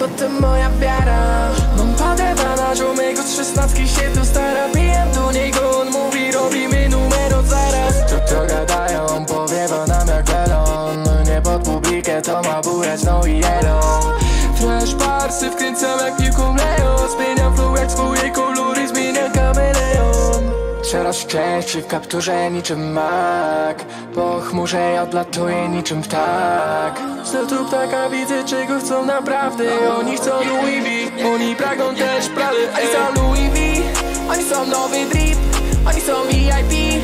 potem moja wiara. Mam padewana, ziomek od szesnastki się tu stara. Bijam do niego, on mówi robimy numer od zaraz To to gadają, powiewa nam jak melon Nie pod publikę, to ma burać no i elon Flash parsy wkręcam jak piłką Leo. Zmieniam flow jak swoje kolory, zmieniam kameleon. Coraz częściej w kapturze niczym mak. Po chmurze ja odlatuję niczym ptak Z lotu ptaka widzę czego chcą naprawdę. Oni chcą Louis V, oni pragną też prawy. Oni są Louis V, oni są nowy drip Oni są VIP,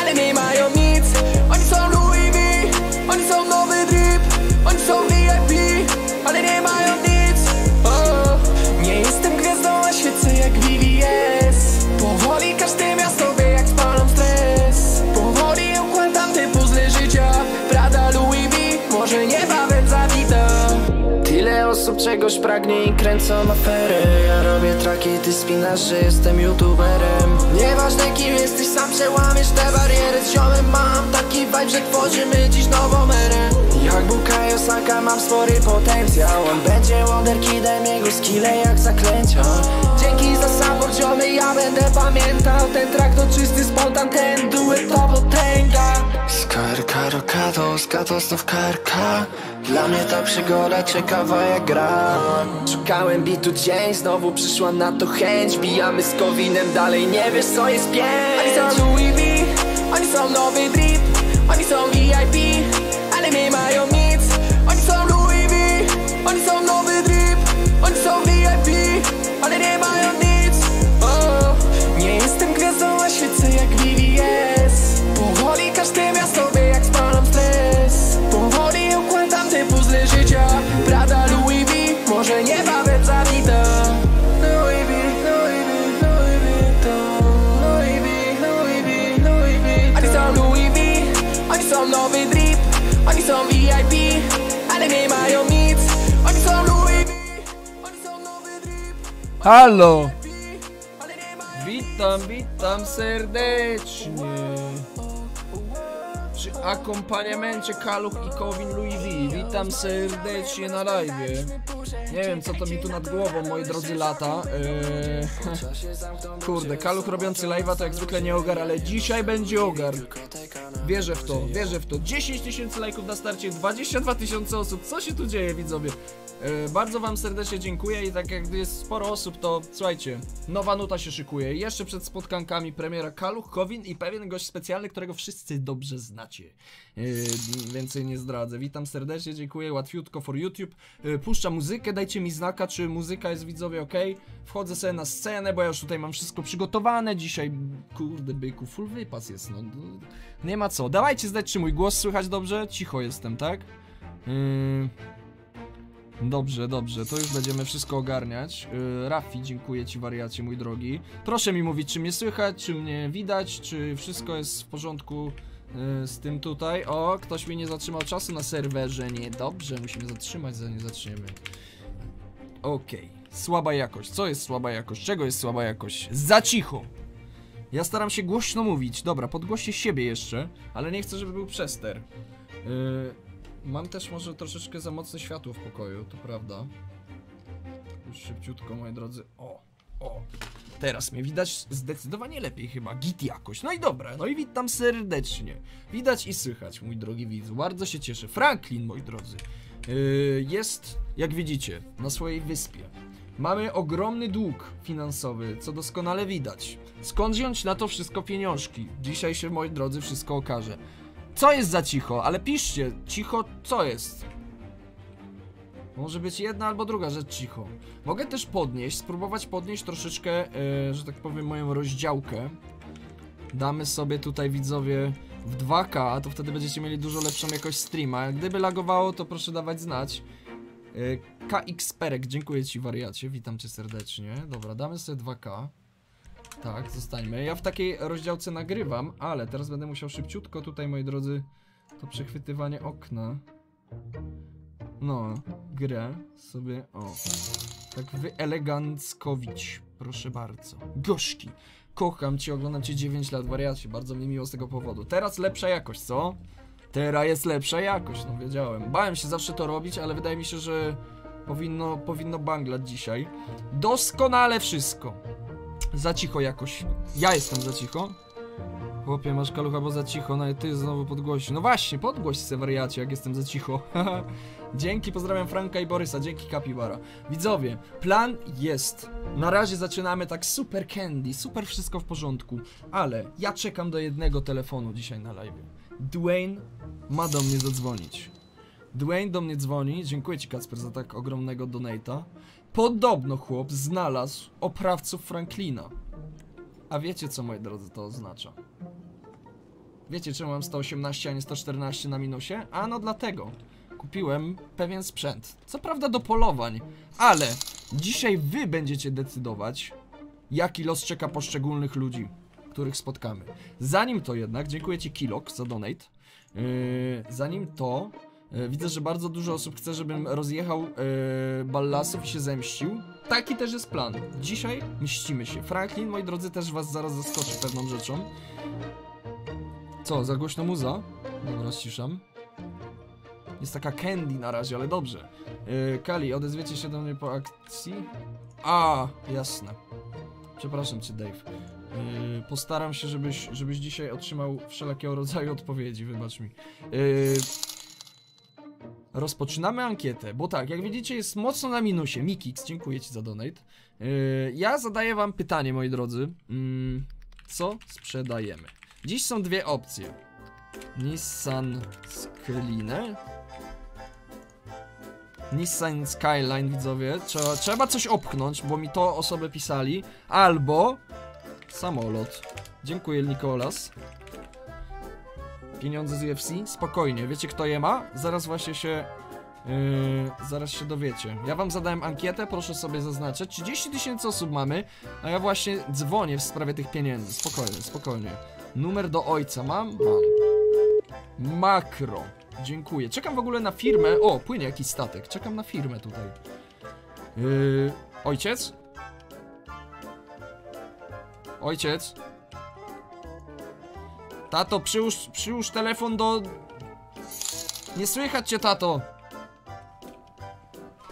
ale nie mają nic. Oni są Louis V, oni są nowy drip Oni są VIP, ale nie mają nic. O, Nie jestem gwiazdą, a świecę jak VVS czegoś pragnie i kręcą afery. Ja robię traki, ty spinasz, że jestem youtuberem. Nieważne kim jesteś, sam przełamiesz te bariery. Z ziomem mam taki vibe, że tworzymy dziś nową erę. Jak Bukayo Saka mam spory potencjał. On będzie wonderkidem, jego skille jak zaklęcia. Dzięki za support ziomy, ja będę pamiętał Ten track to czysty spontan, ten duet to potęga Skarka rokado, skato znów karka. Dla mnie ta przygoda ciekawa jak gra Szukałem bitu dzień, znowu przyszła na to chęć. Bijamy z Kowinem, dalej nie wiesz co jest pięć. Oni są Louis V, oni są nowy drip Oni są VIP, Halo! Witam, witam serdecznie. Przy akompaniamencie Kaluch i Kowin Louis. Witam serdecznie na live. Nie wiem co to mi tu nad głową, moi drodzy lata. Eee, kurde, Kaluch robiący live'a to jak zwykle nie ogar, ale dzisiaj będzie ogar. Wierzę w to, wierzę w to. 10 tysięcy lajków na starcie, 22 tysiące osób. Co się tu dzieje, widzowie? E, bardzo wam serdecznie dziękuję i tak jak jest sporo osób, to słuchajcie, nowa nuta się szykuje. Jeszcze przed spotkankami premiera Kaluch, Kowin i pewien gość specjalny, którego wszyscy dobrze znacie. E, więcej nie zdradzę. Witam serdecznie, dziękuję, łatwiutko for YouTube. E, puszczam muzykę, dajcie mi znaka, czy muzyka jest widzowie ok. Wchodzę sobie na scenę, bo ja już tutaj mam wszystko przygotowane. Dzisiaj, kurde byku, full wypas jest, no. Nie ma co. Dawajcie znać, czy mój głos słychać dobrze. Cicho jestem, tak? Yy... Dobrze, dobrze, to już będziemy wszystko ogarniać. Yy, Rafi, dziękuję ci wariacie, mój drogi. Proszę mi mówić, czy mnie słychać, czy mnie widać, czy wszystko jest w porządku yy, z tym tutaj. O, ktoś mi nie zatrzymał czasu na serwerze. Nie, dobrze, musimy zatrzymać, zanim zaczniemy. Okej, słaba jakość. Co jest słaba jakość? Czego jest słaba jakość? Za cicho! Ja staram się głośno mówić. Dobra, podgłoście siebie jeszcze, ale nie chcę, żeby był przester. Yy, mam też może troszeczkę za mocne światło w pokoju, to prawda. Już szybciutko, moi drodzy. O, o. Teraz mnie widać zdecydowanie lepiej chyba, git jakoś. No i dobra, no i witam serdecznie. Widać i słychać, mój drogi widzu. Bardzo się cieszę. Franklin, moi drodzy, yy, jest, jak widzicie, na swojej wyspie. Mamy ogromny dług finansowy, co doskonale widać. Skąd wziąć na to wszystko pieniążki? Dzisiaj się, moi drodzy, wszystko okaże. Co jest za cicho? Ale piszcie, cicho, co jest? Może być jedna albo druga rzecz cicho. Mogę też podnieść, spróbować podnieść troszeczkę, e, że tak powiem, moją rozdziałkę. Damy sobie tutaj, widzowie, w 2K, to wtedy będziecie mieli dużo lepszą jakość streama. Gdyby lagowało, to proszę dawać znać. Perek, dziękuję ci wariacie, witam cię serdecznie. Dobra, damy sobie 2K. Tak, zostańmy. Ja w takiej rozdziałce nagrywam, ale teraz będę musiał szybciutko tutaj, moi drodzy, to przechwytywanie okna. No, grę sobie, o, tak wyeleganckowić, proszę bardzo. Gorzki, kocham cię, oglądam cię 9 lat, wariacie, bardzo mi miło z tego powodu. Teraz lepsza jakość, co? Teraz jest lepsza jakość, no wiedziałem. Bałem się zawsze to robić, ale wydaje mi się, że Powinno, powinno banglać dzisiaj. Doskonale wszystko. Za cicho jakoś. Ja jestem za cicho. Chłopie, masz kalucha, bo za cicho, no i ty znowu podgłoś. No właśnie, podgłoś se wariacie, jak jestem za cicho. dzięki, pozdrawiam Franka i Borysa, dzięki Kapibara. Widzowie, plan jest. Na razie zaczynamy tak super candy, super wszystko w porządku, ale ja czekam do jednego telefonu dzisiaj na live. Dwayne ma do mnie zadzwonić. Dwayne do mnie dzwoni, dziękuję ci Kacper za tak ogromnego donata. Podobno chłop znalazł oprawców Franklina. A wiecie co, moi drodzy, to oznacza? Wiecie czemu mam 118, a nie 114 na minusie? A no dlatego. Kupiłem pewien sprzęt. Co prawda do polowań, ale dzisiaj wy będziecie decydować, jaki los czeka poszczególnych ludzi, których spotkamy. Zanim to jednak, dziękuję ci Kilok za donate. Yy, zanim to, yy, widzę, że bardzo dużo osób chce, żebym rozjechał yy, ballasów i się zemścił. Taki też jest plan. Dzisiaj mścimy się. Franklin, moi drodzy, też was zaraz zaskoczy pewną rzeczą. Co, za głośno muza? Dobra. Jest taka candy na razie, ale dobrze. Yy, Kali, odezwiecie się do mnie po akcji? A, jasne. Przepraszam cię, Dave. Yy, postaram się, żebyś, żebyś dzisiaj otrzymał wszelkiego rodzaju odpowiedzi, wybacz mi. Yy, rozpoczynamy ankietę, bo tak, jak widzicie jest mocno na minusie. Mikix, dziękuję ci za donate. Yy, ja zadaję wam pytanie, moi drodzy. Mm, co sprzedajemy? Dziś są dwie opcje. Nissan Skyline. Nissan Skyline, widzowie. Trzeba, trzeba coś opchnąć, bo mi to osoby pisali. Albo samolot. Dziękuję, Nikolas. Pieniądze z UFC? Spokojnie, wiecie kto je ma? Zaraz właśnie się... Yy, zaraz się dowiecie. Ja wam zadałem ankietę, proszę sobie zaznaczyć. 30 tysięcy osób mamy, a ja właśnie dzwonię w sprawie tych pieniędzy. Spokojnie, spokojnie. Numer do ojca mam? Mam. Makro. Dziękuję. Czekam w ogóle na firmę. O, płynie jakiś statek. Czekam na firmę tutaj. Yy, ojciec? Ojciec? Tato, przyłóż, przyłóż telefon do... Nie słychać cię, tato!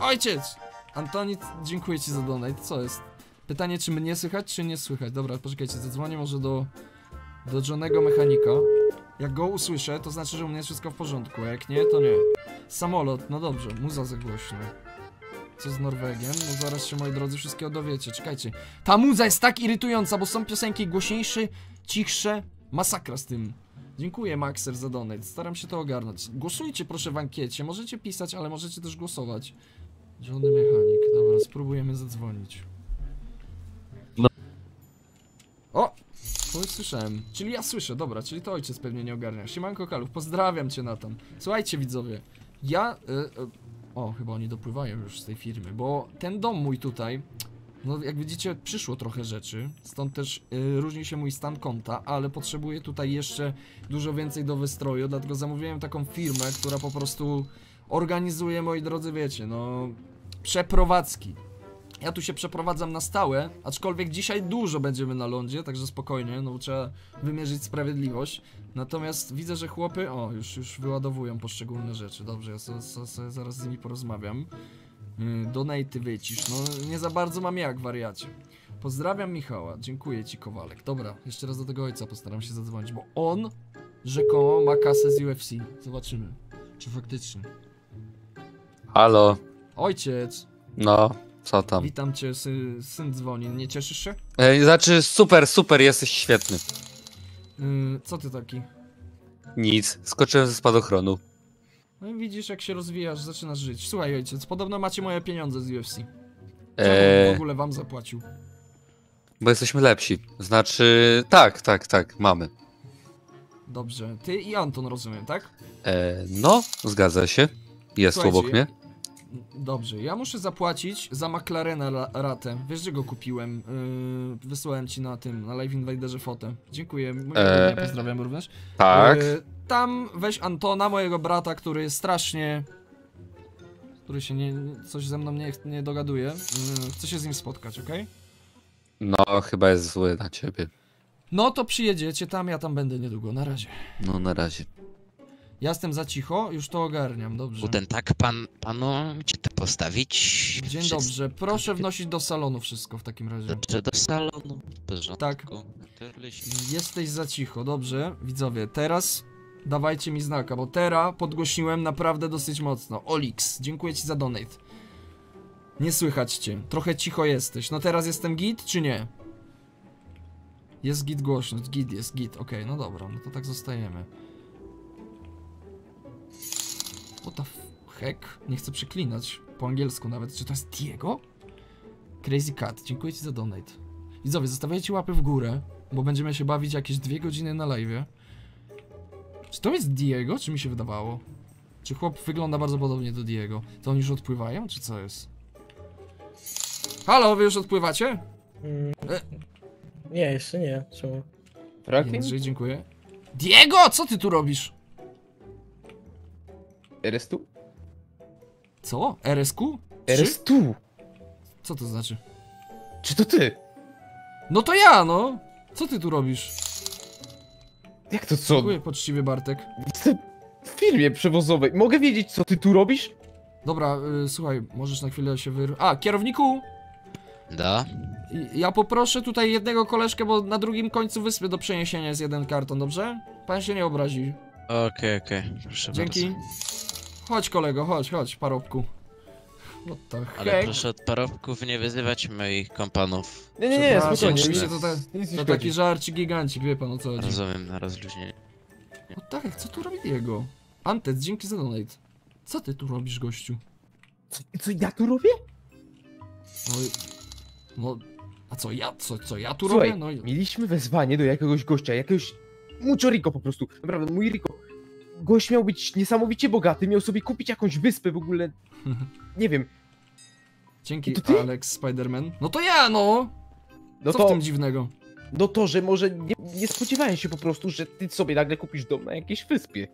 Ojciec! Antoni, dziękuję ci za donate. Co jest? Pytanie, czy mnie słychać, czy nie słychać? Dobra, poczekajcie, zadzwonię może do... Do Johnego mechanika. Jak go usłyszę, to znaczy, że u mnie jest wszystko w porządku, a jak nie, to nie. Samolot, no dobrze, muza za głośno. Co z Norwegiem? No zaraz się, moi drodzy, wszystkiego dowiecie. Czekajcie. Ta muza jest tak irytująca, bo są piosenki głośniejsze, cichsze. Masakra z tym. Dziękuję, Maxer, za donate. Staram się to ogarnąć. Głosujcie proszę w ankiecie. Możecie pisać, ale możecie też głosować. Johnny mechanik. Dobra, spróbujemy zadzwonić. No. O! Słyszałem. Czyli ja słyszę, dobra, czyli to ojciec pewnie nie ogarnia. Siemanko Kalów, pozdrawiam cię Natan. Słuchajcie widzowie, ja... Y, y, o, chyba oni dopływają już z tej firmy, bo ten dom mój tutaj, no jak widzicie przyszło trochę rzeczy, stąd też y, różni się mój stan konta, ale potrzebuję tutaj jeszcze dużo więcej do wystroju, dlatego zamówiłem taką firmę, która po prostu organizuje, moi drodzy, wiecie, no... Przeprowadzki. Ja tu się przeprowadzam na stałe, aczkolwiek dzisiaj dużo będziemy na lądzie, także spokojnie, no bo trzeba wymierzyć sprawiedliwość. Natomiast widzę, że chłopy, o, już, już wyładowują poszczególne rzeczy. Dobrze, ja so, so, so, zaraz z nimi porozmawiam. Yy, donaty wycisz, no nie za bardzo mam jak, wariacie. Pozdrawiam Michała, dziękuję ci Kowalek. Dobra, jeszcze raz do tego ojca postaram się zadzwonić, bo on rzekomo ma kasę z UFC. Zobaczymy, czy faktycznie. Halo, Ojciec, no, co tam? witam cię, sy, syn dzwoni, nie cieszysz się? Ej, znaczy, super, super, jesteś świetny. Yy, co ty taki? Nic, skoczyłem ze spadochronu. No i widzisz, jak się rozwijasz, zaczynasz żyć. Słuchaj, ojciec, podobno macie moje pieniądze z UFC. Czemu w Eee, ogóle wam zapłacił? bo jesteśmy lepsi. Znaczy, tak, tak, tak, mamy. Dobrze, ty i Anton rozumiem, tak? Eee, no, zgadza się. Jest Słuchajcie, obok mnie. Dobrze, ja muszę zapłacić za McLarena la- ratę. Wiesz, że go kupiłem? Yy, wysłałem ci na tym, na Live Invaderze fotę. Dziękuję, Eee, pozdrawiam również. Tak. Yy, tam weź Antona, mojego brata, który jest strasznie... Który się nie, coś ze mną nie, nie dogaduje. Yy, chcę się z nim spotkać, okej? No, chyba jest zły na ciebie. No to przyjedziecie tam, ja tam będę niedługo, na razie. No, na razie. Ja jestem za cicho, już to ogarniam, dobrze. Guten tak, pan, panu, gdzie to postawić? Dzień Wszyscy- dobrze, proszę wnosić do salonu wszystko w takim razie. Dobrze, do salonu, w porządku. Tak. Jesteś za cicho, dobrze? Widzowie, teraz dawajcie mi znaka, bo teraz podgłośniłem naprawdę dosyć mocno. Olix, dziękuję ci za donate. Nie słychać cię, trochę cicho jesteś. No teraz jestem git, czy nie? Jest git głośno, git jest git, okej, no dobra, no to tak zostajemy. What the heck? Nie chcę przeklinać, po angielsku nawet. Czy to jest Diego? Crazy Cat, dziękuję ci za donate. Widzowie, zostawiajcie łapy w górę, bo będziemy się bawić jakieś dwie godziny na live. Czy to jest Diego, czy mi się wydawało? Czy chłop wygląda bardzo podobnie do Diego? To oni już odpływają, czy co jest? Halo, wy już odpływacie? Mm, E. Nie, jeszcze nie. Czemu? Jędrzej, dziękuję. Diego, co ty tu robisz? RS tu? Co? RSQ? RS tu! Co to znaczy? Czy to ty? No to ja, no! Co ty tu robisz? Jak to co? Dziękuję poczciwie, Bartek. Jestem w firmie przewozowej. Mogę wiedzieć, co ty tu robisz? Dobra, y, słuchaj, możesz na chwilę się wyr... A, kierowniku! Da? Ja poproszę tutaj jednego koleżkę, bo na drugim końcu wyspy do przeniesienia jest jeden karton, dobrze? Pan się nie obrazi. Okej, okej, proszę Dzięki. bardzo. Chodź kolego, chodź, chodź, parobku. What the Ale heck? proszę od parobków nie wyzywać moich kompanów. Nie, nie, nie, Przepraszam, spokojnie. oczywiście to te- nic nie To szkodzi. taki żarci gigancik, wie pan o co chodzi. Rozumiem, na rozluźnienie. The heck, co tu robi Diego? Antet, dzięki za donate. Co ty tu robisz, gościu? Co, co ja tu robię? No, no a co ja, co, co ja tu Słuchaj, robię? No i... mieliśmy wezwanie do jakiegoś gościa, jakiegoś... Mucho Rico po prostu. Naprawdę, mój Rico. Gość miał być niesamowicie bogaty, miał sobie kupić jakąś wyspę w ogóle. Nie wiem. Dzięki, to ty? Alex Spiderman. No to ja, no! No Co to, w tym dziwnego? no to, że może nie, nie spodziewałem się po prostu, że ty sobie nagle kupisz dom na jakiejś wyspie.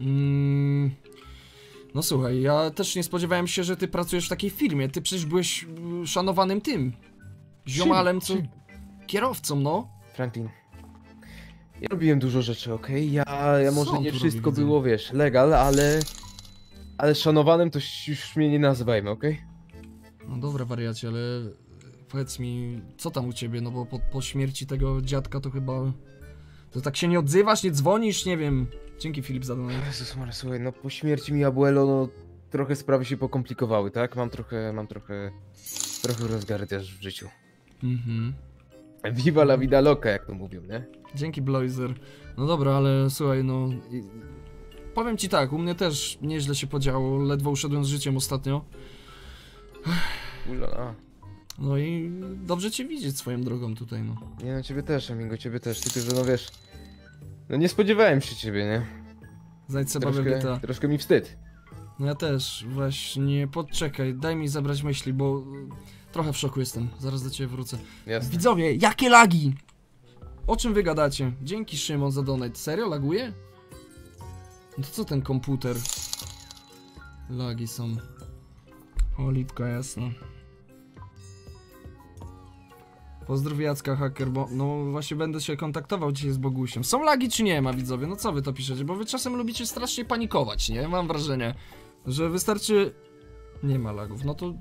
Mm, no słuchaj, ja też nie spodziewałem się, że ty pracujesz w takiej firmie. Ty przecież byłeś y, szanowanym tym. Ziomalem, co... Czym? Kierowcą, no. Franklin. Ja robiłem dużo rzeczy, okej? Ja, ja może nie tu wszystko robi, było, wiesz, legal, ale... Ale szanowanym to już mnie nie nazywajmy, okej? No dobra, wariacie, ale powiedz mi, co tam u ciebie, no bo po, po śmierci tego dziadka to chyba... To tak się nie odzywasz, nie dzwonisz, nie wiem. Dzięki Filip za donate. Jezus Maria, słuchaj, no po śmierci mi abuelo, no trochę sprawy się pokomplikowały, tak? Mam trochę, mam trochę... Trochę rozgary też w życiu. Mhm. Viva la vida loca, jak to mówią, nie? Dzięki Bloizer. No dobra, ale słuchaj, no... Powiem ci tak, u mnie też nieźle się podziało, ledwo uszedłem z życiem ostatnio. Ulala. No i dobrze cię widzieć swoją drogą tutaj, no. Nie no, ciebie też, amigo, ciebie też, tylko że no wiesz... No nie spodziewałem się ciebie, nie? Znajdź sobie Troszkę, GTA. troszkę mi wstyd. No ja też, właśnie, poczekaj, daj mi zabrać myśli, bo trochę w szoku jestem. Zaraz do ciebie wrócę. Jasne. Widzowie, jakie lagi! O czym wy gadacie? Dzięki Szymon za donate. Serio laguje? No to co ten komputer? Lagi są. O, lipka jasna. Pozdrów Jacka Hacker, bo no właśnie będę się kontaktował dzisiaj z Bogusiem. Są lagi czy nie ma widzowie? No co wy to piszecie? Bo wy czasem lubicie strasznie panikować, nie? Mam wrażenie, że wystarczy... Nie ma lagów, no to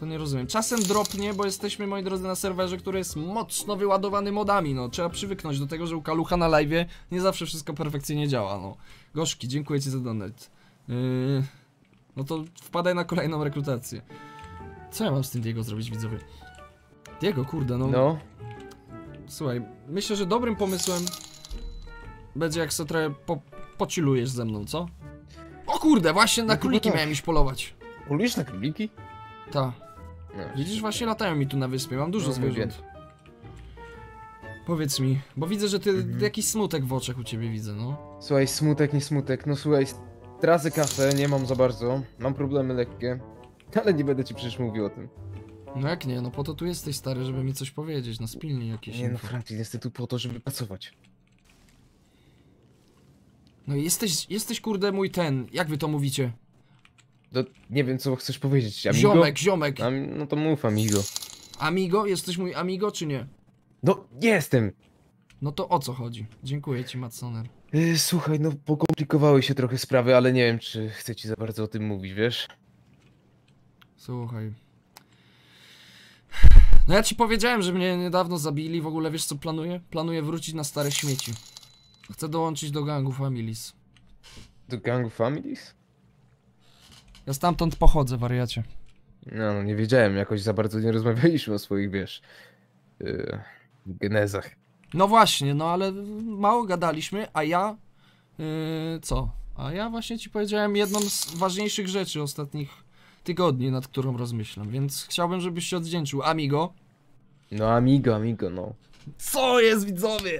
to nie rozumiem. Czasem dropnie, bo jesteśmy, moi drodzy, na serwerze, który jest mocno wyładowany modami, no. Trzeba przywyknąć do tego, że u Kalucha na live nie zawsze wszystko perfekcyjnie działa, no. Gorzki, dziękuję ci za donate. Yy, no to wpadaj na kolejną rekrutację. Co ja mam z tym Diego zrobić, widzowie? Diego, kurde, no. No, Słuchaj, myślę, że dobrym pomysłem będzie jak sobie trochę po, pocilujesz ze mną, co? O kurde, właśnie na No króliki tak. miałem iść polować. polujesz na króliki? Ta. No. Widzisz, właśnie latają mi tu na wyspie, mam dużo No, mówię. zwierząt. Powiedz mi, bo widzę, że ty Mhm. jakiś smutek w oczach u ciebie widzę, no. Słuchaj, smutek, nie smutek. No słuchaj, tracę kasę, nie mam za bardzo. Mam problemy lekkie. Ale nie będę ci przecież mówił o tym. No jak nie, no po to tu jesteś stary, żeby mi coś powiedzieć, no spilnij jakieś Nie no, info. Franklin, jestem tu po to, żeby pracować. No jesteś, jesteś kurde mój ten, jak wy to mówicie? No, nie wiem, co chcesz powiedzieć, amigo? Ziomek, ziomek. Am- no to mów, amigo. Amigo? Jesteś mój amigo czy nie? No, jestem! No to o co chodzi? Dziękuję ci, Matsoner. Yy, słuchaj, no pokomplikowały się trochę sprawy, ale nie wiem, czy chcę ci za bardzo o tym mówić, wiesz? Słuchaj. No ja ci powiedziałem, że mnie niedawno zabili, w ogóle wiesz co planuję? Planuję wrócić na stare śmieci. Chcę dołączyć do gangu Familis. Do gangu Families? Ja stamtąd pochodzę, wariacie. No, no nie wiedziałem, jakoś za bardzo nie rozmawialiśmy o swoich, wiesz, yy, genezach. No właśnie, no ale mało gadaliśmy, a ja... Yy, co? A ja właśnie ci powiedziałem jedną z ważniejszych rzeczy ostatnich tygodni, nad którą rozmyślam, więc chciałbym, żebyś się odwdzięczył. Amigo. No amigo, amigo, no. Co jest, widzowie?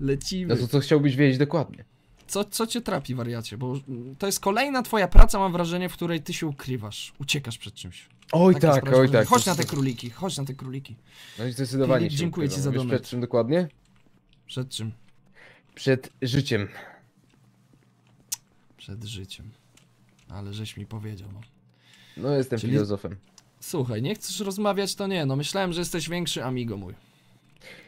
Lecimy. No to co chciałbyś wiedzieć dokładnie? Co, co cię trapi, wariacie? Bo mm, to jest kolejna twoja praca, mam wrażenie, w której ty się ukrywasz. Uciekasz przed czymś. Oj tak, oj tak. Chodź na te króliki, chodź na te króliki. No i zdecydowanie Filip, dziękuję ci za Wiesz donate. przed czym dokładnie? Przed czym? Przed życiem. Przed życiem. Ale żeś mi powiedział, no. No jestem Czyli- filozofem. Słuchaj, nie chcesz rozmawiać, to nie. No myślałem, że jesteś większy amigo mój.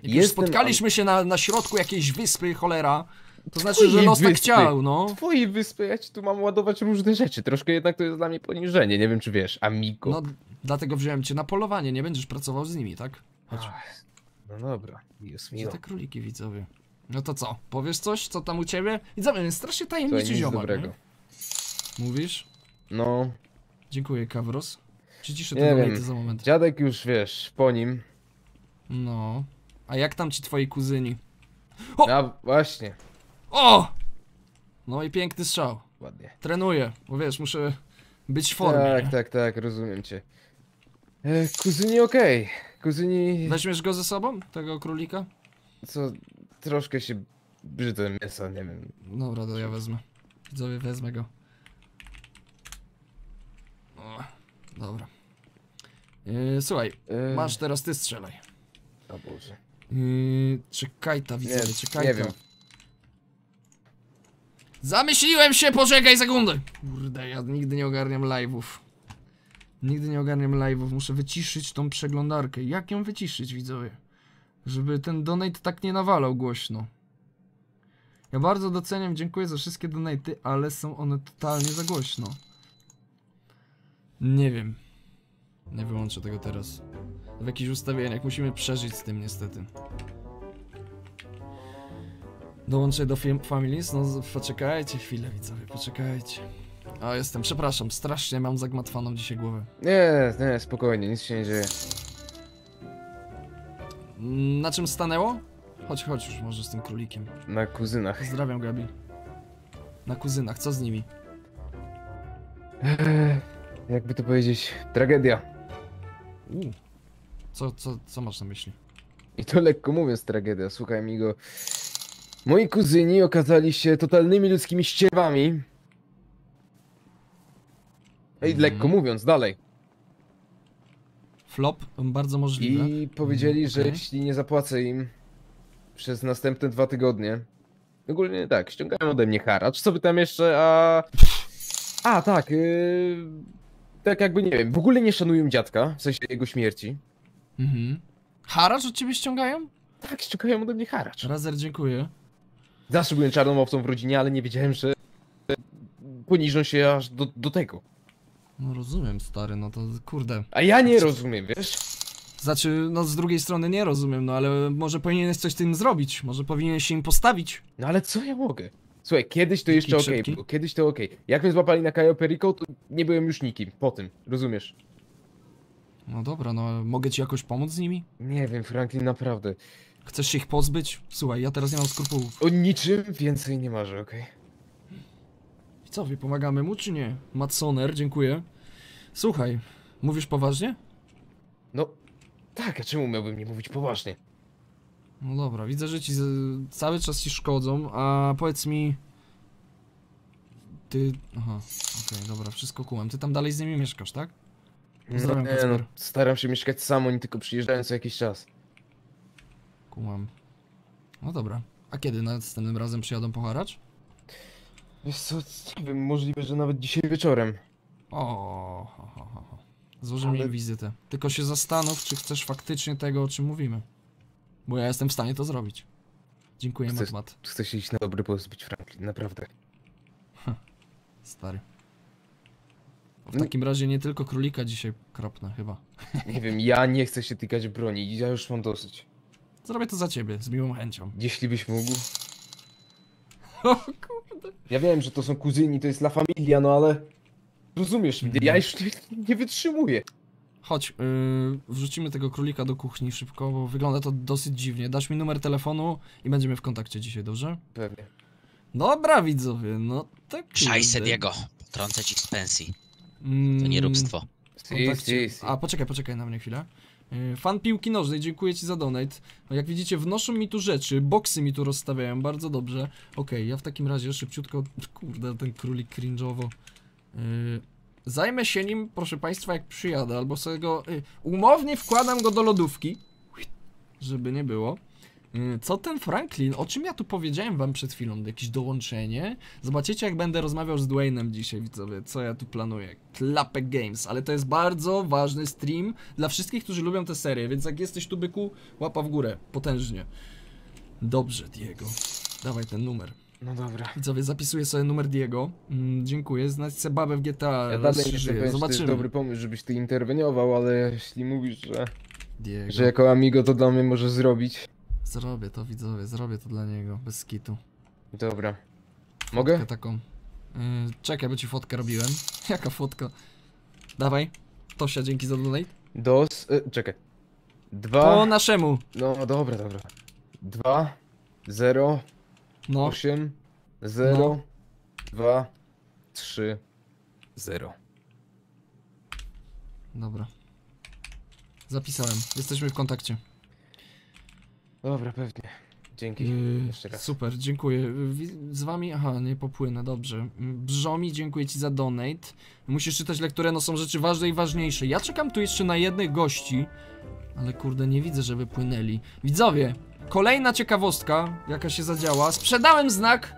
Jak Jestem spotkaliśmy się na, na środku jakiejś wyspy, cholera, to znaczy, że Twojej los tak chciał, no. Twojej wyspy, ja ci tu mam ładować różne rzeczy. Troszkę jednak to jest dla mnie poniżenie. Nie wiem, czy wiesz, amigo. No, dlatego wziąłem cię na polowanie, nie będziesz pracował z nimi, tak? Chodź. No dobra, jest Gdzie miło. te króliki widzowie? No to co? Powiesz coś, co tam u ciebie? Widzowie, jest strasznie tajemniczy nic ziomak, dobrego. nie? Mówisz? No, Dziękuję, Kawros. Przyciszę te wiem. za moment. dziadek już, wiesz, po nim. No. A jak tam ci twoi kuzyni? A właśnie, O! No i piękny strzał. ładnie. Trenuję, bo wiesz, muszę być w formie. Tak, nie? tak, tak, rozumiem cię. E, kuzyni okej. Kuzyni, Weźmiesz go ze sobą, tego królika? co, troszkę się brzydzę mięsa, nie wiem. Dobra, to ja wezmę. Widzowie, wezmę go. O, dobra. Yy, słuchaj, E, masz teraz ty strzelaj. O Boże. Yy, czekaj ta widzowie, Nie, czekaj nie wiem. Zamyśliłem się, poczekaj sekundę! Kurde, ja nigdy nie ogarniam live'ów. Nigdy nie ogarniam live'ów, muszę wyciszyć tą przeglądarkę. Jak ją wyciszyć, widzowie? Żeby ten donate tak nie nawalał głośno. Ja bardzo doceniam, dziękuję za wszystkie donaty, ale są one totalnie za głośno. Nie wiem. Nie wyłączę tego teraz. W jakichś ustawieniach musimy przeżyć z tym niestety. Dołączę do film Families? No poczekajcie chwilę widzowie, poczekajcie. A jestem, przepraszam, strasznie mam zagmatwaną dzisiaj głowę. Nie, nie, spokojnie, nic się nie dzieje. Mm, Na czym stanęło? Chodź, chodź już może z tym królikiem. Na kuzynach. Pozdrawiam Gabi. Na kuzynach, co z nimi? Eee, jakby to powiedzieć, tragedia. U. Co, co, co masz na myśli? I to lekko mówiąc tragedia, słuchaj mi go. Moi kuzyni okazali się totalnymi ludzkimi ścierwami. Ej, Mhm. lekko mówiąc, dalej. Flop? Bardzo możliwe. I powiedzieli, że okej. jeśli nie zapłacę im przez następne dwa tygodnie. Ogólnie tak, ściągają ode mnie haracz. Co by tam jeszcze, a. A, tak. Yy... Tak jakby nie wiem, w ogóle nie szanują dziadka, w sensie jego śmierci. Mhm. Haracz od ciebie ściągają? Tak, ściągają ode mnie haracz. Razer, dziękuję. Zawsze byłem czarną owcą w rodzinie, ale nie wiedziałem, że poniżą się aż do, do tego. No rozumiem, stary, no to kurde. A ja nie rozumiem, wiesz? Znaczy, no z drugiej strony nie rozumiem, no ale może powinieneś coś z tym zrobić. Może powinieneś się im postawić. No ale co ja mogę? Słuchaj, kiedyś to jeszcze okej było, kiedyś to okej. Jak mnie złapali na Cayo Perico, to nie byłem już nikim, po tym, rozumiesz? No dobra, no mogę ci jakoś pomóc z nimi? Nie wiem, Franklin, naprawdę. Chcesz się ich pozbyć? Słuchaj, ja teraz nie mam skrupułów. O niczym więcej nie marzę, okej? I co, wy pomagamy mu czy nie? Matsoner, dziękuję. Słuchaj, mówisz poważnie? No, tak, a czemu miałbym nie mówić poważnie? No dobra, widzę, że ci cały czas ci szkodzą, a powiedz mi... Ty... Aha, okej, dobra, wszystko kułem. Ty tam dalej z nimi mieszkasz, tak? Pozdrawiam, no, nie, no, staram się mieszkać sam, oni tylko przyjeżdżają co jakiś czas. Kumam. No dobra. A kiedy następnym razem przyjadą po haracz? Wiesz co, nie wiem, możliwe, że nawet dzisiaj wieczorem. O, ho, ho, ho. Złożymy Ale- im wizytę. Tylko się zastanów, czy chcesz faktycznie tego, o czym mówimy. Bo ja jestem w stanie to zrobić. Dziękuję, Chcesz- Matmat. Chcę się iść na dobry pozbyć Franklin, naprawdę. Stary. W No- takim razie nie tylko królika dzisiaj kropnę, chyba. Nie wiem, ja nie chcę się tykać broni, ja już mam dosyć. Zrobię to za ciebie, z miłą chęcią. Jeśli byś mógł. O kurde. Ja wiem, że to są kuzyni, to jest La Familia, no ale... Rozumiesz mnie, ja już nie, nie wytrzymuję. Chodź, yy, wrzucimy tego królika do kuchni szybko, bo wygląda to dosyć dziwnie. Dasz mi numer telefonu i będziemy w kontakcie dzisiaj, dobrze? Pewnie. Dobra, widzowie, no tak. Szajse. Diego, trącę ci z pensji. To Mm, nieróbstwo. Si, si, si. A, poczekaj, poczekaj na mnie chwilę. Yy, Fan piłki nożnej, dziękuję ci za donate. No, Jak widzicie, wnoszą mi tu rzeczy, boksy mi tu rozstawiają, bardzo dobrze. Okej, ja w takim razie szybciutko, kurde, ten królik cringe'owo. Yy, zajmę się nim, proszę państwa, jak przyjadę, albo sobie go, yy, umownie wkładam go do lodówki, żeby nie było. Yy, Co ten Franklin? O czym ja tu powiedziałem wam przed chwilą? Jakieś dołączenie? Zobaczycie jak będę rozmawiał z Dwaynem dzisiaj, widzowie, co ja tu planuję. Klapek Games, ale to jest bardzo ważny stream dla wszystkich, którzy lubią tę serię, więc jak jesteś tu byku, łapa w górę, potężnie. Dobrze, Diego. Dawaj ten numer. No dobra. Widzowie, zapisuję sobie numer Diego. Mm, dziękuję, znać sobie babę w GTA, Ja dalej nie wiem, czy to jest Zobaczymy. dobry pomysł, żebyś ty interweniował, ale jeśli mówisz, że, Diego. że jako amigo to dla mnie możesz zrobić. Zrobię to, widzowie, zrobię to dla niego, bez skitu. Dobra. Fotkę Mogę? taką. Yy, czekaj, bo ci fotkę robiłem. Jaka fotka? Dawaj. Tosia, dzięki za donate. Dos... E, czekaj. Po Dwa... naszemu. No dobra, dobra. Dwa... Zero... No, Osiem... Zero... No. Dwa... Trzy... Zero. dobra. Zapisałem. Jesteśmy w kontakcie. Dobra, pewnie. Dzięki. Yy, Jeszcze raz. super, dziękuję. Z wami, aha, nie popłynę, dobrze. Mm, Brzomi, dziękuję ci za donate. Musisz czytać lekturę, no są rzeczy ważne i ważniejsze. Ja czekam tu jeszcze na jednych gości, ale kurde, nie widzę, żeby płynęli. Widzowie, kolejna ciekawostka, jaka się zadziała. Sprzedałem znak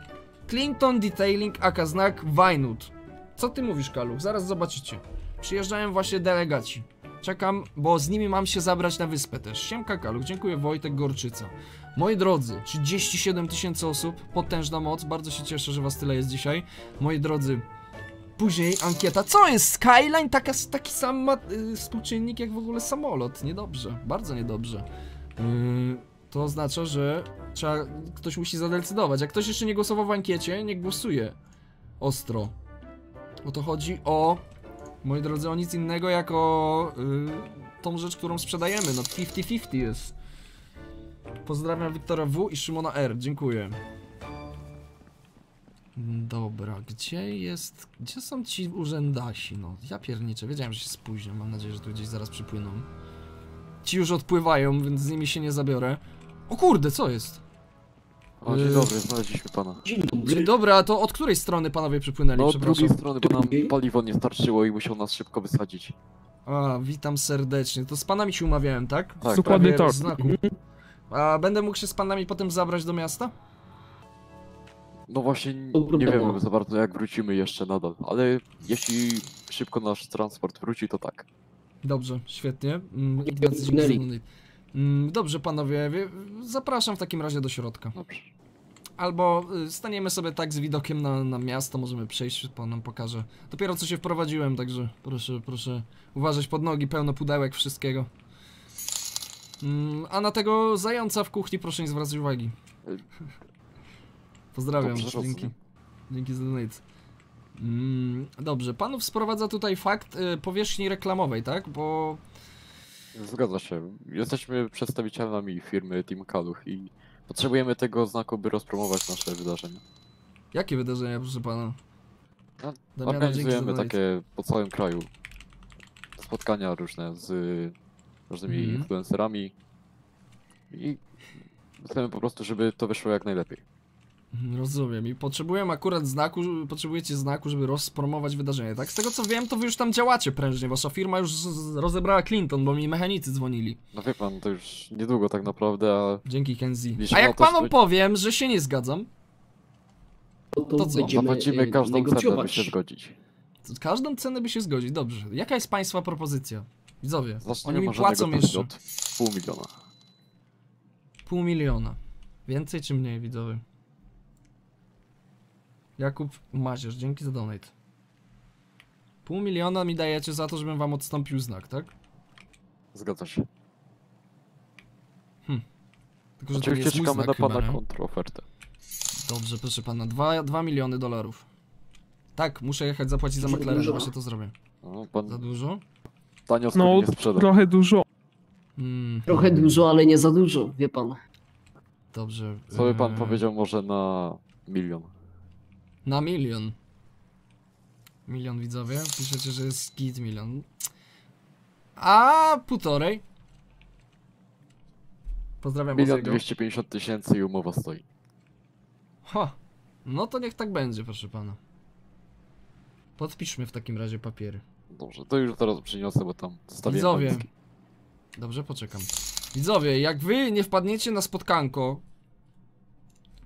Clinton Detailing, aka znak Vinewood. Co ty mówisz, Kaluch? Zaraz zobaczycie. Przyjeżdżają właśnie delegaci. Czekam, bo z nimi mam się zabrać na wyspę też. Siemka Kaluch, dziękuję Wojtek Gorczyca. Moi drodzy, 37 tysięcy osób, potężna moc, bardzo się cieszę, że was tyle jest dzisiaj. Moi drodzy, później ankieta. Co jest Skyline? Taka, taki sam ma, y, współczynnik jak w ogóle samolot. Niedobrze, bardzo niedobrze. Yy, to oznacza, że trzeba, ktoś musi zadecydować. Jak ktoś jeszcze nie głosował w ankiecie, nie głosuje ostro. Bo to chodzi o, moi drodzy, o nic innego jak o y, tą rzecz, którą sprzedajemy. No 50-50 jest. Pozdrawiam Wiktora W i Szymona R. Dziękuję. Dobra, gdzie jest... Gdzie są ci urzędasi? No, ja pierniczę, wiedziałem, że się spóźnią. Mam nadzieję, że tu gdzieś zaraz przypłyną. Ci już odpływają, więc z nimi się nie zabiorę. O kurde, co jest? O, dzień Yy. dobry, znaleźliśmy pana. Dzień dobry. Dzień dobry, a to od której strony panowie przypłynęli? No od Przepraszam. drugiej strony, bo nam Drugiej? paliwo nie starczyło i musiał nas szybko wysadzić. A, witam serdecznie. To z panami się umawiałem, tak? Tak, Dokładnie Prawie tak. znaku. A będę mógł się z panami potem zabrać do miasta? No właśnie, n- nie dobra. wiemy za bardzo jak wrócimy jeszcze nadal, ale jeśli szybko nasz transport wróci, to tak. Dobrze, świetnie. Mm, Ignacy, dzięki za Płynęli. donate. Mm, Dobrze, panowie, wie- zapraszam w takim razie do środka. Dobrze. Albo y, staniemy sobie tak z widokiem na, na miasto, możemy przejść, pan nam pokaże. Dopiero co się wprowadziłem, także proszę, proszę uważać pod nogi, pełno pudełek, wszystkiego. Mm, A na tego zająca w kuchni proszę nie zwracać uwagi. Pozdrawiam, dzięki. Dzięki za donate. Mm, dobrze, panów sprowadza tutaj fakt y, powierzchni reklamowej, tak? Bo Zgadza się. Jesteśmy przedstawicielami firmy Team Kaluch i potrzebujemy tego znaku, by rozpromować nasze wydarzenia. jakie wydarzenia, proszę pana? No, Damiano, dzięki za Organizujemy takie po całym kraju spotkania różne z różnymi Mhm. influencerami i chcemy po prostu, żeby to wyszło jak najlepiej. Rozumiem. I potrzebuję akurat znaku, potrzebujecie znaku, żeby rozpromować wydarzenie, tak? Z tego co wiem, to wy już tam działacie prężnie. Wasza firma już rozebrała Clinton, bo mi mechanicy dzwonili. No wie pan, to już niedługo tak naprawdę, a Dzięki Kenzie. A jak to, że- powiem, że się nie zgadzam, To, to, To co? będziemy, zawadzimy e, każdą cenę, by się zgodzić. każdą cenę by się zgodzić. Dobrze. Jaka jest państwa propozycja? Widzowie, oni Zaczniemy mi może płacą jeszcze. od pół miliona. Pół miliona. Więcej czy mniej, widzowie? Jakub Mazierz, dzięki za donate. Pół miliona mi dajecie za to, żebym wam odstąpił znak, tak? Zgadza się. Tylko, że to jest mój czekamy znak na pana kontrofertę. Dobrze, proszę pana. 2 miliony dolarów. Tak, muszę jechać zapłacić za dużo. właśnie to zrobię. No, pan Za dużo? tanio No, nie sprzeda. trochę dużo. Mm, Trochę dużo, ale nie za dużo, wie pan. dobrze. Co by pan eee, powiedział może na milion? Na milion. Milion widzowie? Piszecie, że jest git milion. A półtorej. Pozdrawiam Milion Boziego. 250 tysięcy i umowa stoi. Ha. No to niech tak będzie, proszę pana. Podpiszmy w takim razie papiery. Dobrze, to już teraz przyniosę, bo tam zostawiłem Widzowie. walizki. Dobrze, poczekam. Widzowie, jak wy nie wpadniecie na spotkanko,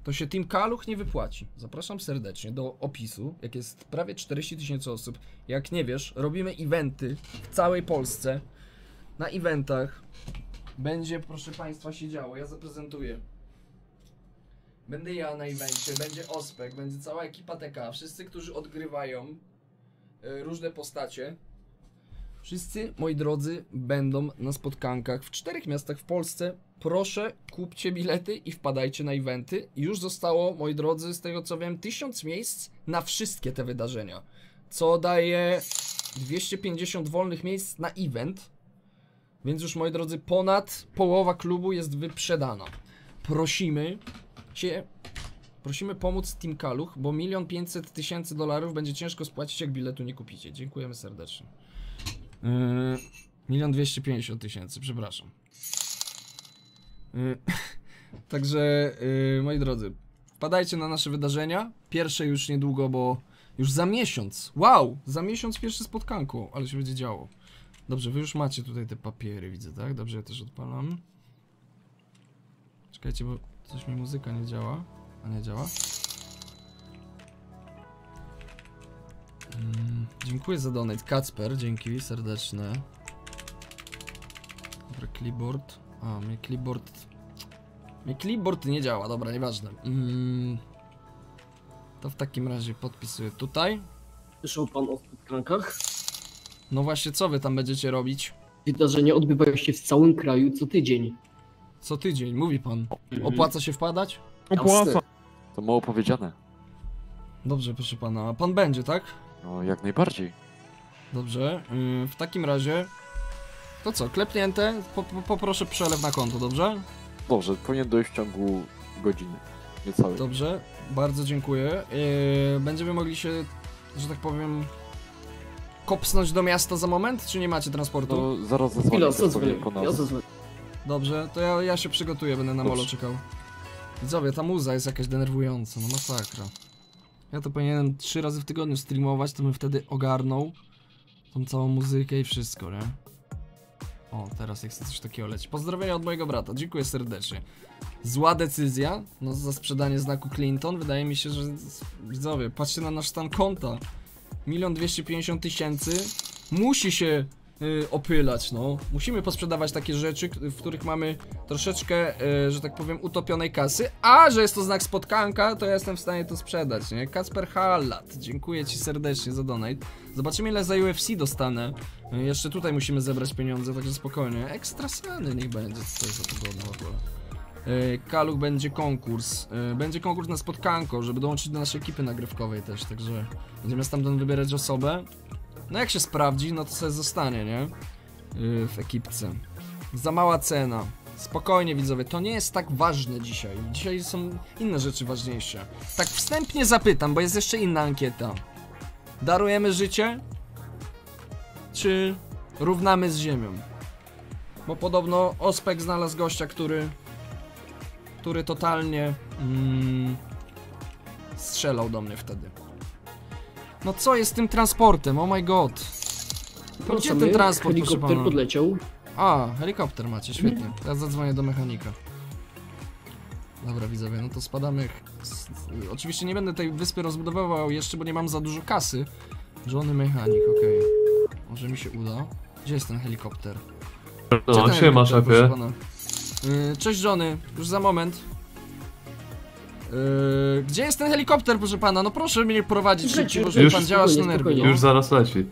to się Team Kaluch nie wypłaci. Zapraszam serdecznie do opisu, jak jest prawie 40 tysięcy osób. Jak nie wiesz, robimy eventy w całej Polsce. Na eventach będzie, proszę państwa, się działo. Ja zaprezentuję. Będę ja na evencie, będzie Ospek, będzie cała ekipa TK, wszyscy, którzy odgrywają y, różne postacie. Wszyscy, moi drodzy, będą na spotkankach w czterech miastach w Polsce. Proszę, kupcie bilety i wpadajcie na eventy. Już zostało, moi drodzy, z tego co wiem, tysiąc miejsc na wszystkie te wydarzenia. Co daje 250 wolnych miejsc na event. Więc już, moi drodzy, ponad połowa klubu jest wyprzedana. Prosimy cię, prosimy pomóc Team Kaluch, bo milion pięćset tysięcy dolarów będzie ciężko spłacić, jak biletu nie kupicie. Dziękujemy serdecznie. Yy, Milion dwieście pięćdziesiąt tysięcy, przepraszam. Yy, Także, yy, moi drodzy, wpadajcie na nasze wydarzenia. Pierwsze już niedługo, bo już za miesiąc. Wow! Za miesiąc pierwsze spotkanko, ale się będzie działo. Dobrze, wy już macie tutaj te papiery, widzę, tak? Dobrze, ja też odpalam. Czekajcie, bo coś mi muzyka nie działa. A nie działa? Mm, dziękuję za donate. Kacper, dzięki serdeczne. Dobra, clipboard. A, mnie clipboard... Mnie clipboard nie działa, dobra, nieważne. Mm, to w takim razie podpisuję tutaj. Słyszał pan o spotkankach? No właśnie, co wy tam będziecie robić? Wydarzenia odbywają się w całym kraju co tydzień. Co tydzień, mówi pan. Opłaca się wpadać? Opłaca. To mało powiedziane. Dobrze, proszę pana. A pan będzie, tak? No jak najbardziej. Dobrze. Yy, w takim razie... To co, klepnięte? Po, po, poproszę przelew na konto, dobrze? Dobrze, powinien dojść w ciągu godziny. Niecałej. Dobrze, bardzo dziękuję. Yy, będziemy mogli się, że tak powiem, kopsnąć do miasta za moment, czy nie macie transportu? No zaraz zadzwonię Ja nas. zadzwonię. Dobrze, to ja, ja się przygotuję, będę na molo Dobrze. czekał. Widzowie, ta muza jest jakaś denerwująca, no masakra. Ja to powinienem trzy razy w tygodniu streamować, to bym wtedy ogarnął tą całą muzykę i wszystko, nie? O, teraz jak chcę coś takiego leci. Pozdrowienia od mojego brata, dziękuję serdecznie. Zła decyzja, no za sprzedanie znaku Clinton, wydaje mi się, że... Widzowie, patrzcie na nasz stan konta. Milion dwieście pięćdziesiąt tysięcy. Musi się opylać, no. Musimy posprzedawać takie rzeczy, w których mamy troszeczkę, y, że tak powiem, utopionej kasy, a że jest to znak spotkanka, to ja jestem w stanie to sprzedać, nie? Kasper Hallat, dziękuję ci serdecznie za donate. Zobaczymy ile za UFC dostanę. Y, jeszcze tutaj musimy zebrać pieniądze, także spokojnie. Ekstra sany niech będzie, co to jest za pogodna w ogóle. Y, Kaluch będzie konkurs. Y, Będzie konkurs na spotkanko, żeby dołączyć do naszej ekipy nagrywkowej też, także będziemy stamtąd wybierać osobę. No jak się sprawdzi, no to sobie zostanie, nie? Yy, w ekipce. Za mała cena. Spokojnie widzowie, to nie jest tak ważne dzisiaj. Dzisiaj są inne rzeczy ważniejsze. Tak wstępnie zapytam, bo jest jeszcze inna ankieta. Darujemy życie? Czy równamy z ziemią? Bo podobno Ospek znalazł gościa, który który totalnie mm, strzelał do mnie wtedy. No co jest z tym transportem? Oh my god. To gdzie ten transport, proszę Helikopter pana? podleciał. A, helikopter macie, świetnie. Ja zadzwonię do mechanika. Dobra, widzowie, no to spadamy. Oczywiście nie będę tej wyspy rozbudowywał jeszcze, bo nie mam za dużo kasy. Żony mechanik, okej. Może mi się uda. Gdzie jest ten helikopter? Gdzie No, ten siema helikopter, proszę szefie. pana? Yy, cześć żony, już za moment. Yy, gdzie jest ten helikopter, proszę pana? No proszę mnie prowadzić szybciej, bo Już- pan działasz na spokojnie. no. Już zaraz leci.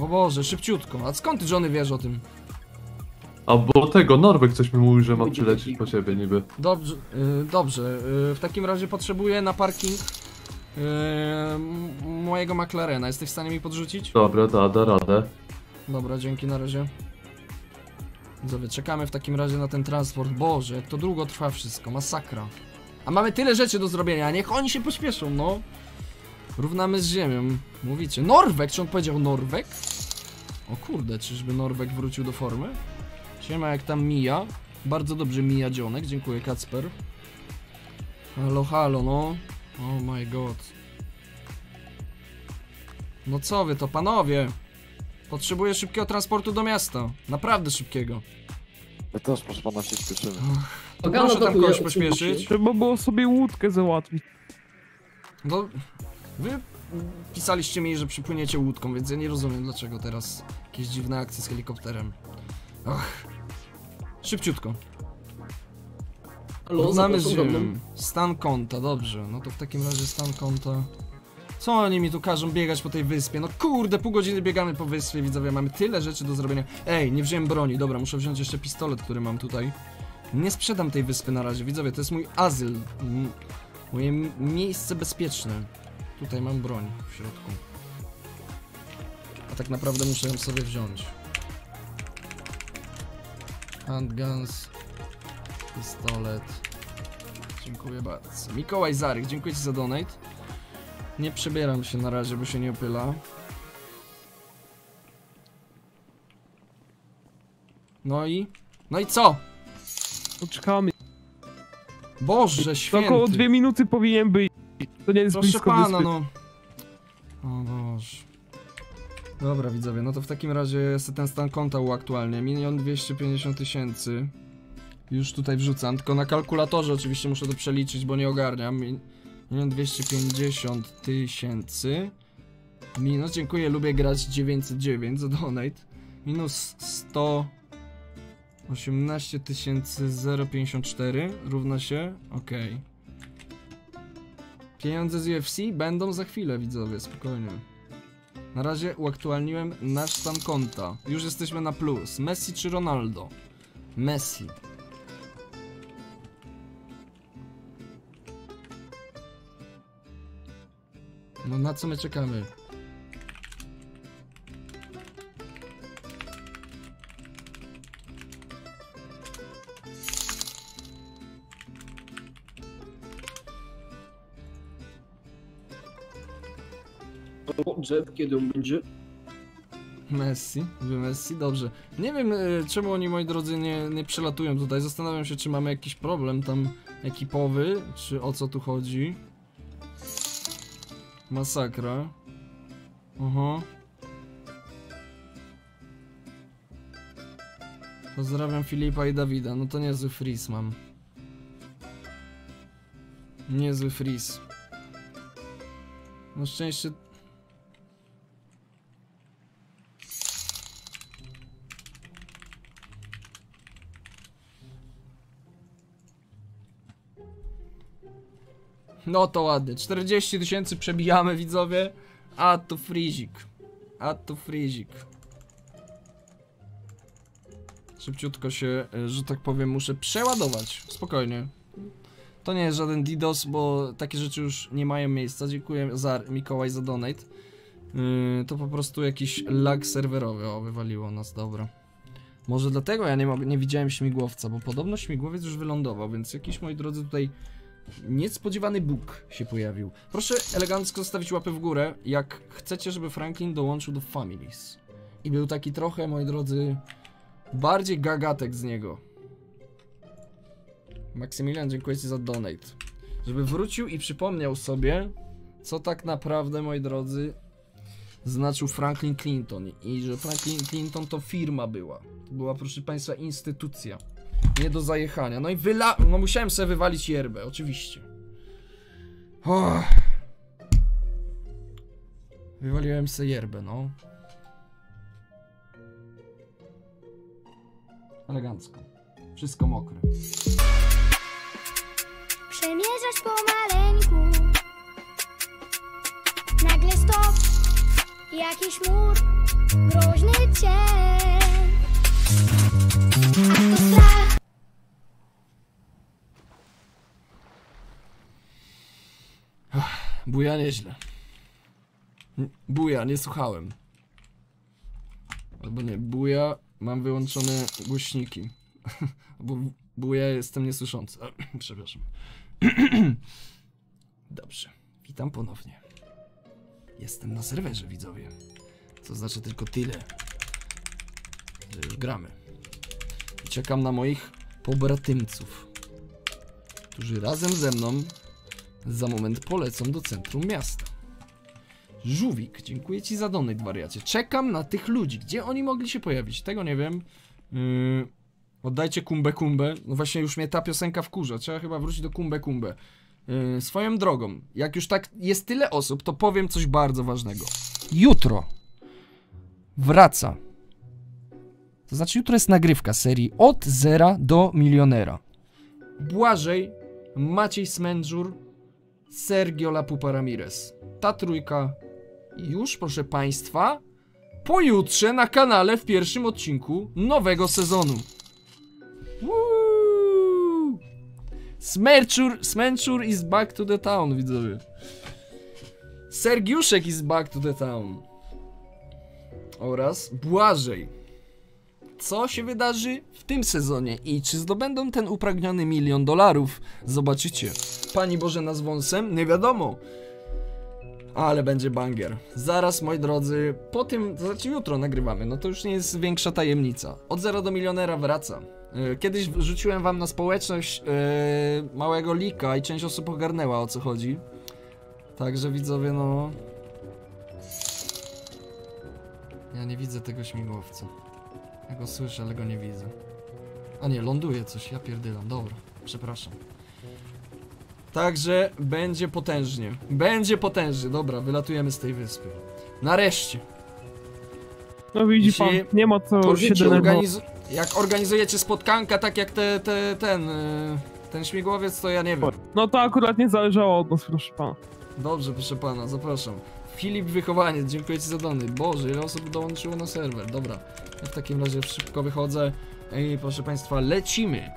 O Boże, szybciutko. A skąd ty żony wiesz o tym? A bo tego, Norwek coś mi mówił, że ma przylecieć po ciebie niby. Dobrze, yy, dobrze. Yy, w takim razie potrzebuję na parking yy, mojego McLarena. Jesteś w stanie mi podrzucić? Dobra, da, da radę. Dobra, dzięki na razie. Widzowie, czekamy w takim razie na ten transport. Boże, jak to długo trwa wszystko, masakra. A mamy tyle rzeczy do zrobienia, niech oni się pośpieszą, no. Równamy z ziemią. Mówicie, Norwek, czy on powiedział Norwek? O kurde, czyżby Norwek wrócił do formy? Siema, jak tam mija? Bardzo dobrze mija dzionek, dziękuję Kacper. Halo, halo, no. Oh my god. No co wy to, panowie? Potrzebuję szybkiego transportu do miasta. Naprawdę szybkiego. My też, proszę pana, się śpieszymy. Pagano Proszę tam kogoś się. Trzeba było sobie łódkę załatwić. No, wy pisaliście mi, że przypłyniecie łódką, więc ja nie rozumiem dlaczego teraz jakieś dziwne akcje z helikopterem. Ach. Szybciutko. Halo, Poznamy z zapraszam do ziemią. mnie. Stan konta, dobrze. No to w takim razie stan konta. Co oni mi tu każą biegać po tej wyspie? No kurde, pół godziny biegamy po wyspie, widzowie, mamy tyle rzeczy do zrobienia. Ej, nie wziąłem broni, dobra, muszę wziąć jeszcze pistolet, który mam tutaj. Nie sprzedam tej wyspy na razie, widzowie, to jest mój azyl. M- Moje miejsce bezpieczne. Tutaj mam broń w środku. A tak naprawdę muszę ją sobie wziąć. Handguns. Pistolet. Dziękuję bardzo. Mikołaj Zarych, dziękuję Ci za donate. Nie przebieram się na razie, bo się nie opyla. No i? No i co? Poczekamy. Boże To święty. około dwie minuty powinien być. To nie jest Proszę blisko pana, wyspy. no. O Boże. Dobra widzowie, no to w takim razie sobie ten stan konta uaktualnię. Milion dwieście pięćdziesiąt tysięcy. Już tutaj wrzucam, tylko na kalkulatorze oczywiście muszę to przeliczyć, bo nie ogarniam. Mi- Milion dwieście pięćdziesiąt tysięcy. Minus, dziękuję, lubię grać 909 za donate. Minus 100... 18 054 równa się, okej. Pieniądze z UFC będą za chwilę, widzowie, spokojnie. Na razie uaktualniłem nasz stan konta. Już jesteśmy na plus. Messi czy Ronaldo? Messi. No na co my czekamy? Jet, kiedy on będzie? Messi, Messi, dobrze. Nie wiem e, czemu oni moi drodzy nie, nie przelatują tutaj. Zastanawiam się, czy mamy jakiś problem tam ekipowy, czy o co tu chodzi. Masakra. Oho. Pozdrawiam Filipa i Dawida. No to niezły freeze mam. Niezły freeze. Na szczęście No to ładnie. 40 tysięcy przebijamy widzowie. A to frizik. A to frizik. Szybciutko się, e, że tak powiem, muszę przeładować. Spokojnie. To nie jest żaden DDoS, bo takie rzeczy już nie mają miejsca. Dziękuję za Mikołaj za donate. Yy, to po prostu jakiś lag serwerowy. O, wywaliło nas, dobra. Może dlatego ja nie, nie widziałem śmigłowca, bo podobno śmigłowiec już wylądował, więc jakiś, moi drodzy, tutaj niespodziewany Bóg się pojawił. Proszę elegancko zostawić łapę w górę, jak chcecie, żeby Franklin dołączył do Families. I był taki trochę, moi drodzy, bardziej gagatek z niego. Maksymilian, dziękuję Ci za donate. Żeby wrócił i przypomniał sobie, co tak naprawdę, moi drodzy, znaczył Franklin Clinton. I że Franklin Clinton to firma była. To była, proszę Państwa, instytucja. Nie do zajechania. No i wyla... No musiałem sobie wywalić yerbę, oczywiście. Och. Wywaliłem sobie yerbę, no. Elegancko. Wszystko mokre. Przemierzasz pomaleńku Nagle stop Jakiś mur Groźny cień Buja nieźle. Buja, nie słuchałem. Albo nie, buja, mam wyłączone głośniki. Bo buja jestem niesłyszący. Przepraszam. Dobrze, witam ponownie. Jestem na serwerze, widzowie. Co znaczy tylko tyle, że już gramy. I czekam na moich pobratymców, którzy razem ze mną za moment polecą do centrum miasta. Żółwik, dziękuję ci za donate, wariacie. Czekam na tych ludzi. Gdzie oni mogli się pojawić? Tego nie wiem. Yy, oddajcie kumbę kumbę. No właśnie już mnie ta piosenka wkurza. Trzeba chyba wrócić do kumbę kumbę. Yy, swoją drogą, jak już tak jest tyle osób, to powiem coś bardzo ważnego. Jutro wraca. To znaczy jutro jest nagrywka serii od zera do milionera. Błażej, Maciej Smędżur, Sergio Lapupa Ramirez. Ta trójka już, proszę Państwa, pojutrze na kanale w pierwszym odcinku nowego sezonu. Woo! Smerczur, Smęczur is back to the town, widzowie. Sergiuszek is back to the town. Oraz Błażej. Co się wydarzy w tym sezonie i czy zdobędą ten upragniony milion dolarów? Zobaczycie. Pani Bożena z wąsem? Nie wiadomo. Ale będzie banger. Zaraz, moi drodzy, po tym, znaczy jutro nagrywamy, no to już nie jest większa tajemnica. Od zera do milionera wraca. Yy, Kiedyś rzuciłem wam na społeczność yy, małego lika i część osób ogarnęła o co chodzi. Także widzowie, no... Ja nie widzę tego śmigłowca. Ja go słyszę, ale go nie widzę. A nie, ląduje coś, ja pierdylam, dobra, przepraszam. Także będzie potężnie. Będzie potężnie, dobra, wylatujemy z tej wyspy. Nareszcie. No widzi pan, nie ma co się organizu- jak organizujecie spotkanka, tak jak te, te, ten, y, ten śmigłowiec, to ja nie wiem. No to akurat nie zależało od nas, proszę pana. Dobrze, proszę pana, zapraszam. Filip Wychowanie, dziękuję ci za dony. Boże, ile osób dołączyło na serwer. Dobra, ja w takim razie szybko wychodzę. I proszę państwa, lecimy.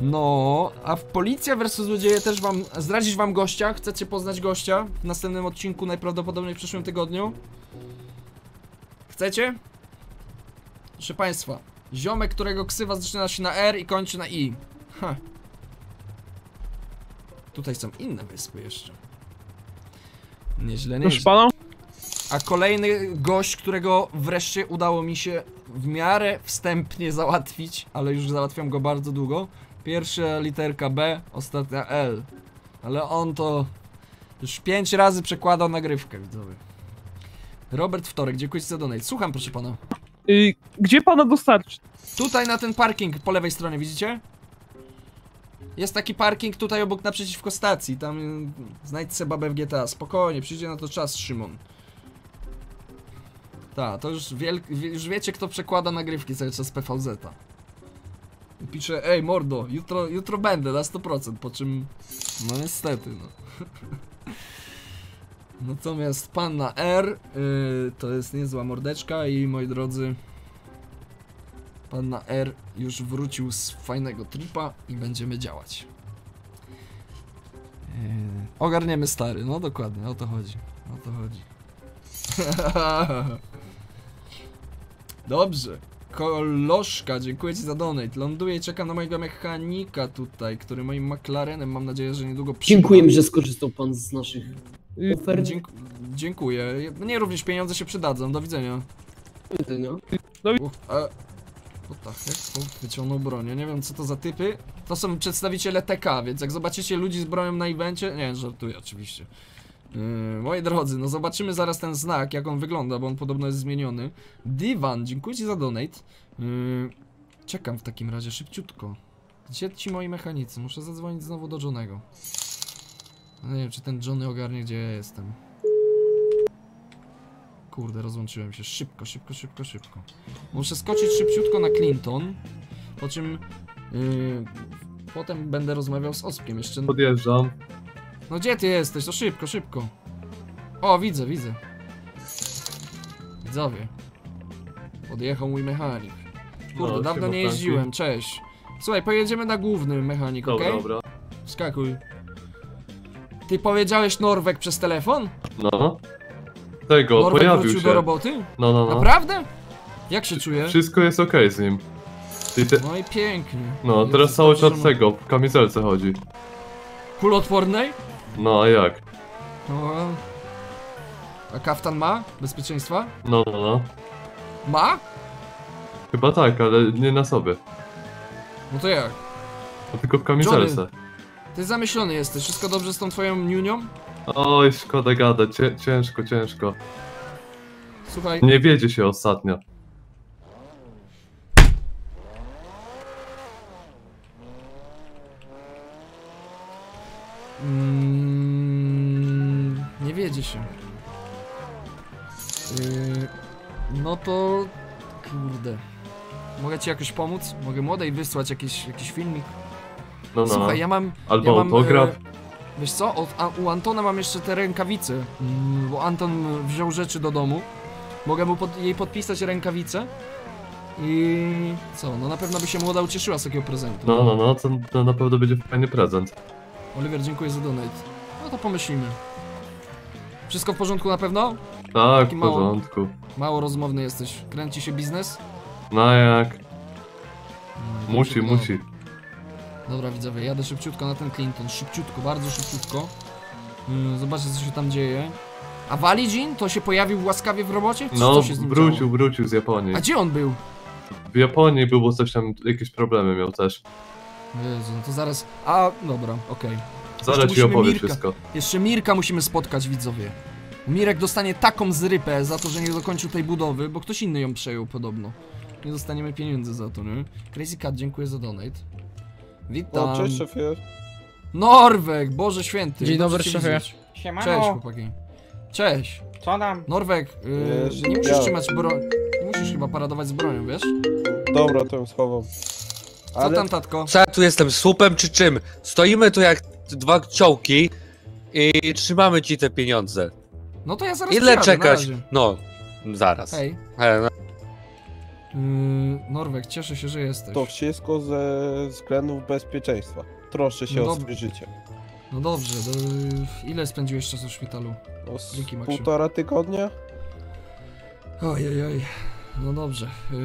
No, a w Policja vs Złodzieje też wam, zdradzić wam gościa? Chcecie poznać gościa w następnym odcinku, najprawdopodobniej w przyszłym tygodniu? Chcecie? Proszę państwa, ziomek, którego ksywa zaczyna się na R i kończy na I. Ha. Tutaj są inne wyspy jeszcze. Nieźle, Proszę nieźle. pana? A kolejny gość, którego wreszcie udało mi się w miarę wstępnie załatwić, ale już załatwiam go bardzo długo. Pierwsza literka B, ostatnia L. Ale on to już pięć razy przekładał nagrywkę, widzowie. Robert Wtorek, dziękuję za donate. Słucham, proszę pana. Y, gdzie pana dostarczyć? Tutaj na ten parking po lewej stronie, widzicie? Jest taki parking tutaj obok naprzeciwko stacji. Tam y, znajdź sobie babę w GTA. Spokojnie, przyjdzie na to czas, Szymon. Tak, to już, wiel... wie- już wiecie, kto przekłada nagrywki cały czas z PVZ-a. I pisze, ej mordo, jutro, jutro będę na 100%, po czym, no niestety, no. Natomiast pan na R, y, to jest niezła mordeczka i moi drodzy, Pan na R już wrócił z fajnego tripa i będziemy działać. Eee, ogarniemy stary, no dokładnie, o to chodzi. O to chodzi. Dobrze. Koloszka, dziękuję ci za donate. Ląduję i czekam na mojego mechanika tutaj, który moim McLarenem mam nadzieję, że niedługo przyda. Dziękujemy, że skorzystał pan z naszych Y, ofert. Dzięk dziękuję. Mnie również pieniądze się przydadzą. Do widzenia. widzenia. Uch, e, What the heck? Wyciągnął bronię. Nie wiem co to za typy. To są przedstawiciele TK, więc jak zobaczycie ludzi z bronią na evencie... Nie, żartuję oczywiście. Yy, moi drodzy, no zobaczymy zaraz ten znak, jak on wygląda, bo on podobno jest zmieniony. Divan, dziękuję ci za donate. Yy, czekam w takim razie szybciutko. Gdzie ci moi mechanicy? Muszę zadzwonić znowu do Johnego. No nie wiem, czy ten Johnny ogarnie, gdzie ja jestem. Kurde, rozłączyłem się. Szybko, szybko, szybko, szybko. Muszę skoczyć szybciutko na Clinton, po czym Yy, potem będę rozmawiał z Ospkiem jeszcze. Podjeżdżam. No gdzie ty jesteś? To szybko, szybko. O, widzę, widzę. Widzowie. Podjechał mój mechanik. Kurde, No, dawno nie jeździłem, cześć. Słuchaj, pojedziemy na główny mechanik, Dobra, okej? dobra. Skakuj. Ty powiedziałeś Norwek przez telefon? No. Tego, Norwek pojawił wrócił się. do roboty? No, no, no. Naprawdę? Jak się czuje? Wszystko jest okej z nim. Te... No i pięknie. No, teraz cały czas tego, w kamizelce chodzi. Kuloodpornej? No, a jak? No. A kaftan ma? Bezpieczeństwa? No, no, no. Ma? Chyba tak, ale nie na sobie. No to jak? No, tylko w kamizelce. Ty zamyślony jesteś, wszystko dobrze z tą twoją niunią? Oj, szkoda gadać, Cie ciężko, ciężko. Słuchaj, Nie wiedzie się ostatnio. Mm, nie wiedzie się. Yy, no to... Kurde. Mogę ci jakoś pomóc? Mogę młodej wysłać jakiś, jakiś filmik? No, no. Słuchaj, ja mam... Albo ja mam, autograf. e, Wiesz co, od, a, u Antona mam jeszcze te rękawice, mm, bo Anton wziął rzeczy do domu. Mogę mu pod, jej podpisać rękawice i co, no na pewno by się młoda ucieszyła z takiego prezentu. No, no, no, to, to na pewno będzie fajny prezent. Oliver, dziękuję za donate. No to pomyślimy. Wszystko w porządku na pewno? Tak, Taki w mało- porządku. Mało rozmowny jesteś. Kręci się biznes? No jak? No, Musi, no. musi. Dobra widzowie, jadę szybciutko na ten Clinton. Szybciutko, bardzo szybciutko. Yy, Zobaczcie co się tam dzieje. A Walijin to się pojawił łaskawie w robocie? Czy No, co się z nim wrócił, działo? wrócił z Japonii. A gdzie on był? W Japonii był, bo coś tam, jakieś problemy miał też. Jezu, no to zaraz... A, dobra, okej. Zaraz ci opowiem Mirka. wszystko. Jeszcze Mirka musimy spotkać, widzowie. Mirek dostanie taką zrypę za to, że nie dokończył tej budowy, bo ktoś inny ją przejął podobno. Nie dostaniemy pieniędzy za to, nie? Crazy Cat, dziękuję za donate. Witam. O, cześć szefie. Norwek, Boże Święty. Dzień dobry, szefie. widzieć. Siemano. Cześć, chłopaki. Cześć. Co tam? Norwek, yy, nie musisz ja- trzymać broń. Nie musisz chyba paradować z bronią, wiesz? Dobra, to ją schowam. Co Ale tam, tatko? Co ja tu jestem, słupem czy czym? Stoimy tu jak dwa ciołki i trzymamy ci te pieniądze. No to ja zaraz Ile przyjadę, czekać? No, zaraz. Hej. He, no. Yy, Norwek, cieszę się, że jesteś. to wszystko ze względów bezpieczeństwa. Troszczę się No o swoje życie. No dobrze, do... ile spędziłeś czasu w szpitalu? No, Dzięki, półtora tygodnia? Ojej, oj. No dobrze. Yy,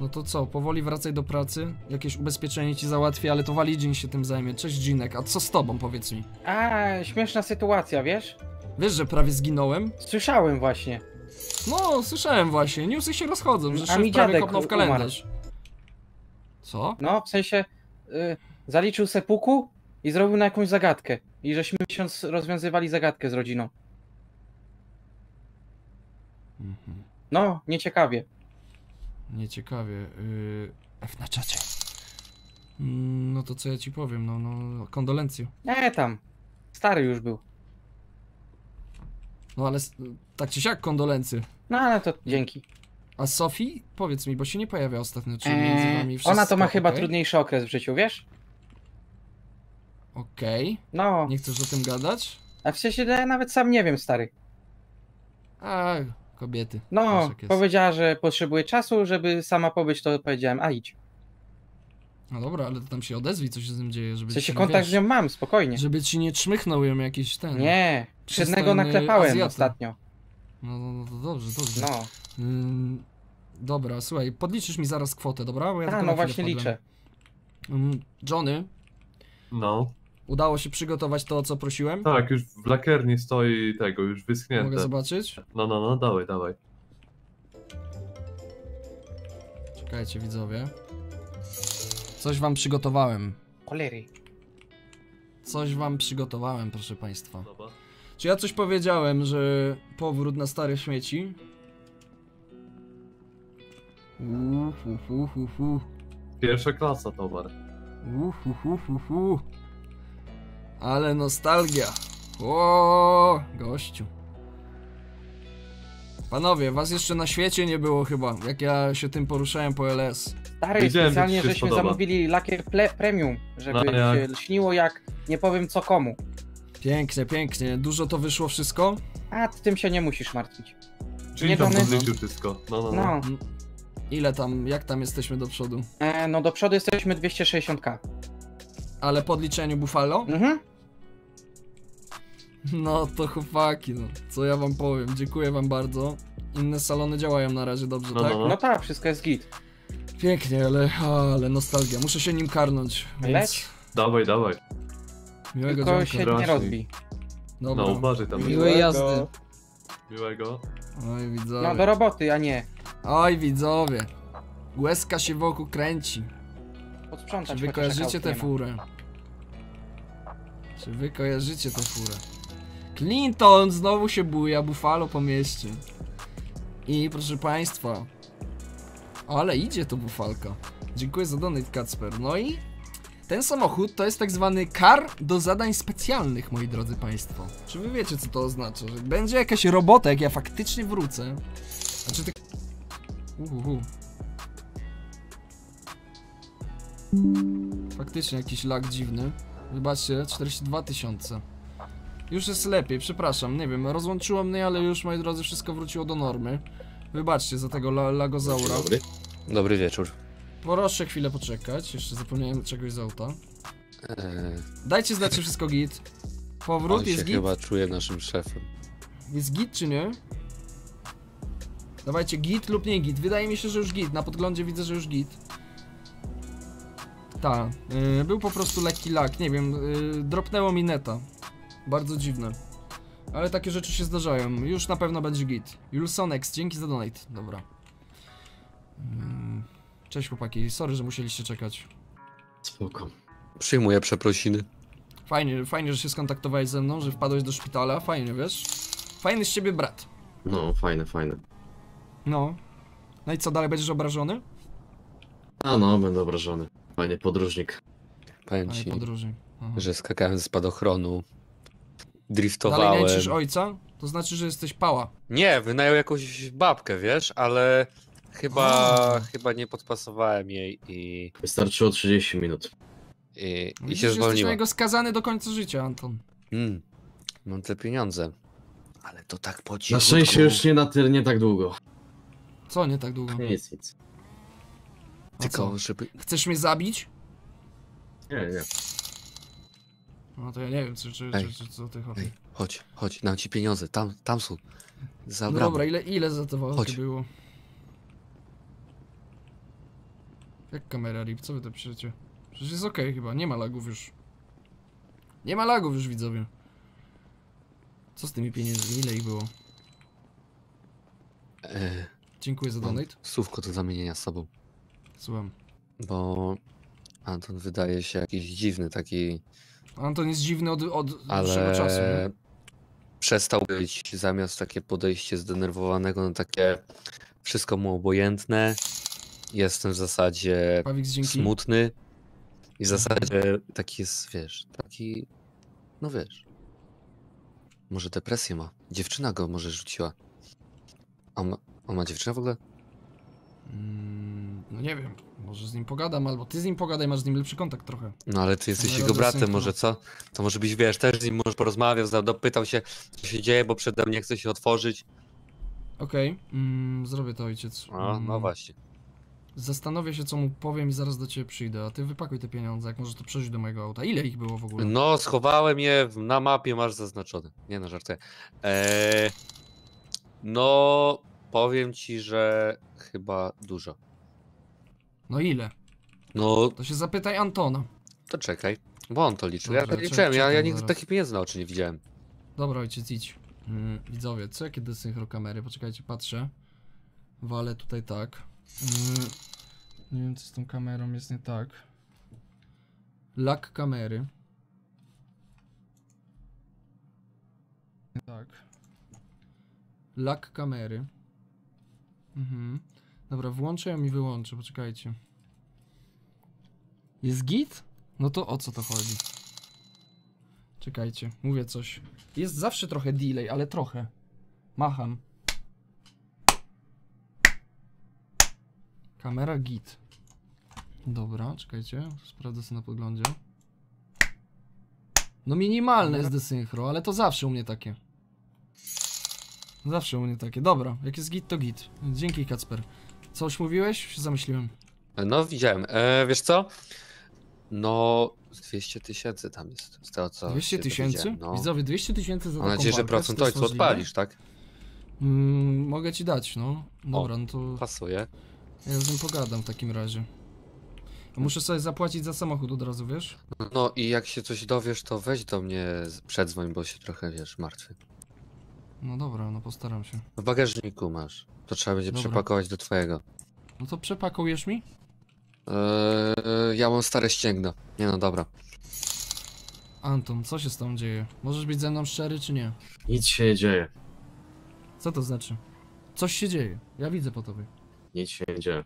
no to co, powoli wracaj do pracy. Jakieś ubezpieczenie ci załatwię, ale to Walidzin się tym zajmie. Cześć, Dzinek. A co z tobą, powiedz mi? A, śmieszna sytuacja, wiesz? Wiesz, że prawie zginąłem? Słyszałem właśnie. No, słyszałem właśnie. Newsy się rozchodzą, że szef prawie kopnął w umarł. kalendarz. Co? No, w sensie y, zaliczył sepuku i zrobił na jakąś zagadkę. I żeśmy miesiąc rozwiązywali zagadkę z rodziną. Mhm. No, nieciekawie. Nieciekawie. Yy, F na czacie. Mm, No to co ja ci powiem, no, no, kondolencje. Nie tam. Stary już był. No ale tak czy siak kondolencje. No ale to dzięki. A Sofii? Powiedz mi, bo się nie pojawia ostatnio, czy między Eee, wami wszystko ona to ma chyba okej? trudniejszy okres w życiu, wiesz? Okej. No, Nie chcesz o tym gadać? a w sensie ja nawet sam nie wiem, stary. A, kobiety. No, powiedziała, że potrzebuje czasu, żeby sama pobyć, to powiedziałem, a idź. No dobra, ale to tam się odezwij, co się z tym dzieje, żeby W sensie ci, no kontakt wiesz, z nią mam, spokojnie. Żeby ci nie czmychnął ją jakiś ten... Nie, przednego naklepałem Azjata. ostatnio. No, no, no to dobrze, dobrze. No, Ym, dobra, słuchaj, podliczysz mi zaraz kwotę, dobra? Bo ja a, tylko no właśnie liczę. Ym, Johnny, No. Udało się przygotować to, o co prosiłem? Tak, już w lakierni stoi tego, już wyschnięte. Mogę zobaczyć? No, no, no, dawaj, dawaj. Czekajcie, widzowie. Coś wam przygotowałem. Cholery. Coś wam przygotowałem, proszę państwa. Dobra. Czy ja coś powiedziałem, że powrót na stare śmieci? Uf, uf, uf, uf, uf. Pierwsza klasa towar. Uf, uf, uf, uf, uf. Ale nostalgia. O, gościu. Panowie, was jeszcze na świecie nie było chyba, jak ja się tym poruszałem po LS. Stary, Widziałem, specjalnie żeśmy spodoba. zamówili lakier ple- premium, żeby No, jak? się lśniło jak nie powiem co komu. Pięknie, pięknie. Dużo to wyszło wszystko? A ty tym się nie musisz martwić. Czyli Nie tam podliczył wszystko. No, no, no. No. Ile tam, jak tam jesteśmy do przodu? e, no do przodu jesteśmy 260k. Ale po odliczeniu Buffalo? Mhm. No to chłopaki, no. Co ja wam powiem? Dziękuję wam bardzo. Inne salony działają na razie dobrze, No, tak? no, No tak, wszystko jest git. Pięknie, ale, ale nostalgia. Muszę się nim karnąć. Więc Leć. Dawaj, dawaj. Miłego Tylko się nie rozbij. Dobra. No, uważaj tam. Miłej jazdy. Miłego. Oj widzowie. No do roboty, a nie. Oj widzowie. Łezka się wokół kręci. Czy Posprzątać wy chociaż, kojarzycie tę furę? Czy wy kojarzycie tę furę? Clinton znowu się buja, Buffalo po mieście. I proszę państwa. Ale idzie to bufalka. Dziękuję za donate Kacper. No i ten samochód to jest tak zwany kar do zadań specjalnych, moi drodzy państwo. Czy wy wiecie co to oznacza? Że będzie jakaś robota, jak ja faktycznie wrócę. Znaczy ty... Uhuhu. Faktycznie jakiś lag dziwny. Wybaczcie, 42 tysiące. Już jest lepiej, przepraszam, nie wiem, rozłączyło mnie, ale już, moi drodzy, wszystko wróciło do normy. Wybaczcie za tego la lagozaura. Dobry. Dobry wieczór. Proszę chwilę poczekać, jeszcze zapomniałem czegoś z auta. Eee, Dajcie znać, czy wszystko git. on Powrót się jest git? chyba czuje naszym szefem. Jest git czy nie? Dawajcie git lub nie git. Wydaje mi się, że już git. Na podglądzie widzę, że już git. Ta. Yy, był po prostu lekki lag. Nie wiem, yy, dropnęło mi neta. Bardzo dziwne. Ale takie rzeczy się zdarzają. Już na pewno będzie git. Julsonex, dzięki za donate. Dobra. Yy, cześć chłopaki. Sorry, że musieliście czekać. Spoko. Przyjmuję przeprosiny. Fajnie, fajnie, że się skontaktowałeś ze mną, że wpadłeś do szpitala. Fajnie, wiesz? Fajny z ciebie brat. No, fajne, fajne. No. No i co, dalej będziesz obrażony? A no, będę obrażony. Fajny podróżnik. Powiem ci, podróży. Aha. że skakałem z spadochronu. Dalej Driftowałem. nęcisz ojca? To znaczy, że jesteś pała. Nie, wynajął jakąś babkę, wiesz, ale chyba, chyba nie podpasowałem jej i, Wystarczyło 30 minut. i, i Widzisz, się Jesteś na niego skazany do końca życia, Anton. Mm, mam te pieniądze. Ale to tak po Na cichutku. szczęście już nie na tyle, nie tak długo. Co nie tak długo? Nic, nic. Tylko, żeby... Chcesz mnie zabić? Nie, nie. No to ja nie wiem, czy, czy, Ej. czy, czy co ty chodzi. Ej, chodź, chodź, dam ci pieniądze, tam, tam są. Za No bramą. dobra, ile, ile za to walkę Chodź. było? Jak kamera rip, co wy to piszecie? Przecież jest okej chyba, nie ma lagów już. Nie ma lagów już widzowie. Co z tymi pieniędzmi? Ile ich było? E, Dziękuję za mam donate. słówko do zamienienia z sobą. Słucham. Bo Anton wydaje się jakiś dziwny, taki, Anton jest dziwny od, od dłuższego czasu. nie? przestał być zamiast takie podejście zdenerwowanego na takie wszystko mu obojętne. Jestem w zasadzie smutny i w zasadzie taki jest, wiesz, taki, no wiesz, może depresję ma. Dziewczyna go może rzuciła. A ma, on ma dziewczynę w ogóle? Mm, no nie wiem, może z nim pogadam, albo ty z nim pogadaj, masz z nim lepszy kontakt trochę. No ale ty jesteś Ale jego bratem, może co? To może byś, wiesz, też z nim możesz porozmawiał, za- dopytał się, co się dzieje, bo przede mnie chce się otworzyć. Okej, mm, zrobię to ojciec. A, no Mm, właśnie. Zastanowię się, co mu powiem i zaraz do ciebie przyjdę, a ty wypakuj te pieniądze, jak możesz to przerzuć do mojego auta. Ile ich było w ogóle? No, schowałem je, na mapie masz zaznaczone. Nie no, żartuję. Eee, no, powiem ci, że chyba dużo. No ile? No, To się zapytaj Antona. to czekaj, bo on to liczył. Ja Dobra, to czek- liczyłem, ja, ja czekam nigdy zaraz. takich pieniędzy na oczy nie widziałem. Dobra, ojciec, idź. Mm, widzowie, co jakie desynchro kamery? Poczekajcie, patrzę. Walę tutaj tak. Mm, nie wiem, co z tą kamerą jest nie tak. Lak kamery. Nie tak. Lak kamery. Mhm. Dobra, włączę ją i wyłączę, poczekajcie. Jest git? No to o co to chodzi? Czekajcie, mówię coś. Jest zawsze trochę delay, ale trochę. Macham. Kamera git. Dobra, czekajcie, sprawdzę sobie na podglądzie. No minimalne jest desynchro, ale to zawsze u mnie takie. Zawsze u mnie takie. Dobra, jak jest git, to git. Dzięki Kacper. Coś mówiłeś? Się zamyśliłem. No, widziałem. E, wiesz co? No, z 200 tysięcy tam jest. Z tego co 200 się tysięcy? No. Widzowie, 200 tysięcy za Mam nadzieję, że procent ojcu odpalisz, tak? Mm, mogę ci dać, no. Dobra, no to Pasuje. ja z nim pogadam w takim razie. Muszę sobie zapłacić za samochód od razu, wiesz? No i jak się coś dowiesz, to weź do mnie, przedzwoń, bo się trochę, wiesz, martwy. No dobra, no postaram się. W bagażniku masz. To trzeba będzie Dobra. przepakować do twojego. No to przepakujesz mi? Eee, ja mam stare ścięgno. Nie no, dobra. Anton, co się z tą dzieje? Możesz być ze mną szczery, czy nie? Nic się nie dzieje. Co to znaczy? Coś się dzieje. Ja widzę po tobie. Nic się nie dzieje.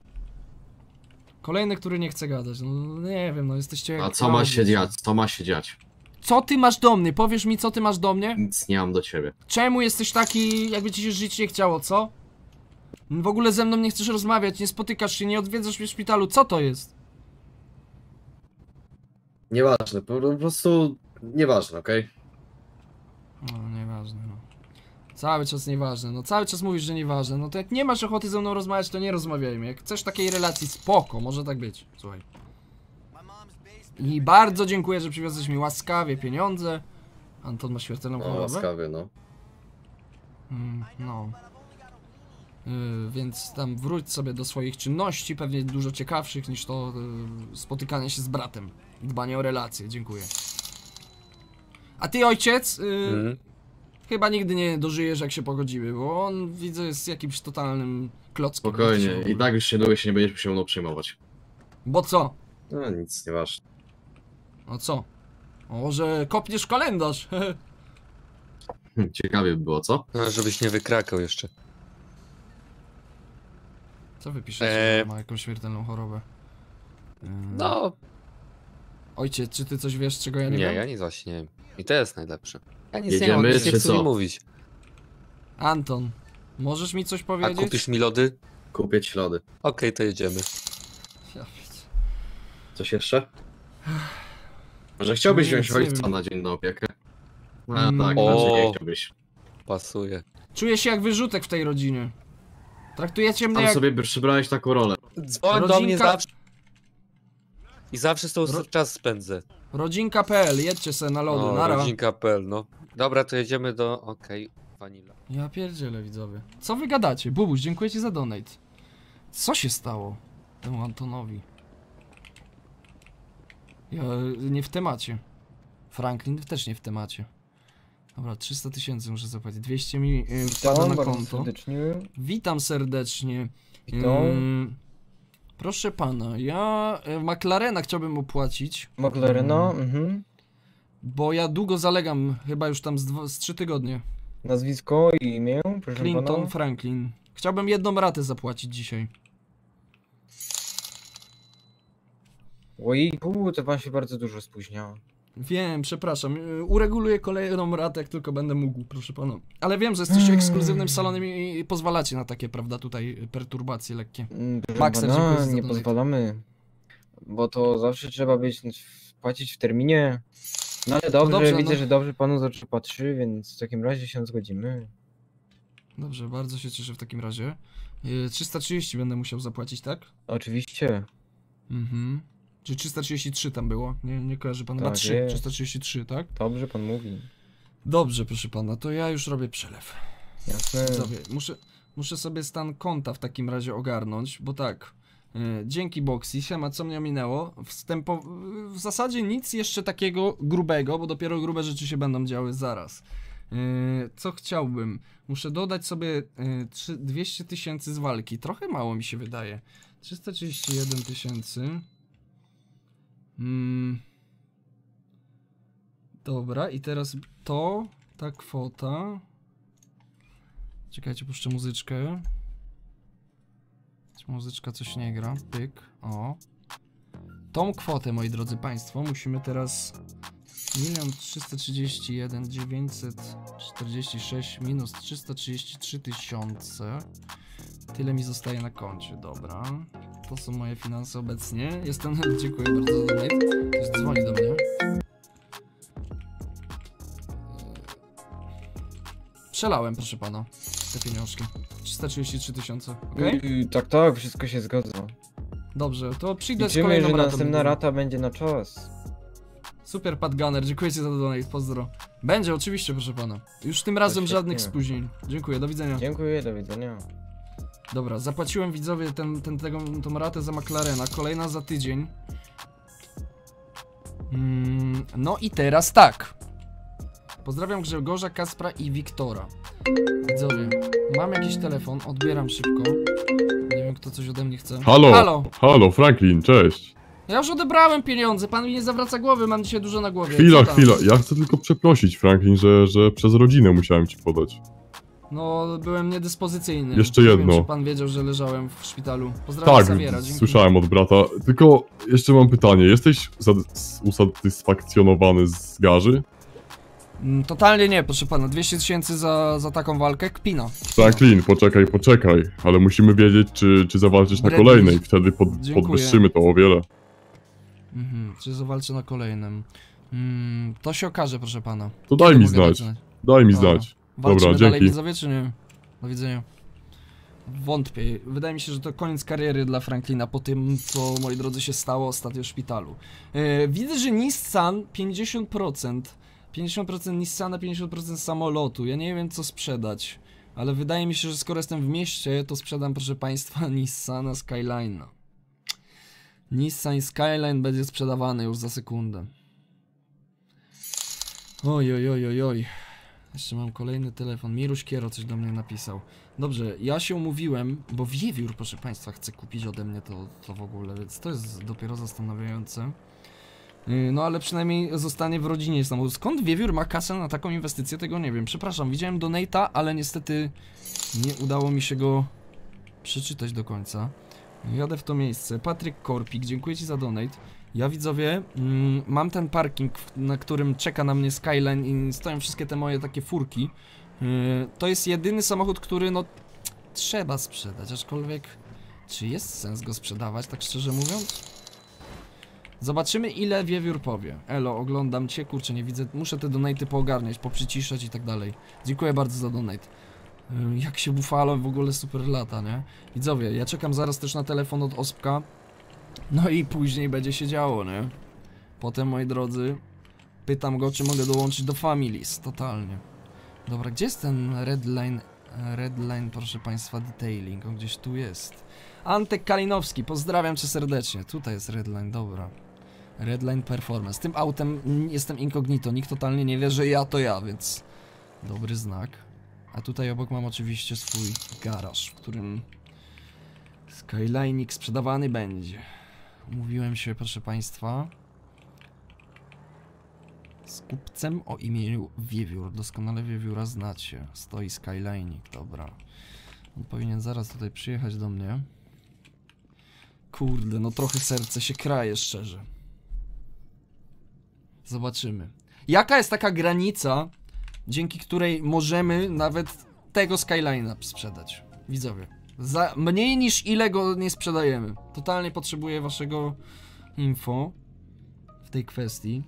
Kolejny, który nie chce gadać. No nie wiem, no jesteście jak A co ma się dziać? Co ma się dziać? Co ty masz do mnie? Powiesz mi, co ty masz do mnie? Nic nie mam do ciebie. Czemu jesteś taki, jakby ci się żyć nie chciało, co? W ogóle ze mną nie chcesz rozmawiać, nie spotykasz się, nie odwiedzasz mnie w szpitalu. Co to jest? Nieważne, po, po prostu nieważne, okej? No, nieważne, no. Cały czas nieważne, no cały czas mówisz, że nieważne. No to jak nie masz ochoty ze mną rozmawiać, to nie rozmawiajmy. Jak chcesz takiej relacji, spoko, może tak być. Słuchaj. I bardzo dziękuję, że przywiozłeś mi łaskawie pieniądze. Anton ma śmiertelną No, chorobę. łaskawy, no. Mm, no. Yy, więc tam wróć sobie do swoich czynności, pewnie dużo ciekawszych niż to yy, spotykanie się z bratem. Dbanie o relacje, dziękuję. A ty ojciec, yy, Mhm. chyba nigdy nie dożyjesz jak się pogodzimy, bo on widzę jest jakimś totalnym klockiem. Spokojnie, i tak już niedługo się nie będziesz się mną przejmować. Bo co? No nic, nieważne. No co? O, że kopniesz kalendarz. Ciekawie by było, co? No, żebyś nie wykrakał jeszcze. Co wy piszecie, Eee. ma jakąś śmiertelną chorobę? Yy, No, Ojciec, czy ty coś wiesz, czego ja nie, nie, wiem? ja nic właśnie nie wiem. I to jest najlepsze. Ja nic Jedziemy, nie mam, nic nie chcę mi co? mówić. Anton, możesz mi coś A powiedzieć? kupisz mi lody? Kupię ci lody. Okej, to jedziemy. Ja. Coś jeszcze? Może chciałbyś wziąć nie ojca wiem. na dzień na opiekę? A Mm. tak, O. raczej nie chciałbyś. Pasuje. Czuję się jak wyrzutek w tej rodzinie. Traktujecie mnie Tam jak... sobie by przybrałeś taką rolę. Dzwoń do mnie Rodzinka- zawsze. I zawsze z tą Ro- czas spędzę. Rodzinka.pl, jedźcie se na lody, O, nara. rodzinka.pl, no. Dobra, to jedziemy do... Okej, vanilla. Ja pierdzielę, widzowie. Co wy gadacie? Bubuś, dziękuję ci za donate. Co się stało temu Antonowi? Ja nie w temacie. Franklin też nie w temacie. Dobra, 300 tysięcy muszę zapłacić. 200 mi yy, wpada na konto. serdecznie. Witam serdecznie. Witam. Ym, proszę pana, ja y, McLarena chciałbym opłacić. McLarena, mhm. Bo ja długo zalegam, chyba już tam z, dwa, z 3 tygodnie. Nazwisko i imię, proszę Clinton pana. Franklin. Chciałbym jedną ratę zapłacić dzisiaj. Ojejku, to pan się bardzo dużo spóźniał. Wiem, przepraszam. y, Ureguluję kolejną ratę, jak tylko będę mógł, proszę pana. Ale wiem, że jesteście ekskluzywnym salonem i pozwalacie na takie, prawda, tutaj y, perturbacje lekkie. Mm, Proszę Maxer, pana, nie pozwalamy. Bo to zawsze trzeba być, płacić w terminie. No ale dobrze, dobrze, widzę, no. że dobrze panu z oczu patrzy, więc w takim razie się zgodzimy. Dobrze, bardzo się cieszę w takim razie. Y, 330 będę musiał zapłacić, tak? Oczywiście. Mhm. Czy 333 tam było? Nie, nie kojarzy pan? Chyba Tak 3. jest. 333, tak? Dobrze pan mówi. Dobrze, proszę pana, to ja już robię przelew. Jasne. Widzowie, muszę, muszę sobie stan konta w takim razie ogarnąć, bo tak. y, dzięki Boxy, siema, co mnie minęło. Wstępo, w zasadzie nic jeszcze takiego grubego, bo dopiero grube rzeczy się będą działy zaraz. Y, co chciałbym? Muszę dodać sobie y, trzy- 200 tysięcy z walki. Trochę mało mi się wydaje. 331 tysięcy. Mm. Dobra, i teraz to, ta kwota. Czekajcie, puszczę muzyczkę. Muzyczka coś nie gra. Pyk. O. Tą kwotę, moi drodzy Państwo, musimy teraz 1 331 946 minus 333 tysiące. Tyle mi zostaje na koncie, dobra. To są moje finanse obecnie. Jestem, dziękuję bardzo za donate. Ktoś dzwoni do mnie. Przelałem, proszę pana, te pieniążki. 333 tysiące, okej? Yy, tak, tak, wszystko się zgadza. Dobrze, to przyjdę z Liczymy, kolejną że ratą. następna rata będzie na czas. Super, Pat Gunner, dziękuję ci za donate, pozdro. Będzie, oczywiście, proszę pana. Już tym razem świetnie. żadnych spóźnień. Dziękuję, do widzenia. Dziękuję, do widzenia. Dobra, zapłaciłem widzowie ten, ten, tego, tą ratę za McLarena, kolejna za tydzień. Mm, no i teraz tak. Pozdrawiam Grzegorza, Kaspra i Wiktora. Widzowie, mam jakiś telefon, odbieram szybko. Nie wiem, kto coś ode mnie chce. Halo, Halo! halo, Franklin, cześć. Ja już odebrałem pieniądze, pan mi nie zawraca głowy, mam dzisiaj dużo na głowie. Chwila, chwila, ja chcę tylko przeprosić, Franklin, że, że przez rodzinę musiałem ci podać. No, byłem niedyspozycyjny. Jeszcze Nie jedno. Wiem, czy pan wiedział, że leżałem w szpitalu. Pozdrawiam Tak, Sawiera, słyszałem od brata. Tylko jeszcze mam pytanie, jesteś usat- usatysfakcjonowany z garzy? Mm, Totalnie nie, proszę pana. 200 tysięcy za, za taką walkę? Kpina. Franklin, poczekaj, poczekaj, ale musimy wiedzieć, czy, czy zawalczysz na Bradley. kolejnej, wtedy pod, Dziękuję. podwyższymy to o wiele. Mhm, czy zawalczę na kolejnym? Mm, to się okaże, proszę pana. To daj Kiedy mi mogę znać. Daj mi Dobra. znać. Walczymy Dobra, dalej dzięki. widzowie, czy nie? Do widzenia. Wątpię. Wydaje mi się, że to koniec kariery dla Franklina po tym, co, moi drodzy, się stało ostatnio w szpitalu. E, widzę, że Nissan 50%. 50% Nissana, 50% samolotu. Ja nie wiem, co sprzedać. Ale wydaje mi się, że skoro jestem w mieście, to sprzedam, proszę państwa, Nissana Skyline'a. Nissan Skyline będzie sprzedawany już za sekundę. Oj, oj, oj, oj, oj. Jeszcze mam kolejny telefon. Miruś Kiero coś do mnie napisał. Dobrze, ja się umówiłem, bo Wiewiór, proszę Państwa, chce kupić ode mnie to, to w ogóle, więc to jest dopiero zastanawiające. Yy, No ale przynajmniej zostanie w rodzinie samochód. Skąd Wiewiór ma kasę na taką inwestycję, tego nie wiem. Przepraszam, widziałem Donate'a, ale niestety nie udało mi się go przeczytać do końca. Jadę w to miejsce. Patryk Korpik, dziękuję Ci za donate. Ja widzowie, mm, mam ten parking, na którym czeka na mnie Skyline i stoją wszystkie te moje takie furki. Yy, to jest jedyny samochód, który no trzeba sprzedać, aczkolwiek czy jest sens go sprzedawać, tak szczerze mówiąc? Zobaczymy ile Wiewiór powie. Elo, oglądam Cię, kurczę, nie widzę, muszę te donaty poogarniać, poprzyciszać i tak dalej. Dziękuję bardzo za donate. Yy, Jak się Buffalo w ogóle super lata, nie? Widzowie, ja czekam zaraz też na telefon od Ospka. No i później będzie się działo, nie? Potem, moi drodzy, pytam go, czy mogę dołączyć do Families. Totalnie. Dobra, gdzie jest ten Redline? Redline, proszę państwa, detailing. On gdzieś tu jest. Antek Kalinowski, pozdrawiam cię serdecznie. Tutaj jest Redline, dobra. Redline Performance. Tym autem jestem incognito. Nikt totalnie nie wie, że ja to ja, więc dobry znak. A tutaj obok mam oczywiście swój garaż, w którym Skyline'ik sprzedawany będzie. Umówiłem się, proszę Państwa, z kupcem o imieniu Wiewiór. Doskonale Wiewióra znacie. Stoi Skyline'ik, dobra. On powinien zaraz tutaj przyjechać do mnie. Kurde, no trochę serce się kraje, szczerze. Zobaczymy. Jaka jest taka granica, dzięki której możemy nawet tego Skyline'a sprzedać? Widzowie. Za mniej niż ile go nie sprzedajemy. Totalnie potrzebuję waszego info w tej kwestii.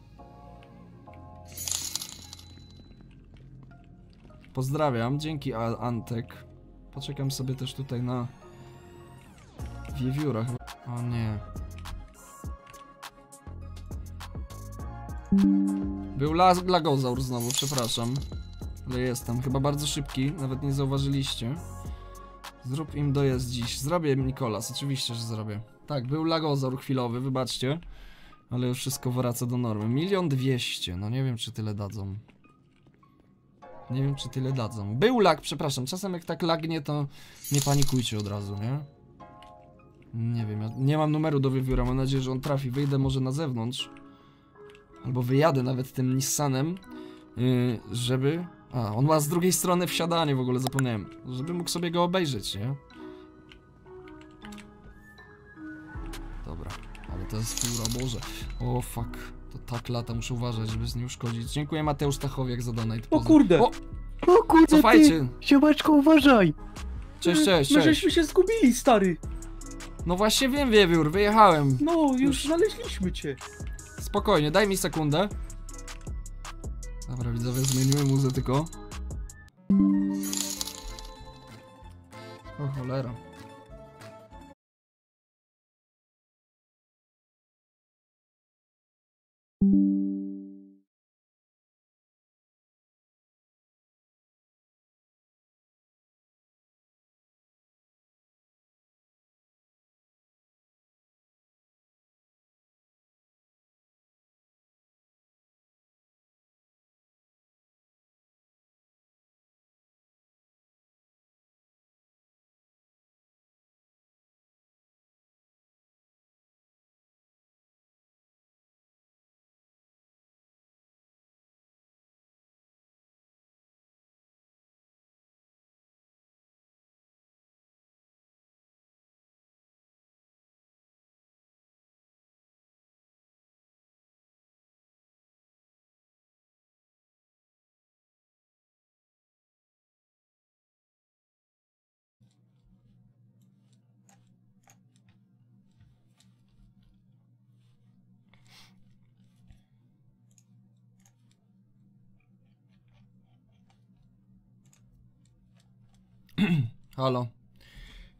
Pozdrawiam, dzięki Antek. Poczekam sobie też tutaj na wiewióra chyba. O nie. Był las Lagozaur znowu, przepraszam. Ale jestem, chyba bardzo szybki, nawet nie zauważyliście. Zrób im dojazd dziś. Zrobię, Nikolas, oczywiście, że zrobię. Tak, był lagozaur chwilowy, wybaczcie. Ale już wszystko wraca do normy. Milion dwieście, no nie wiem, czy tyle dadzą. Nie wiem, czy tyle dadzą. Był lag, przepraszam, czasem jak tak lagnie, to nie panikujcie od razu, nie? Nie wiem, ja nie mam numeru do wiewióra, mam nadzieję, że on trafi. Wyjdę może na zewnątrz. Albo wyjadę nawet tym Nissanem, yy, żeby... A, on ma z drugiej strony wsiadanie w ogóle, zapomniałem. Żeby mógł sobie go obejrzeć, nie? Dobra, ale to jest fura, Boże. O, fuck. To tak lata, muszę uważać, żeby z nie uszkodzić. Dziękuję Mateusz Stachowiak za donate. O kurde! O, O kurde, Cofajcie. ty! Siomeczko, uważaj! Cześć, cześć, My cześć. żeśmy się zgubili, stary! No właśnie wiem, Wiewiór, wyjechałem. No, już znaleźliśmy cię. Spokojnie, daj mi sekundę. Dobra, widzowie, zmieniłem muzę tylko. O cholera. Halo.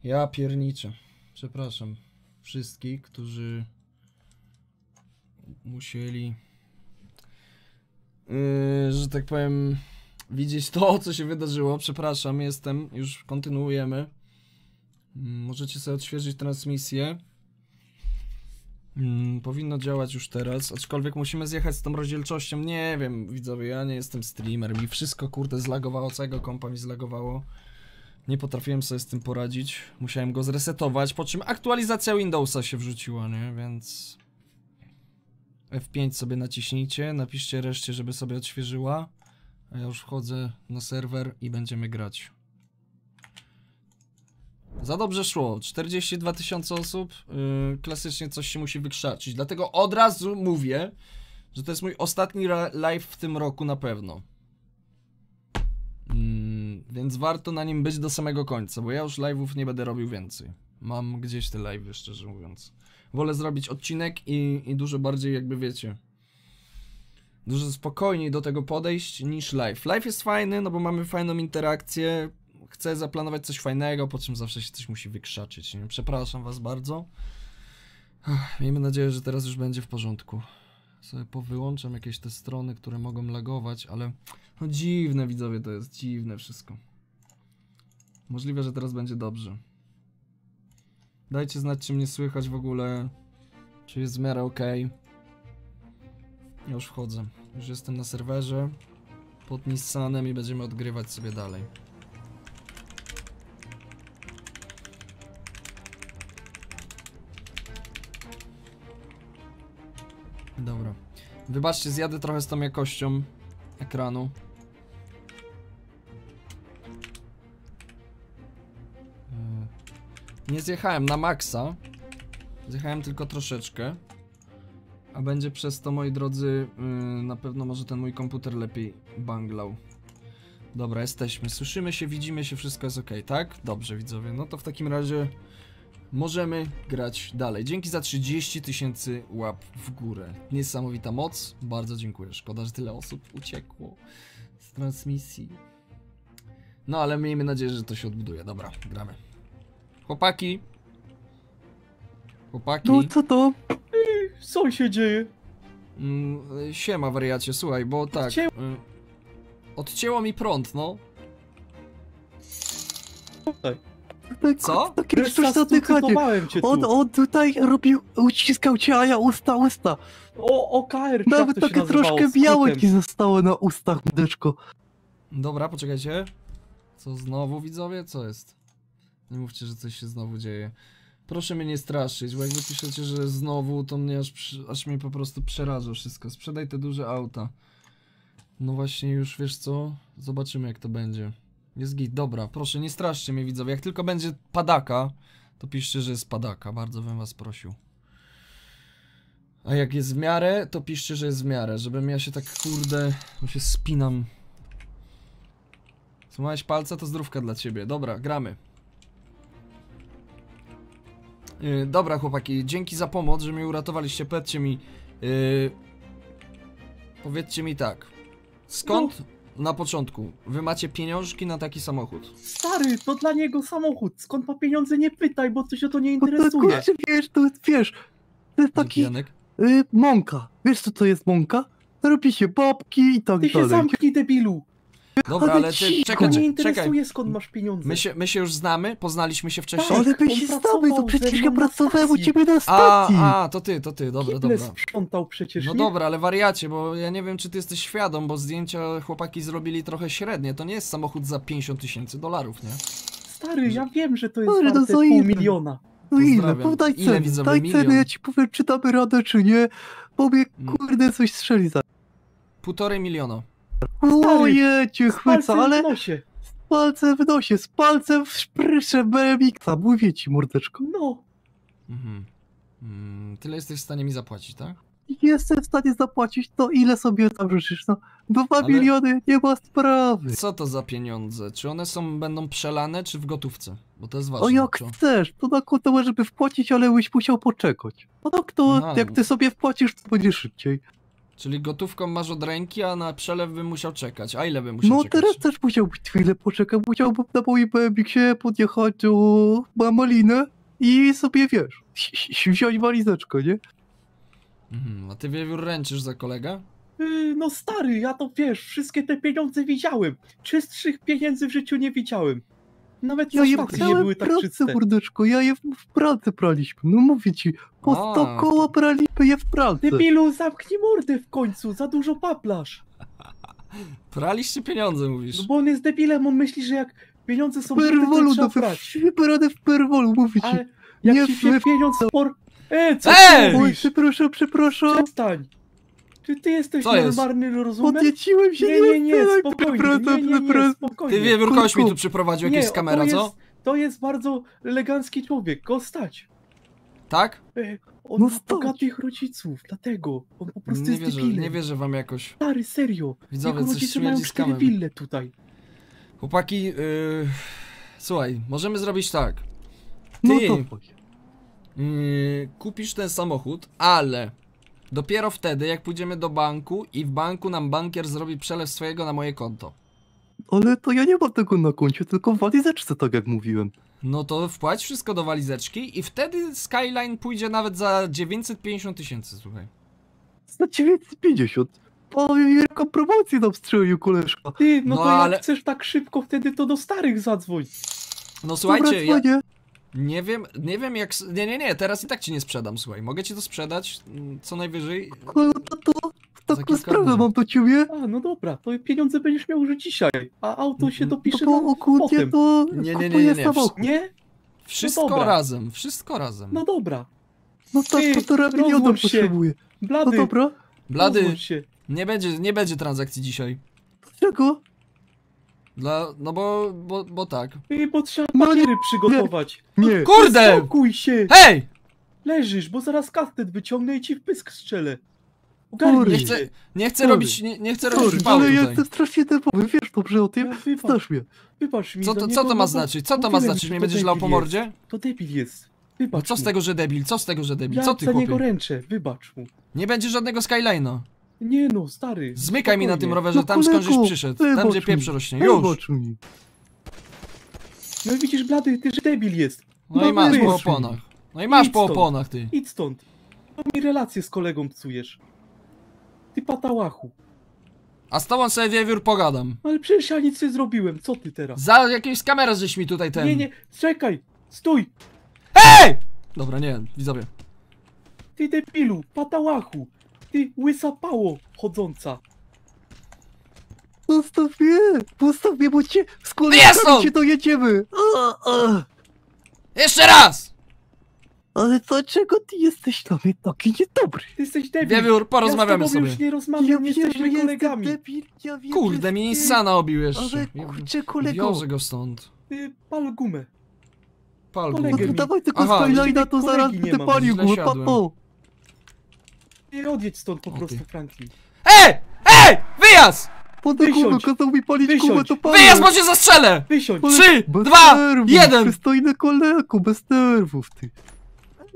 Ja pierniczę. Przepraszam wszystkich, którzy musieli, yy, że tak powiem, widzieć to, co się wydarzyło. Przepraszam, jestem. Już kontynuujemy. Możecie sobie odświeżyć transmisję. Mm, powinno działać już teraz, aczkolwiek musimy zjechać z tą rozdzielczością. Nie wiem, widzowie, ja nie jestem streamer. Mi wszystko kurde zlagowało, całego kompa mi zlagowało. Nie potrafiłem sobie z tym poradzić. Musiałem go zresetować, po czym aktualizacja Windowsa się wrzuciła, nie? Więc... F5 sobie naciśnijcie, napiszcie reszcie, żeby sobie odświeżyła. A ja już wchodzę na serwer i będziemy grać. Za dobrze szło. 42 tysiące osób. Yy, klasycznie coś się musi wykrzaczyć. Dlatego od razu mówię, że to jest mój ostatni live w tym roku na pewno. Mm, więc warto na nim być do samego końca, bo ja już live'ów nie będę robił więcej. Mam gdzieś te live'y, szczerze mówiąc. Wolę zrobić odcinek i, i dużo bardziej jakby wiecie. Dużo spokojniej do tego podejść niż live. Live jest fajny, no bo mamy fajną interakcję. Chcę zaplanować coś fajnego, po czym zawsze się coś musi wykrzaczyć. Nie? Przepraszam was bardzo. Miejmy nadzieję, że teraz już będzie w porządku. Sobie powyłączam jakieś te strony, które mogą lagować, ale no dziwne widzowie to jest, dziwne wszystko. Możliwe, że teraz będzie dobrze. Dajcie znać, czy mnie słychać w ogóle, czy jest w miarę ok. Już wchodzę. Już jestem na serwerze pod Nissanem i będziemy odgrywać sobie dalej. Wybaczcie, zjadę trochę z tą jakością ekranu. Yy, Nie zjechałem na maksa. Zjechałem tylko troszeczkę. A będzie przez to, moi drodzy, yy, na pewno może ten mój komputer lepiej banglał. Dobra, jesteśmy. Słyszymy się, widzimy się, wszystko jest ok, tak? Dobrze, widzowie. No to w takim razie możemy grać dalej. Dzięki za 30 tysięcy łap w górę. Niesamowita moc. Bardzo dziękuję. Szkoda, że tyle osób uciekło z transmisji. No ale miejmy nadzieję, że to się odbuduje. Dobra, gramy. Chłopaki. Chłopaki. No, co to? Co się dzieje? Mm, siema wariacie, słuchaj, bo tak. Odcięło- y, Odcięło mi prąd, no. Co? Takie coś dotykanie. On, on tutaj robił, uciskał cię, a ja usta, usta. O, OKR, czy Nawet jak to takie nazywało, troszkę skrótem. białe ci zostało na ustach, mdeczko. Dobra, poczekajcie. Co znowu widzowie? Co jest? Nie mówcie, że coś się znowu dzieje. Proszę mnie nie straszyć, bo jak wy piszecie, że znowu, to mnie aż, przy- aż mnie po prostu przeraża wszystko. Sprzedaj te duże auta. No właśnie już, wiesz co? Zobaczymy jak to będzie. Jest git, dobra, proszę nie straszcie mnie widzowie. Jak tylko będzie padaka, to piszcie, że jest padaka. Bardzo bym was prosił. A jak jest w miarę, to piszcie, że jest w miarę, żebym ja się tak kurde, bo się spinam. Złamałeś palca, to zdrówka dla ciebie. Dobra, gramy. Yy, dobra, chłopaki, dzięki za pomoc, że mnie uratowaliście. Powiedzcie mi. Yy, powiedzcie mi tak. Skąd na początku wy macie pieniążki na taki samochód? Stary, to dla niego samochód. Skąd ma pieniądze nie pytaj, bo coś o to nie No to interesuje. kurczę, wiesz, to jest, wiesz, to jest taki Janek? y, mąka. Wiesz co to jest mąka? Robi się babki i tak Ty się dalej. zamknij, debilu. Dobra, ale ty, cicho. czekaj, nie czekaj. interesuje skąd masz pieniądze. My się, my się już znamy, poznaliśmy się wcześniej. Ale my się znamy, to przecież ze ja pracowałem u ciebie na A, stacji. a, to ty, to ty, dobra, Kible dobra. sprzątał przecież, No nie? dobra, ale wariacie, bo ja nie wiem, czy ty jesteś świadom, bo zdjęcia chłopaki zrobili trochę średnie. To nie jest samochód za 50 tysięcy dolarów, nie? Stary, ja wiem, że to jest Stary, no warte za pół ile? miliona. No ile? Podaj Ile cenę, widzowie? daj Milion. cenę, ja ci powiem, czy damy radę, czy nie. Bo mnie, Mm. kurde, coś strzeli za... Półtorej miliona. Oje, cię Z chwyca, palcem ale w nosie. z palcem w nosie, z palcem w szprysze BMX-a, mówię ci, mordeczko. No. Mhm. Mm, tyle jesteś w stanie mi zapłacić, tak? Jestem w stanie zapłacić, to ile sobie tam życzysz, no. Dwa Ale- miliony, nie ma sprawy. Co to za pieniądze? Czy one są, będą przelane, czy w gotówce? Bo to jest ważne. O jak czy- chcesz, to na konto może by wpłacić, ale byś musiał poczekać. No tak to, Aha. jak ty sobie wpłacisz, to będzie szybciej. Czyli gotówką masz od ręki, a na przelew bym musiał czekać. A ile bym musiał No czekać? teraz też musiałbyś chwilę poczekać, musiałbym na moim BMX-ie podjechać do Mamolinę i sobie, wiesz, wziąć walizeczkę, nie? Mhm. A ty wiewiór ręczysz za kolegę? Yy, no stary, ja to wiesz, wszystkie te pieniądze widziałem. Czystszych pieniędzy w życiu nie widziałem. Nawet Ja je stacji nie były tak pracę, czyste. mordeczko, ja je w, w pralce praliśmy, no mówię ci, po A. 100 koła praliśmy je w pralce. Debilu, zamknij mordę w końcu, za dużo paplasz. Praliście pieniądze, mówisz. No bo on jest debilem, on myśli, że jak pieniądze są to Perwolu, trzeba no wybrane w perwolu, mówię ci. Ale jak Nie ci się w- pieniądz spor... E, co Ej! ty Oj, przepraszam, przepraszam. Przestań. Czy ty jesteś Co jest? normalny rozumem? Podnieciłem się, Nie, nie, nie, spokojnie, nie, nie, nie, spokojnie. Ty wiewiór kogoś mi tu przyprowadził, jakieś z to kamera, co? jest- To jest bardzo elegancki człowiek, go stać. Tak? E, On No ma stać. bogatych rodziców, dlatego. On po prostu Nie jest wierzę, debilem. nie wierzę wam jakoś. Stary, serio. Widzowie, Jego rodzice mają cztery wille tutaj. Chłopaki, yy... słuchaj, możemy zrobić tak. Ty No to yy, kupisz ten samochód, ale dopiero wtedy, jak pójdziemy do banku i w banku nam bankier zrobi przelew swojego na moje konto. Ale to ja nie mam tego na koncie, tylko w walizeczce, tak jak mówiłem. No to wpłać wszystko do walizeczki i wtedy Skyline pójdzie nawet za 950 tysięcy, słuchaj. Za 950. Powiem, jaką promocję nam strzelił koleżka. Ty, no, No to ale- jak chcesz tak szybko, wtedy to do starych zadzwoń. No słuchajcie, ja nie wiem, nie wiem jak... Nie, nie, nie, teraz i tak ci nie sprzedam, słuchaj. Mogę ci to sprzedać, mm, co najwyżej... No to, to taką sprawę mam do ciebie. A, no dobra, to pieniądze będziesz miał już dzisiaj, a auto się No dopisze ogólnie potem. to Nie, nie, nie, nie, nie. Nie? Wszystko dobra. razem, wszystko razem. No dobra. No to półtora miliona rozłącz się. potrzebuję. No Blady, dobra, Blady, nie będzie, nie będzie transakcji dzisiaj. czego? Dla, no bo, bo, bo tak. Ty, bo trzeba No nie, papiery przygotować. Nie. Kurde! Spokój się! Hej! Leżysz, bo zaraz kastet wyciągnę i ci w pysk strzelę. Ogarnij Nie się. chcę, nie chcę Sorry. robić, nie, nie chcę robić Sorry, ale ja tutaj. jestem strasznie nerwowy, wiesz dobrze o tym. Ja wybacz, Znasz mnie. wybacz mi. Co to, co to no ma znaczyć? Co to ma mówiłem znaczyć? Mnie to będziesz lał debil po jest. mordzie? To debil jest. Wybacz Co z mu. tego, że debil? Co z tego, że debil? Ja Co ty, za niego chłopie? ręczę, wybacz mu. Nie będzie żadnego Skyline'a. Nie no, stary. Zmykaj mi na tym rowerze, tam skąd żeś kolego, przyszedł. Tam, gdzie pieprz rośnie. Już! Mi. No i widzisz, blady, ty, że debil jest. No i No masz po oponach. No i masz Idź po oponach, ty. Idź stąd. To mi relację z kolegą psujesz. Ty patałachu. A z tobą sobie wiewiór pogadam. Ale przecież ja nic nie zrobiłem, co ty teraz? Za jakieś kamerę żeś mi tutaj ten... Nie, nie, czekaj, stój! Ej! Dobra, nie, widzowie. Ty debilu, patałachu! Ty łysa pało chodząca! Zostaw mnie, zostaw mnie, bo cię z on! cię dojedziemy. A, a. Jeszcze raz! Ale dlaczego ty jesteś dla mnie taki niedobry? Ty jesteś debil! Wiewiór, porozmawiamy ja z tobą sobie. już nie rozmawiam, Ja nie wiem, że jesteśmy jestem kolegami! debil, ja wiem, Kurde, że mi ty- Nissana obił jeszcze. Ale kurczę, kolego. Wiozę go stąd. Ty pal gumę. Pal go. No dawaj tego Aha, Skyline'a, to zaraz nie będę mam, palił papo. Nie odjedź stąd po prostu, Franklin. Ej! Ej! Wyjazd! Podaj Wysiądź. kazał mi palić Wysiądź. to palę. Wyjazd, bo cię zastrzelę! Wysiądź! Ale Trzy, bez dwa, nerwów, jeden! Przystojny kolego, bez nerwów, ty.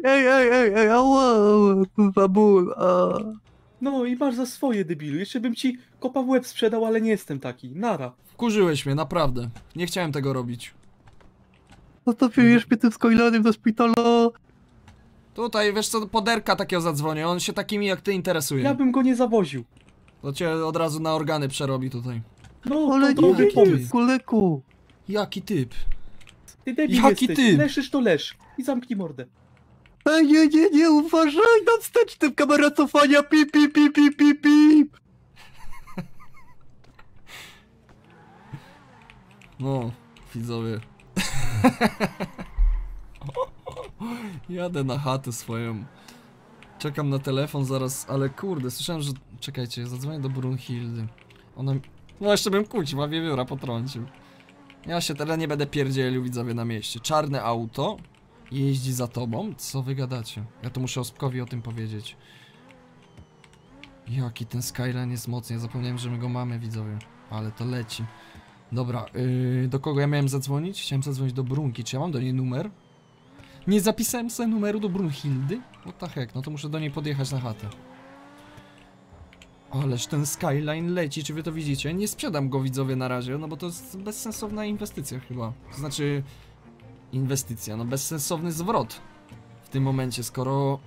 Ej, ej, ej, ej, ała, ała, kurwa ból, a. No i masz za swoje, debilu. Jeszcze bym ci kopa w łeb sprzedał, ale nie jestem taki. Nara. Wkurzyłeś mnie, naprawdę. Nie chciałem tego robić. No to wiesz mnie tym Skylanem do szpitala. Tutaj, wiesz co, poderka takiego zadzwonię, on się takimi jak ty interesuje. Ja bym go nie zawoził. To cię od razu na organy przerobi tutaj. No, Ale to dobry pomysł. koleku. Jaki typ? Ty debil Jaki jesteś. ty? Leszysz to lesz. I zamknij mordę. Ej, nie, nie, nie, uważaj na wstecznym kamera cofania, pip, pip, pip, pip, pip, pip. No, widzowie. Jadę na chatę swoją. Czekam na telefon zaraz, ale kurde, słyszałem, że... Czekajcie, zadzwonię do Brunhildy. Ona... No jeszcze bym kućma wiewióra potrącił. Ja się teraz nie będę pierdzielił, widzowie, na mieście. Czarne auto jeździ za tobą? Co wy gadacie? Ja to muszę Ospkowi o tym powiedzieć. Jaki ten Skyline jest mocny, ja zapomniałem, że my go mamy, widzowie. Ale to leci. Dobra, yy, do kogo ja miałem zadzwonić? Chciałem zadzwonić do Brunki. Czy ja mam do niej numer? Nie zapisałem sobie numeru do Brunhildy? What the heck, no to muszę do niej podjechać na chatę. Ależ ten Skyline leci, czy wy to widzicie? Nie sprzedam go widzowie na razie, no bo to jest bezsensowna inwestycja chyba. To znaczy... Inwestycja, no bezsensowny zwrot. W tym momencie, skoro...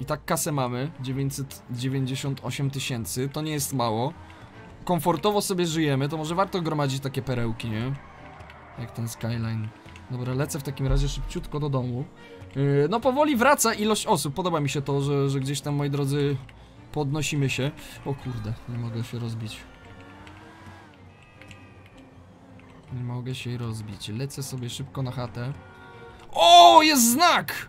I tak kasę mamy, 998 tysięcy, to nie jest mało. Komfortowo sobie żyjemy, to może warto gromadzić takie perełki, nie? Jak ten Skyline. Dobra, lecę w takim razie szybciutko do domu. Yy, no powoli wraca ilość osób, podoba mi się to, że, że gdzieś tam, moi drodzy, podnosimy się. O kurde, nie mogę się rozbić. Nie mogę się rozbić. Lecę sobie szybko na chatę. O, jest znak!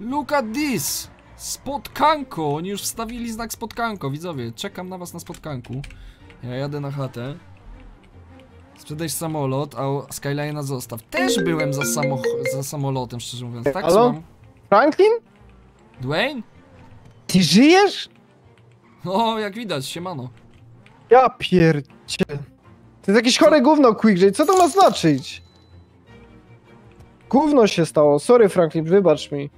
Look at this! Spotkanko! Oni już wstawili znak spotkanko, widzowie. Czekam na was na spotkanku. Ja jadę na chatę. Sprzedaj samolot, a Skyline'a zostaw. Też byłem za, za samolotem, szczerze mówiąc. Tak, Halo? słucham. Franklin? Dwayne? Ty żyjesz? O, jak widać, siemano. Ja pierdzie. To jest jakieś chore gówno, Quickjay. Co to ma znaczyć? Gówno się stało. Sorry, Franklin, wybacz mi.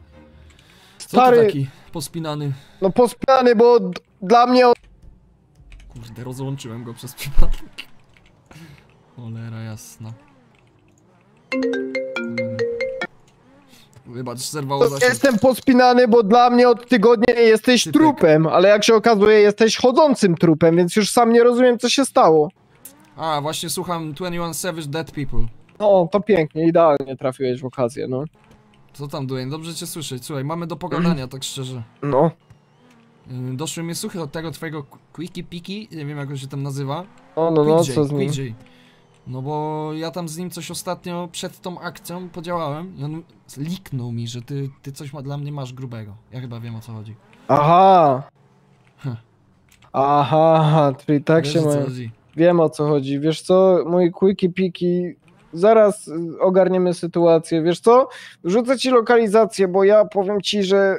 Co Stary, ty taki pospinany? no pospinany, bo dla mnie... Kurde, rozłączyłem go przez przypadek. Cholera jasna. Mm. Wybacz, zerwało zasięg. Jestem pospinany, bo dla mnie od tygodnia jesteś trupem, ale jak się okazuje, jesteś chodzącym trupem, więc już sam nie rozumiem, co się stało. A, właśnie słucham 21 Savage Dead People. No, to pięknie, idealnie trafiłeś w okazję, no. Co tam, Dwayne? Dobrze cię słyszeć. Słuchaj, mamy do pogadania, tak szczerze. No. Yy, Doszły mnie słuchy od tego twojego Quickie Piki, nie wiem jak on się tam nazywa. O, no, no, Quickjay, co z nim? No bo ja tam z nim coś ostatnio przed tą akcją podziałałem i on liknął mi, że ty, ty coś ma, dla mnie masz grubego. Ja chyba wiem o co chodzi. Aha. Hm. Aha, czyli tak Wiesz, się ma. Wiem o co chodzi. Wiesz co, mój quickie piki. Zaraz ogarniemy sytuację. Wiesz co? Rzucę ci lokalizację, bo ja powiem ci, że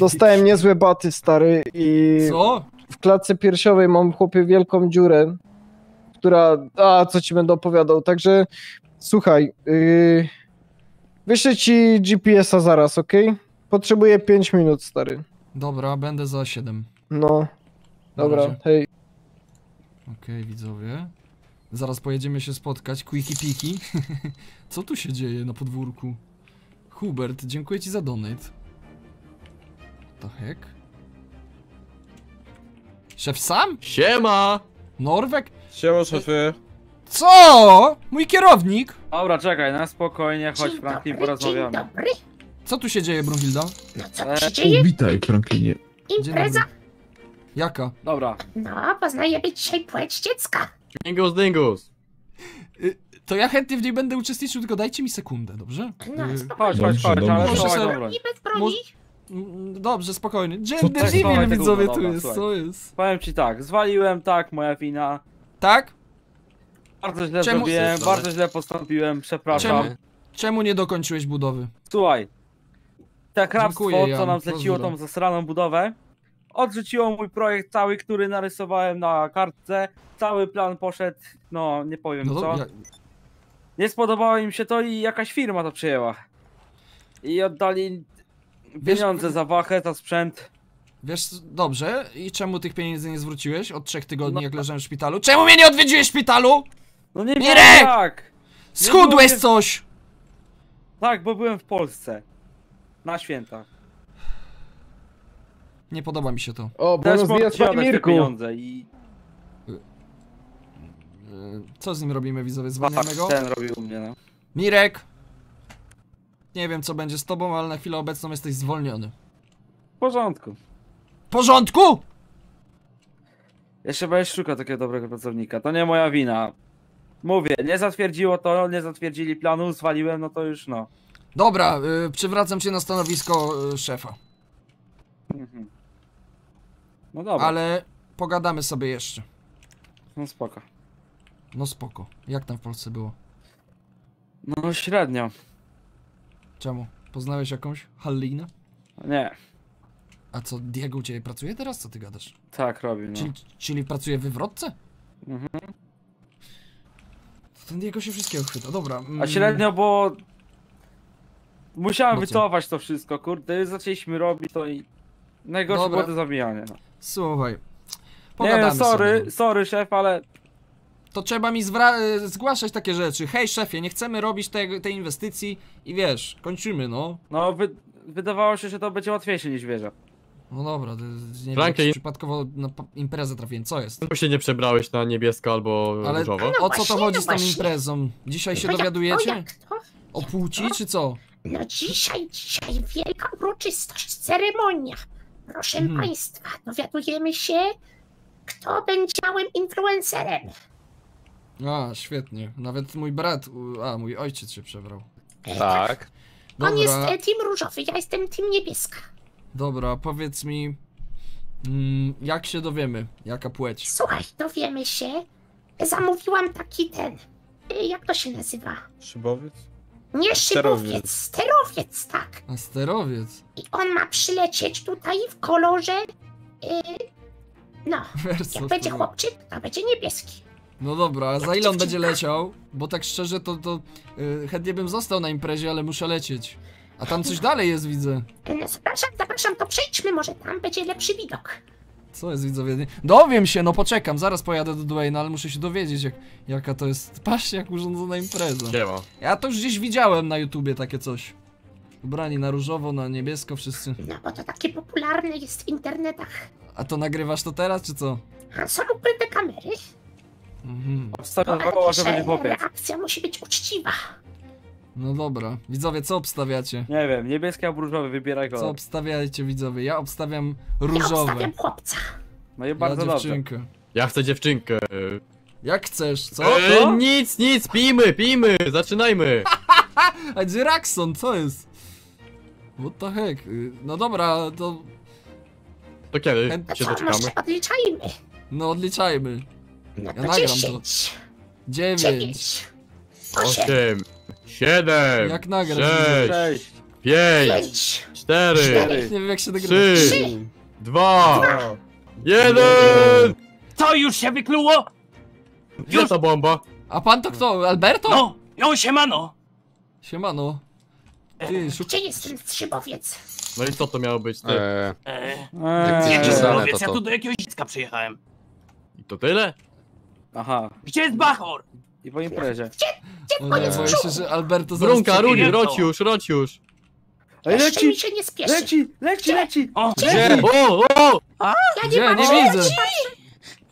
dostałem niezłe baty, stary. I Co? w klatce piersiowej mam chłopie wielką dziurę, która. A, co ci będę opowiadał. Także słuchaj. Yy, wyślę ci GPS-a zaraz, ok? Potrzebuję 5 minut, stary. Dobra, będę za 7. No. Dobra, razie. hej. Okej, widzowie. Zaraz pojedziemy się spotkać. Quickie Piki. Co tu się dzieje na podwórku? Hubert, dziękuję ci za donate. To heck? Szef sam? Siema! Norwek? Siema, szefie. Co? Mój kierownik? Dobra, czekaj, na spokojnie, chodź Dzień Franklin, dobry, porozmawiamy. Dzień dobry. Co tu się dzieje, Brunhilda? Co tu się dzieje? Witaj, Franklinie. Impreza. Jaka? Dobra. No, poznajemy dzisiaj płeć dziecka. Dingus, dingus. Y, To ja chętnie w niej będę uczestniczył, tylko dajcie mi sekundę, dobrze? No, Y, spokojnie. Chodź, chodź, chodź, ale Muszę schowaj sobie- tą broń. I bez broni. Mm, Dobrze, spokojnie. Co Gender tego widzowie, tu dobra, jest, słuchaj. co jest? Powiem ci tak, zwaliłem, tak, moja wina. Tak? Bardzo źle Czemu- zrobiłem, bardzo źle postąpiłem, przepraszam. Czemu, czemu nie dokończyłeś budowy? Słuchaj, te hrabstwo, Dziękuję, co Jan, nam zleciło tą zasraną budowę, odrzuciło mój projekt cały, który narysowałem na kartce. Cały plan poszedł, no nie powiem No to co. ja- Nie spodobało im się to i jakaś firma to przejęła. i oddali pieniądze za wachę, za sprzęt. Wiesz, dobrze, i czemu tych pieniędzy nie zwróciłeś od trzech tygodni, jak leżałem w szpitalu? Czemu mnie nie odwiedziłeś w szpitalu? No nie Mirek! wiem jak! Nie Schudłeś byłem- coś! Tak, bo byłem w Polsce. Na święta. Nie podoba mi się to. O, wyjazd, ci panie Mirku. pieniądze i... E, Co z nim robimy, widzowie? Zwalniamy go? Ten robił u mnie, no. Mirek! Nie wiem, co będzie z tobą, ale na chwilę obecną jesteś zwolniony. W porządku. W porządku? Jeszcze będziesz szukał takiego dobrego pracownika. To nie moja wina. Mówię, nie zatwierdziło to, nie zatwierdzili planu, zwaliłem, no to już no. Dobra, y, przywracam cię na stanowisko y, szefa. Mhm. No dobra. Ale pogadamy sobie jeszcze. No spoko. No spoko. Jak tam w Polsce było? No średnio. Czemu? Poznałeś jakąś Hallinę? Nie. A co, Diego u ciebie pracuje teraz? Co ty gadasz? Tak robi, no. Czyli, czyli pracuje w wywrotce? Mhm. Ten Diego się wszystkiego chwyta, dobra. A mm, średnio, bo... Musiałem co? wycofać to wszystko, kurde, zaczęliśmy robić to i... Najgorsze Dobra. było to zabijanie, no. Słuchaj. Nie Pogadamy sorry, sobie. no. sorry szef, ale... To trzeba mi y, zgłaszać takie rzeczy. Hej szefie, nie chcemy robić tej, tej inwestycji i wiesz, kończymy no. No, wy... wydawało się, że to będzie łatwiejsze niż wierzę. No dobra, to, nie wiem, Frankie, jak przypadkowo na imprezę trafiłem, co jest? Czemu się nie przebrałeś na niebiesko albo Ale różowo? o co to chodzi no z tą właśnie. imprezą? Dzisiaj się No jak- dowiadujecie? o jak to? O płci czy co? No dzisiaj, dzisiaj wielka uroczystość, ceremonia. Proszę Mhm. Państwa, dowiadujemy się, kto będzie małym influencerem. A, świetnie. Nawet mój brat, u- a mój ojciec się przebrał. Tak. On jest Dobra, e, team różowy, ja jestem team niebieska. Dobra, powiedz mi, mm, jak się dowiemy, jaka płeć? Słuchaj, dowiemy się. Zamówiłam taki ten. Jak to się nazywa? Szybowiec? Nie Sterowiec. szybowiec, sterowiec, tak. A sterowiec? I on ma przylecieć tutaj w kolorze. e, no, Versus jak będzie sterowiec. chłopczyk, to będzie niebieski. No dobra, a za ile on będzie leciał? Bo tak szczerze to, to y, chętnie bym został na imprezie, ale muszę lecieć. A tam coś dalej jest, widzę. E, zapraszam, zapraszam, to przejdźmy, może tam będzie lepszy widok. Co jest widzowie? Dowiem się, no poczekam, zaraz pojadę do Dwayna, ale muszę się dowiedzieć jak, jaka to jest, patrzcie jak urządzona impreza. Siema. Ja to już gdzieś widziałem na YouTubie takie coś. Ubrani na różowo, na niebiesko wszyscy. No bo to takie popularne jest w internetach. A to nagrywasz to teraz, czy co? A są ukryte kamery. Mhm. Obstawiam że będzie chłopiec. Reakcja musi być uczciwa. No dobra. Widzowie, co obstawiacie? Nie wiem, niebieski albo różowy, wybieraj Co go. obstawiacie widzowie? Ja obstawiam Ja różowe. obstawiam chłopca. No i Ja bardzo dobrze. dziewczynkę. Ja chcę dziewczynkę. Jak chcesz, co? E, nic, nic, pijmy, pijmy, zaczynajmy. A gdzie Raxon? Co jest? What the heck? Y, No dobra, to... To kiedy Chęt- się Co, doczekamy? odliczajmy. No odliczajmy. No Ja to nagram to. 10, Dziewięć. 9, 8, Osiem, siedem, Jak nagrać? sześć, Cześć. pięć, 5, cztery, cztery, Nie wiem jak się nagrywa. trzy, dwa, jeden. To już się wykluło? Gdzie ta bomba? A pan to kto? Alberto? No, no siemano. Siemano. Ty, szuk... Gdzie jest ten szybowiec? No i co to miało być? Ty? Eee, Eee, jak Eee. powiedz, to ja tu do jakiegoś dziecka przyjechałem. I to tyle? Aha. Gdzie jest Bachor? I po imprezie. O nie, boję się, że Alberto zaraz... Brunka. Rudi, roć już, roć już. Jeszcze leci! mi się nie spieszy. Leci, leci, leci! O, Gdzie? O, o! Ja nie Gdzie? Nie widzę.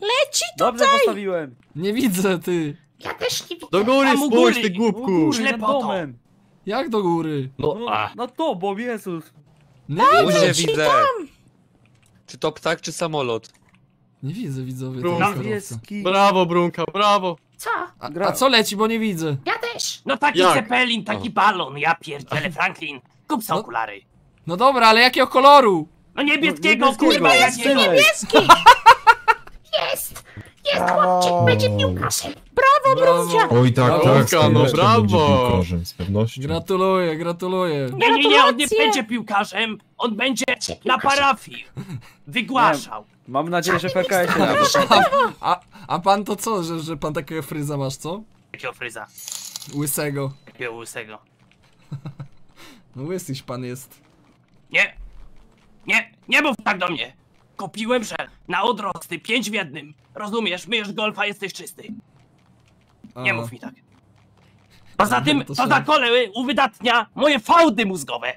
Leci Dobrze postawiłem. Nie widzę, ty. Ja też nie widzę. Do góry Tam spójrz, góry. ty głupku. To. domem. Jak do góry? No, No, a. nad tobą, Jezus. Nie widzę. nie widzę. Czy to ptak, czy samolot? Nie widzę widzowie. Brunka. Brawo, Brunka, brawo. Co? A, a co leci, bo nie widzę? Ja też. No taki Jak? cepelin, taki balon, ja pierdzielę Franklin. Kup sobie No. okulary. No dobra, ale jakiego koloru? No niebieskiego, niebieskiego, kurwa, synek. Niebieski! Jest! Jest chłopczyk, będzie piłkarzem. Brawo, Brunzia! Oj tak, Brałka, tak, no brawo. będzie piłkarzem, z pewnością. Gratuluję, gratuluję. Nie, nie, nie, on nie będzie piłkarzem, on będzie na parafii. Wygłaszał. Mam nadzieję, że PKS się nabył. A, a pan to co, że, że pan takiego fryza masz, co? Jakiego fryza? Łysego. Jakiego łysego? No łysyś pan jest. Nie! Nie! Nie mów tak do mnie! Kupiłem żel na odrosty, pięć w jednym. Rozumiesz, myjesz golfa, jesteś czysty. Nie A. mów mi tak. Poza tym, To to za kole uwydatnia moje fałdy mózgowe.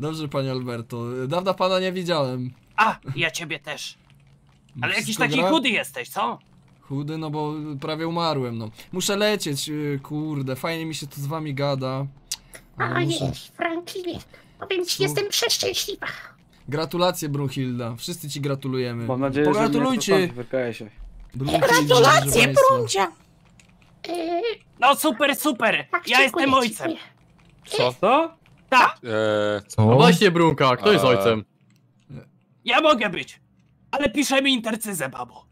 Dobrze, panie Alberto. Dawno pana nie widziałem. A, ja ciebie też. Ale jakiś taki gra? chudy jesteś, co? Chudy, no bo prawie umarłem, no. Muszę lecieć, yy, kurde, fajnie mi się tu z wami gada. Ale A muszę... nie, Franklinie. Powiem ci, jestem przeszczęśliwa. Gratulacje, Brunhilda. Wszyscy ci gratulujemy. Mam nadzieję, że Pogratulujcie! to się. Brunhildzie, Gratulacje. Brundzia! Yy, No super, super! Tak, Ja jestem ojcem. Co? Co? Tak, Eee, No właśnie, Brunka, kto jest Eee. ojcem? Ja mogę być. Ale piszemy intercyzę, babo.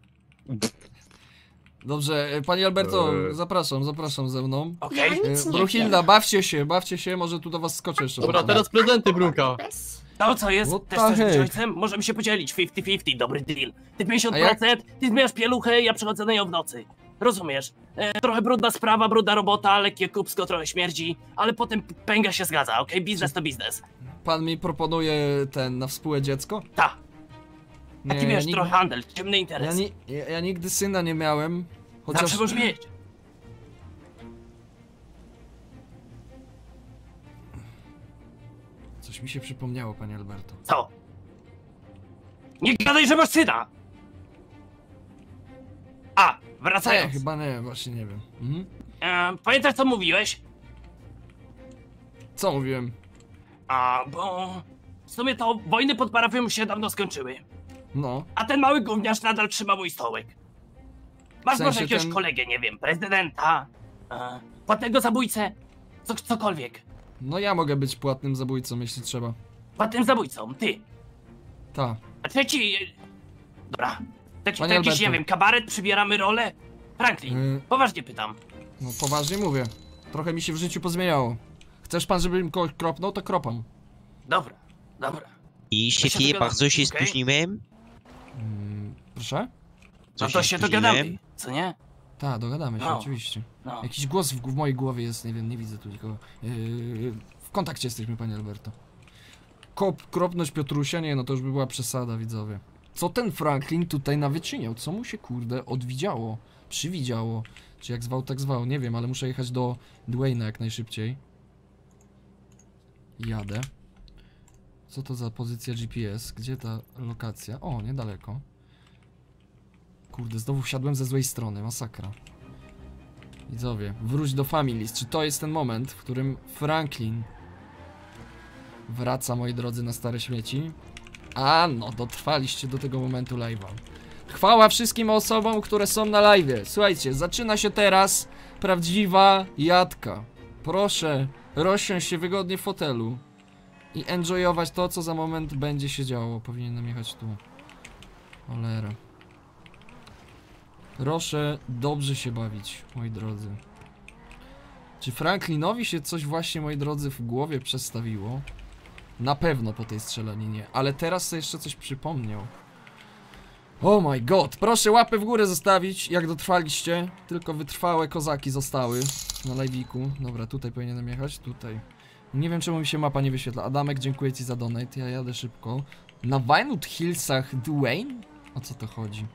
Dobrze, e, panie Alberto, Eee. zapraszam, zapraszam ze mną. Okej. Ja nic E, nie Brunhilda, bawcie się, bawcie się, może tu do was skoczę jeszcze. Dobra, potem. teraz prezenty, Brunka. bez... To co jest? What Też chcesz być heck? ojcem? Możemy się podzielić 50-50, dobry deal. Ty 50%, A jak- ty zmieniasz pieluchę, ja przychodzę na nią w nocy. Rozumiesz? E, trochę brudna sprawa, brudna robota, lekkie kupsko, trochę śmierdzi, ale potem pęga się zgadza, okej? Biznes to biznes. Pan mi proponuje ten, na współłe dziecko? Ta. Taki Nie, wiesz, ja trochę handel, ciemny Ja, interes. ni ja, ja nigdy syna nie miałem, chociaż... Zawsze możesz mieć. Coś mi się przypomniało, panie Alberto. Co? Nie gadaj, że masz syna! A, Nie, wracając. chyba nie, właśnie nie wiem. Mhm. E, pamiętasz co mówiłeś? Co mówiłem? A, bo... W sumie to wojny pod parafią się dawno skończyły. No, A ten mały gówniarz nadal trzyma mój stołek. Masz W sensie może jakiegoś ten- kolegę, nie wiem, prezydenta, e, płatnego zabójcę, co, cokolwiek. no ja mogę być płatnym zabójcą, jeśli trzeba. Płatnym zabójcą, ty. Ta. A trzeci... e, Dobra. Taki, Panie jakiś, nie wiem, kabaret, przybieramy rolę? Franklin, Y- poważnie pytam. No poważnie mówię. Trochę mi się w życiu pozmieniało. Chcesz pan, żebym kogoś kropnął, to kropam. Dobra, dobra. I się dogadamy, bardzo się okej? spóźniłem. Proszę? No to się dogadamy, co nie? Tak, dogadamy się, No. oczywiście. No. Jakiś głos w, w mojej głowie jest, nie wiem, nie widzę tu nikogo. Yy, w kontakcie jesteśmy, panie Alberto. Kop, kropność Piotrusia, nie no to już by była przesada, widzowie. Co ten Franklin tutaj nawyczyniał? Co mu się, kurde, odwidziało? Przywidziało? Czy jak zwał, tak zwał, nie wiem, ale muszę jechać do Dwayna jak najszybciej. Jadę. Co to za pozycja GPS? Gdzie ta lokacja? O, niedaleko. Kurde, znowu wsiadłem ze złej strony, masakra. Widzowie, wróć do Families. Czy to jest ten moment, w którym Franklin wraca, moi drodzy, na stare śmieci? A no, dotrwaliście do tego momentu live'a. Chwała wszystkim osobom, które są na live. Słuchajcie, zaczyna się teraz prawdziwa jadka. Proszę, rozsiąść się wygodnie w fotelu i enjoyować to, co za moment będzie się działo. Powinienem jechać tu. Cholera. Proszę dobrze się bawić, moi drodzy. Czy Franklinowi się coś właśnie, moi drodzy, w głowie przestawiło? Na pewno po tej strzelaninie, ale teraz sobie jeszcze coś przypomniał. Oh my god, proszę łapę w górę zostawić, jak dotrwaliście. Tylko wytrwałe kozaki zostały na live'iku. Dobra, tutaj powinienem jechać, tutaj. Nie wiem czemu mi się mapa nie wyświetla. Adamek, dziękuję ci za donate, ja jadę szybko. Na Vinewood Hillsach Dwayne? O co to chodzi?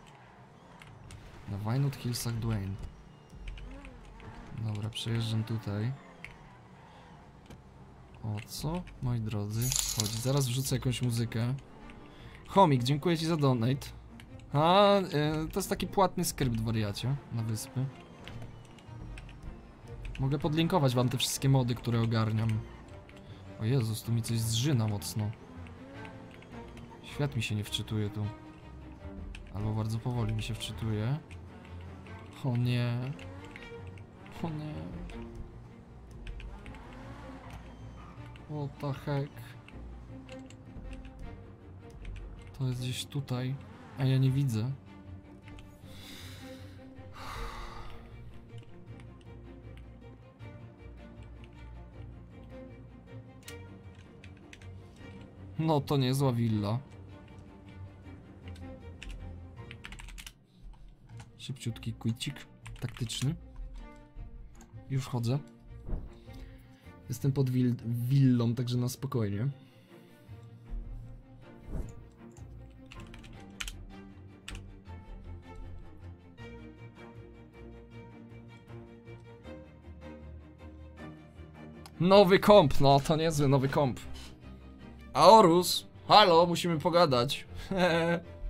Na Vinewood Hillsach Dwayne. Dobra, przejeżdżam tutaj. O co, moi drodzy, chodzi? Zaraz wrzucę jakąś muzykę. Chomik, dziękuję ci za donate. A, y, to jest taki płatny skrypt, wariacie, na wyspy. Mogę podlinkować wam te wszystkie mody, które ogarniam. O Jezus, tu mi coś zżyna mocno. Świat mi się nie wczytuje tu. Albo bardzo powoli mi się wczytuje. O nie. O nie. What the heck. To jest gdzieś tutaj, a ja nie widzę. No to niezła willa. Szybciutki quicik taktyczny. Już chodzę. Jestem pod wil willą, także na spokojnie. Nowy komp, no to niezły nowy komp. Aorus, halo, musimy pogadać.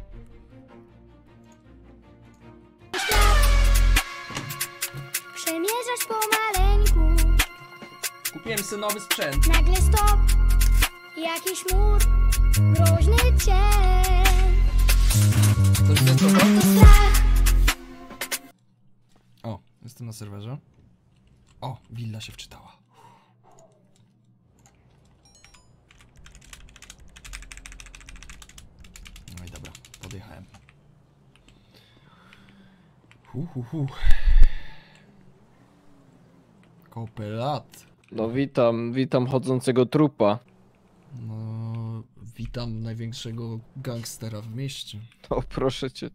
Sobie nowy sprzęt. Nagle stop Jakiś mur Groźny cień Coś za to? Strach O, jestem na serwerze. O, willa się wczytała. No i dobra, podjechałem. Hu, hu, hu. Kopelat. No witam, witam chodzącego trupa. No, witam największego gangstera w mieście. O, proszę cię.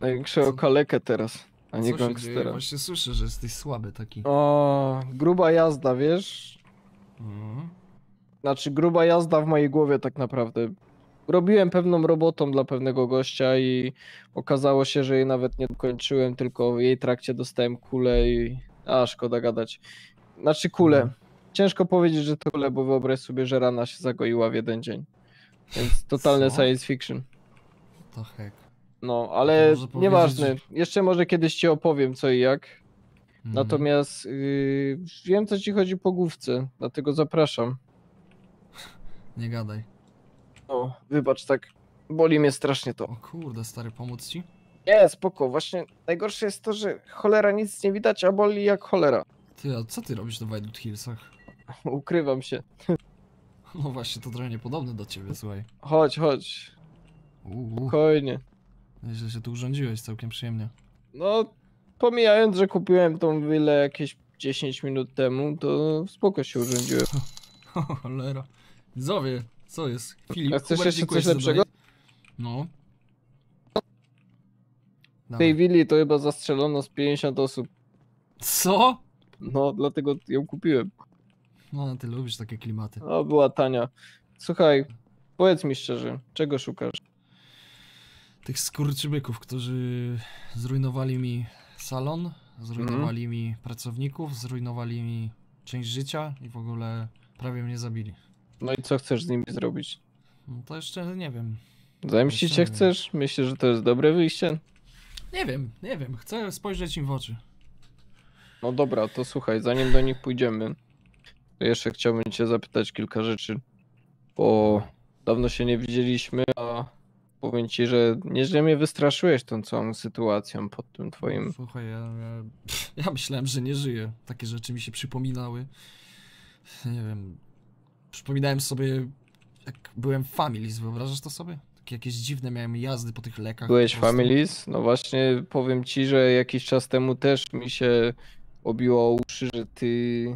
Największego kalekę teraz, a nie Co się dzieje? gangstera. Właśnie słyszę, że jesteś słaby taki. O, gruba jazda, wiesz? Mhm. Znaczy, gruba jazda w mojej głowie tak naprawdę. Robiłem pewną robotą dla pewnego gościa i okazało się, że jej nawet nie dokończyłem, tylko w jej trakcie dostałem kulę i... A, szkoda gadać. Znaczy kulę. Ciężko powiedzieć, że to kulę, bo wyobraź sobie, że rana się zagoiła w jeden dzień. Więc totalne Co? science fiction. To hek. No, ale powiedzieć, nieważne. Jeszcze może kiedyś ci opowiem co i jak. Mhm. Natomiast yy, wiem co ci chodzi po główce, dlatego zapraszam. Nie gadaj. O, wybacz, tak boli mnie strasznie to. O kurde, stary, pomóc ci? Nie, spoko, właśnie najgorsze jest to, że cholera nic nie widać, a boli jak cholera. Ty, a co ty robisz na Wild Hillsach? Ukrywam się. No właśnie, to trochę niepodobne do ciebie, słuchaj. Chodź, chodź. Uuu. Spokojnie. Nieźle się tu urządziłeś, całkiem przyjemnie. No, pomijając, że kupiłem tą willę jakieś 10 minut temu, to spoko się urządziłem. O, cholera. Zowie, co jest? Filip, A chcesz Hubert, jeszcze dziękuję coś za lepszego? No. W tej willi to chyba zastrzelono z 50 osób. Co? No, dlatego ją kupiłem. No, ty lubisz takie klimaty. O, była tania. Słuchaj, powiedz mi szczerze, czego szukasz? Tych skurczybyków, którzy zrujnowali mi salon, zrujnowali mi pracowników, zrujnowali mi część życia i w ogóle prawie mnie zabili. No i co chcesz z nimi zrobić? No to jeszcze nie wiem. Zemścić się chcesz? Myślisz, że to jest dobre wyjście? Nie wiem, nie wiem. Chcę spojrzeć im w oczy. No dobra, to słuchaj, zanim do nich pójdziemy, to jeszcze chciałbym cię zapytać kilka rzeczy, bo dawno się nie widzieliśmy, a powiem ci, że nieźle mnie wystraszyłeś tą całą sytuacją pod tym twoim... Słuchaj, ja, ja, ja myślałem, że nie żyję. Takie rzeczy mi się przypominały. Nie wiem. Przypominałem sobie, jak byłem w Families, wyobrażasz to sobie? Takie jakieś dziwne miałem jazdy po tych lekach. Byłeś. Families? No właśnie powiem ci, że jakiś czas temu też mi się obiło uszy, że ty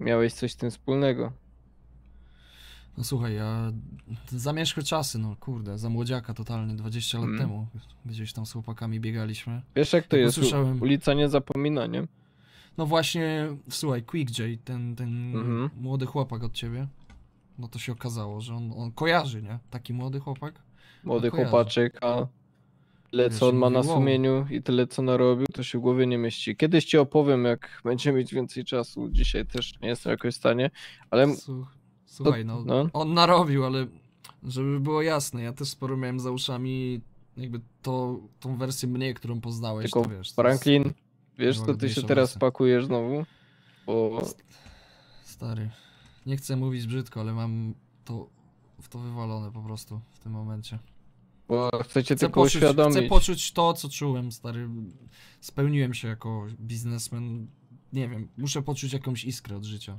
miałeś coś z tym wspólnego. No słuchaj, ja zamierzchłe czasy, no kurde, za młodziaka totalny, 20 lat Mm. temu. Gdzieś tam z chłopakami biegaliśmy. Wiesz jak to jest, usłyszałem- ulica nie zapomina, nie? No właśnie, słuchaj, Quick J, ten, ten Mhm. młody chłopak od ciebie, no to się okazało, że on, on kojarzy, nie? Taki młody chłopak. Młody chłopaczek, a tyle co on ma na sumieniu i tyle co narobił, to się w głowie nie mieści. Kiedyś ci opowiem, jak będziemy mieć więcej czasu. Dzisiaj też nie jestem jakoś w stanie, ale... Słuch- Słuchaj, no, no. on narobił, ale żeby było jasne, ja też sporo miałem za uszami jakby to, tą wersję mnie, którą poznałeś, Tylko to wiesz. to jest Franklin, wiesz co ty się teraz wersja. pakujesz znowu? Bo Stary, nie chcę mówić brzydko, ale mam to w to wywalone po prostu w tym momencie. Bo chcecie Chcę tylko poczuć, chcę uświadomić. poczuć to, co czułem, stary. Spełniłem się jako biznesmen. Nie wiem, muszę poczuć jakąś iskrę od życia.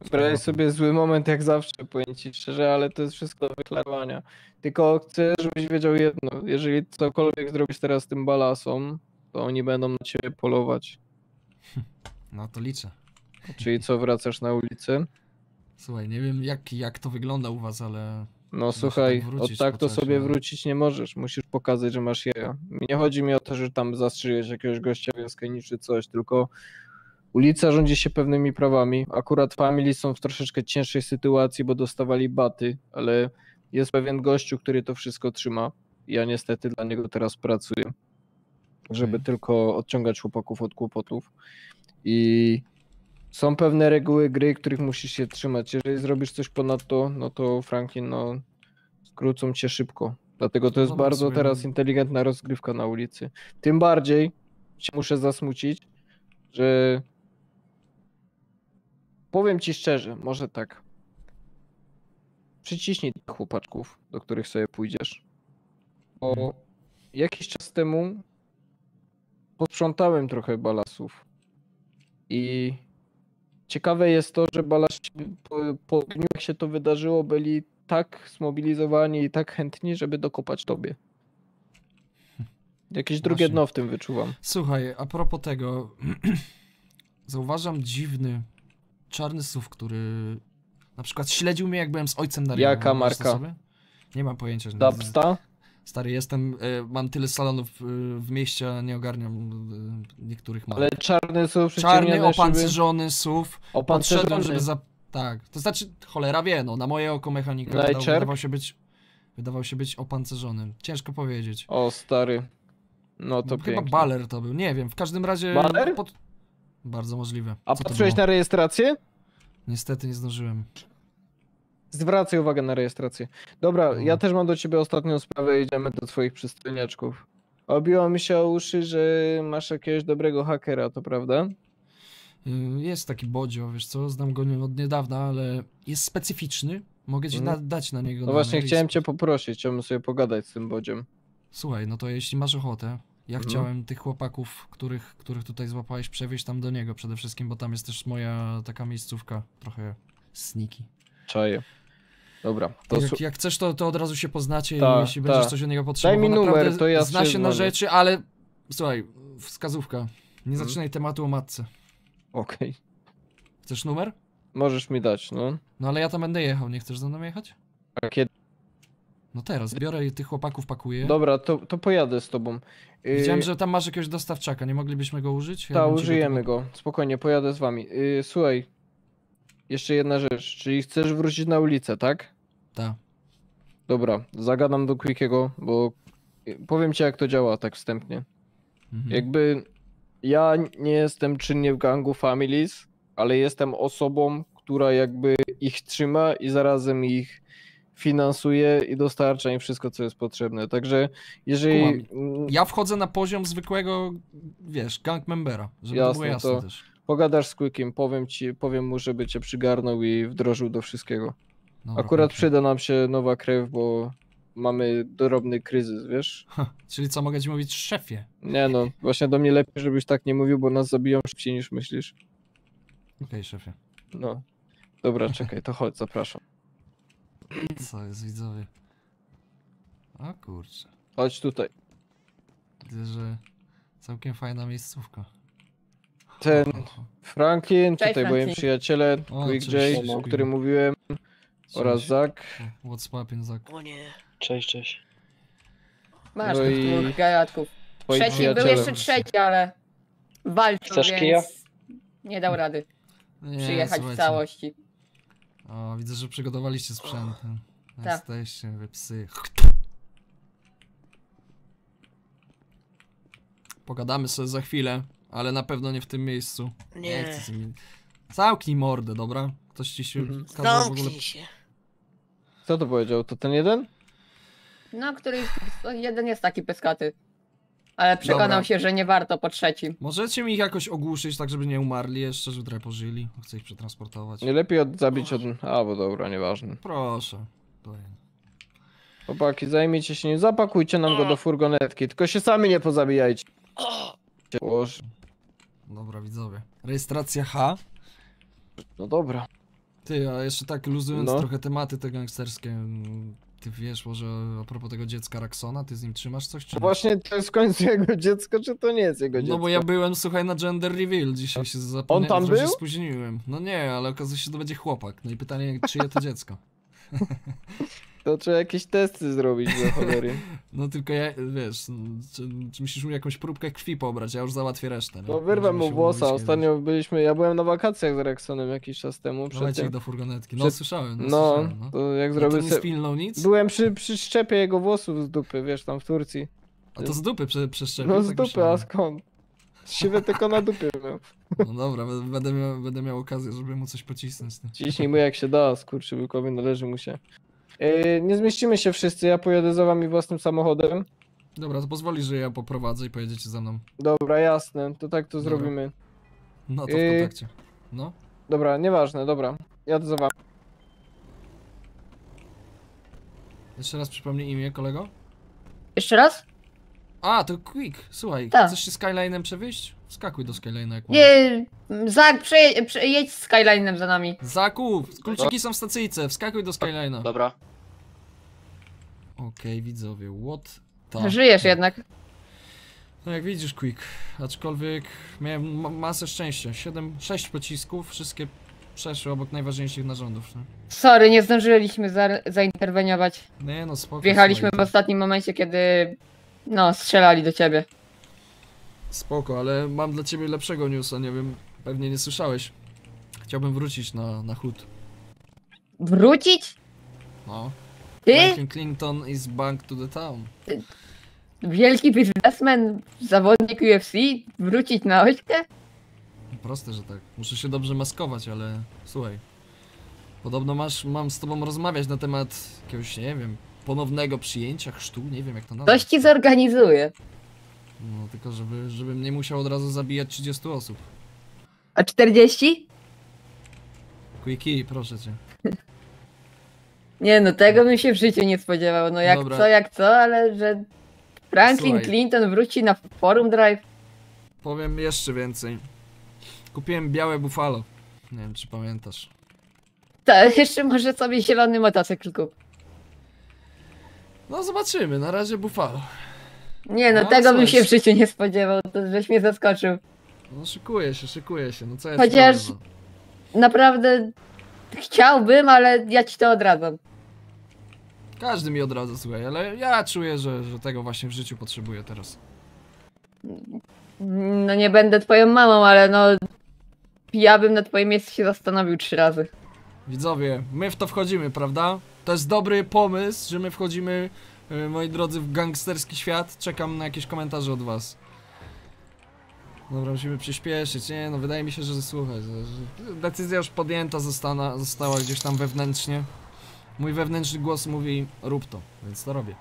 Wybrałeś sobie zły moment jak zawsze, powiem ci szczerze, ale to jest wszystko do wyklarowania. Tylko chcę, żebyś wiedział jedno. Jeżeli cokolwiek zrobisz teraz tym balasom, to oni będą na ciebie polować. No to liczę. Czyli co, wracasz na ulicę? Słuchaj, nie wiem jak, jak to wygląda u was, ale. No słuchaj, tak od wrócić tak po to sobie wrócić nie możesz. Musisz pokazać, że masz jaja. Nie chodzi mi o to, że tam zastrzyjesz jakiegoś gościa w czy coś, tylko Ulica rządzi się pewnymi prawami. Akurat family są w troszeczkę cięższej sytuacji, bo dostawali baty, ale jest pewien gościu, który to wszystko trzyma. Ja niestety dla niego teraz pracuję, żeby tylko odciągać chłopaków od kłopotów. I są pewne reguły gry, których musisz się trzymać. Jeżeli zrobisz coś ponad to, no to Franklin, no skrócą cię szybko. Dlatego to jest dobra, bardzo teraz inteligentna rozgrywka na ulicy. Tym bardziej się muszę zasmucić, że powiem ci szczerze, może tak. Przyciśnij tych chłopaczków, do których sobie pójdziesz. Bo jakiś czas temu posprzątałem trochę balasów. I ciekawe jest to, że balasi po, po dniu jak się to wydarzyło, byli tak zmobilizowani i tak chętni, żeby dokopać tobie. Jakieś drugie Właśnie. dno w tym wyczuwam. Słuchaj, a propos tego, zauważam dziwny czarny SUV, który na przykład śledził mnie jak byłem z ojcem Darianem. Jaka Wyobraź to marka? Nie mam pojęcia. Dabsta? Stary, jestem, e, mam tyle salonów e, w mieście, a nie ogarniam e, niektórych marek. Ale czarny SUV, Czarny, opancerzony SUV. Opancerzony. Podszedłem, żeby za... Tak, to znaczy, cholera wie, no, na moje oko mechanika wydał, wydawał się być wydawał się być opancerzonym. Ciężko powiedzieć. O, stary. No to No, Chyba baler to był, nie wiem, w każdym razie... Baler? Pod... Bardzo możliwe. A Co to patrzyłeś na rejestrację? Niestety nie zdążyłem. Zwracaj uwagę na rejestrację. Dobra, No. ja też mam do ciebie ostatnią sprawę, idziemy do twoich przystojniaczków. Obiło mi się o uszy, że masz jakiegoś dobrego hakera, to prawda? Y, Jest taki Bodzio, wiesz co, znam go od niedawna, ale jest specyficzny. Mogę ci Mhm. dać na niego No właśnie, chciałem cię poprosić, chciałbym sobie pogadać z tym bodziem. Słuchaj, no to jeśli masz ochotę, ja Mhm. chciałem tych chłopaków, których, których tutaj złapałeś, przewieźć tam do niego przede wszystkim, bo tam jest też moja taka miejscówka, trochę sniki. Czaję. Dobra, to To jak, jak chcesz, to, to od razu się poznacie Ta, i jeśli będziesz ta. coś od niego Daj potrzebował, mi numer, to ja zna się na rzeczy, ale słuchaj, wskazówka, nie Mhm. zaczynaj tematu o matce. Okej. Chcesz numer? Możesz mi dać, no. No ale ja tam będę jechał, nie chcesz ze mną jechać? A kiedy? No teraz, biorę i tych chłopaków pakuję. Dobra, to, to pojadę z tobą. Yy, Widziałem, że tam masz jakiegoś dostawczaka, nie moglibyśmy go użyć? Ja Tak, ci użyjemy go. Spokojnie, pojadę z wami. Yy, słuchaj, jeszcze jedna rzecz. Czyli chcesz wrócić na ulicę, tak? Tak. Dobra, zagadam do Quickiego, bo powiem ci jak to działa tak wstępnie. Mhm. Jakby ja nie jestem czynnie w gangu Families, ale jestem osobą, która jakby ich trzyma i zarazem ich finansuje i dostarcza im wszystko, co jest potrzebne. Także jeżeli... Kumam. Ja wchodzę na poziom zwykłego, wiesz, gang membera, żeby to było Jasne, jasne to też. Pogadasz z Quickiem, powiem ci, powiem mu, żeby cię przygarnął i wdrożył do wszystkiego. Dobra, Akurat przyda nam się nowa krew, bo mamy drobny kryzys, wiesz? Czyli co, mogę ci mówić szefie? Nie no, właśnie do mnie lepiej, żebyś tak nie mówił, bo nas zabiją szybciej niż myślisz. Okej, szefie. No. Dobra, czekaj, to chodź, zapraszam. Co jest, widzowie? O kurczę. Chodź tutaj. Widzę, że całkiem fajna miejscówka. Ten Franklin, Cześć, tutaj moi Franklin. przyjaciele, O, Quick cześć, J, o którym mówiłem, oraz Zak. What's poppin', Zak? O nie. Cześć, cześć. Masz No tych i dwóch gajatków. Trzeci był przyjaciele. jeszcze trzeci, ale walczył, Chcesz więc kija? nie dał rady Nie, przyjechać w słuchajcie. całości. O, widzę, że przygotowaliście sprzęt. Tak. Jesteście, wy psy. Pogadamy sobie za chwilę, ale na pewno nie w tym miejscu. Nie. chcę nimi- Zamknij mordę, dobra? Ktoś ci się Mhm. kazał w ogóle... Się. Kto to powiedział? To ten jeden? No, który to jeden jest taki pyskaty. Ale przekonał Dobra. się, że nie warto po trzecim. Możecie mi ich jakoś ogłuszyć, tak żeby nie umarli jeszcze, żeby trochę pożyli? Chcę ich przetransportować. Nie lepiej od, zabić od... A, bo dobra, nieważne. Proszę. Chłopaki, zajmijcie się nim, zapakujcie nam go do furgonetki, tylko się sami nie pozabijajcie. Boże. Dobra, widzowie. Rejestracja H. No dobra. Ty, a jeszcze tak luzując No. trochę tematy te gangsterskie. mm, Ty wiesz może a propos tego dziecka Raksona, ty z nim trzymasz coś czy No nie? właśnie, to jest w końcu jego dziecko, czy to nie jest jego dziecko? No bo ja byłem, słuchaj, na gender reveal dzisiaj się zapomniałem, On tam trochę się był? spóźniłem. No nie, ale okazuje się, że to będzie chłopak. No i pytanie, czyje to dziecko? To trzeba jakieś testy zrobić do cholery. No tylko ja, wiesz, no, czy, czy musisz mu jakąś próbkę krwi pobrać, ja już załatwię resztę. No wyrwę mu włosa, ostatnio byliśmy, ja byłem na wakacjach z Rexonem jakiś czas temu. przed Dawajcie tym. ich do furgonetki. No, Przed- słyszałem, no, No, słyszałem, no. to jak No to zrobię nie spilnął nic? Byłem przy, przy szczepie jego włosów z dupy, wiesz, tam w Turcji. A to z dupy prze, przeszczepił? No z tak dupy, myślałem. a skąd? Siwe tylko na dupie miał. No dobra, będę miał, będę miał okazję, żeby mu coś pocisnąć. no. Ciśnij mu jak się da, skurczybykowi należy mu się. Yy, nie zmieścimy się wszyscy, ja pojadę za wami własnym samochodem. Dobra, to pozwoli, że ja poprowadzę i pojedziecie ze mną. Dobra, jasne, to tak to Dobra. zrobimy. No to w Yy, kontakcie. No. Dobra, nieważne, dobra. Jadę za wami. Jeszcze raz przypomnij imię, kolego. Jeszcze raz? A, to Quick, słuchaj, Tak. chcesz się Skyline'em przewieźć? Wskakuj do Skyline'a jak możesz. Nie, Zak, przejedź, Skyline'em za nami. Zaku, kluczyki są w stacyjce, wskakuj do Skyline'a. Dobra. Okej, widzowie, what the... Żyjesz jednak. No jak widzisz, Quick, aczkolwiek miałem ma- masę szczęścia. 7, 6 pocisków, wszystkie przeszły obok najważniejszych narządów. Nie, Sorry, nie zdążyliśmy za, zainterweniować. nie no, spoko. Wjechaliśmy w ostatnim momencie, kiedy no, strzelali do ciebie. Spoko, ale mam dla ciebie lepszego newsa, nie wiem, pewnie nie słyszałeś. Chciałbym wrócić na, na chód. Wrócić? No. Ty? Franklin Clinton is back to the town. Wielki biznesmen, zawodnik UFC? Wrócić na ośkę? Proste, że tak. Muszę się dobrze maskować, ale słuchaj. Podobno masz, mam z tobą rozmawiać na temat jakiegoś, nie wiem, ponownego przyjęcia chrztu, nie wiem jak to nazwać. Ktoś ci zorganizuje. No tylko żeby, żebym nie musiał od razu zabijać 30 osób. A 40? Quickie, proszę cię. Nie no, tego bym się w życiu nie spodziewał. No jak Dobra. co, jak co, ale że Franklin Słuchaj. Clinton wróci na Forum Drive. Powiem jeszcze więcej. Kupiłem białe buffalo. Nie wiem, czy pamiętasz. To jeszcze może sobie zielony motocykl kup. No zobaczymy, na razie buffalo. Nie no, No, tego bym się w życiu nie spodziewał, to żeś mnie zaskoczył. No szykuje się, szykuje się, no co ja ci Chociaż powiem, naprawdę chciałbym, ale ja ci to odradzam. Każdy mi odradza, słuchaj, ale ja czuję, że, że tego właśnie w życiu potrzebuję teraz. No nie będę twoją mamą, ale no ja bym na twoim miejscu się zastanowił trzy razy. Widzowie, my w to wchodzimy, prawda? To jest dobry pomysł, że my wchodzimy, y, moi drodzy, w gangsterski świat. Czekam na jakieś komentarze od was. Dobra, musimy przyspieszyć. Nie, no wydaje mi się, że słuchaj, że, że decyzja już podjęta zostana, została gdzieś tam wewnętrznie. Mój wewnętrzny głos mówi, rób to, więc to robię.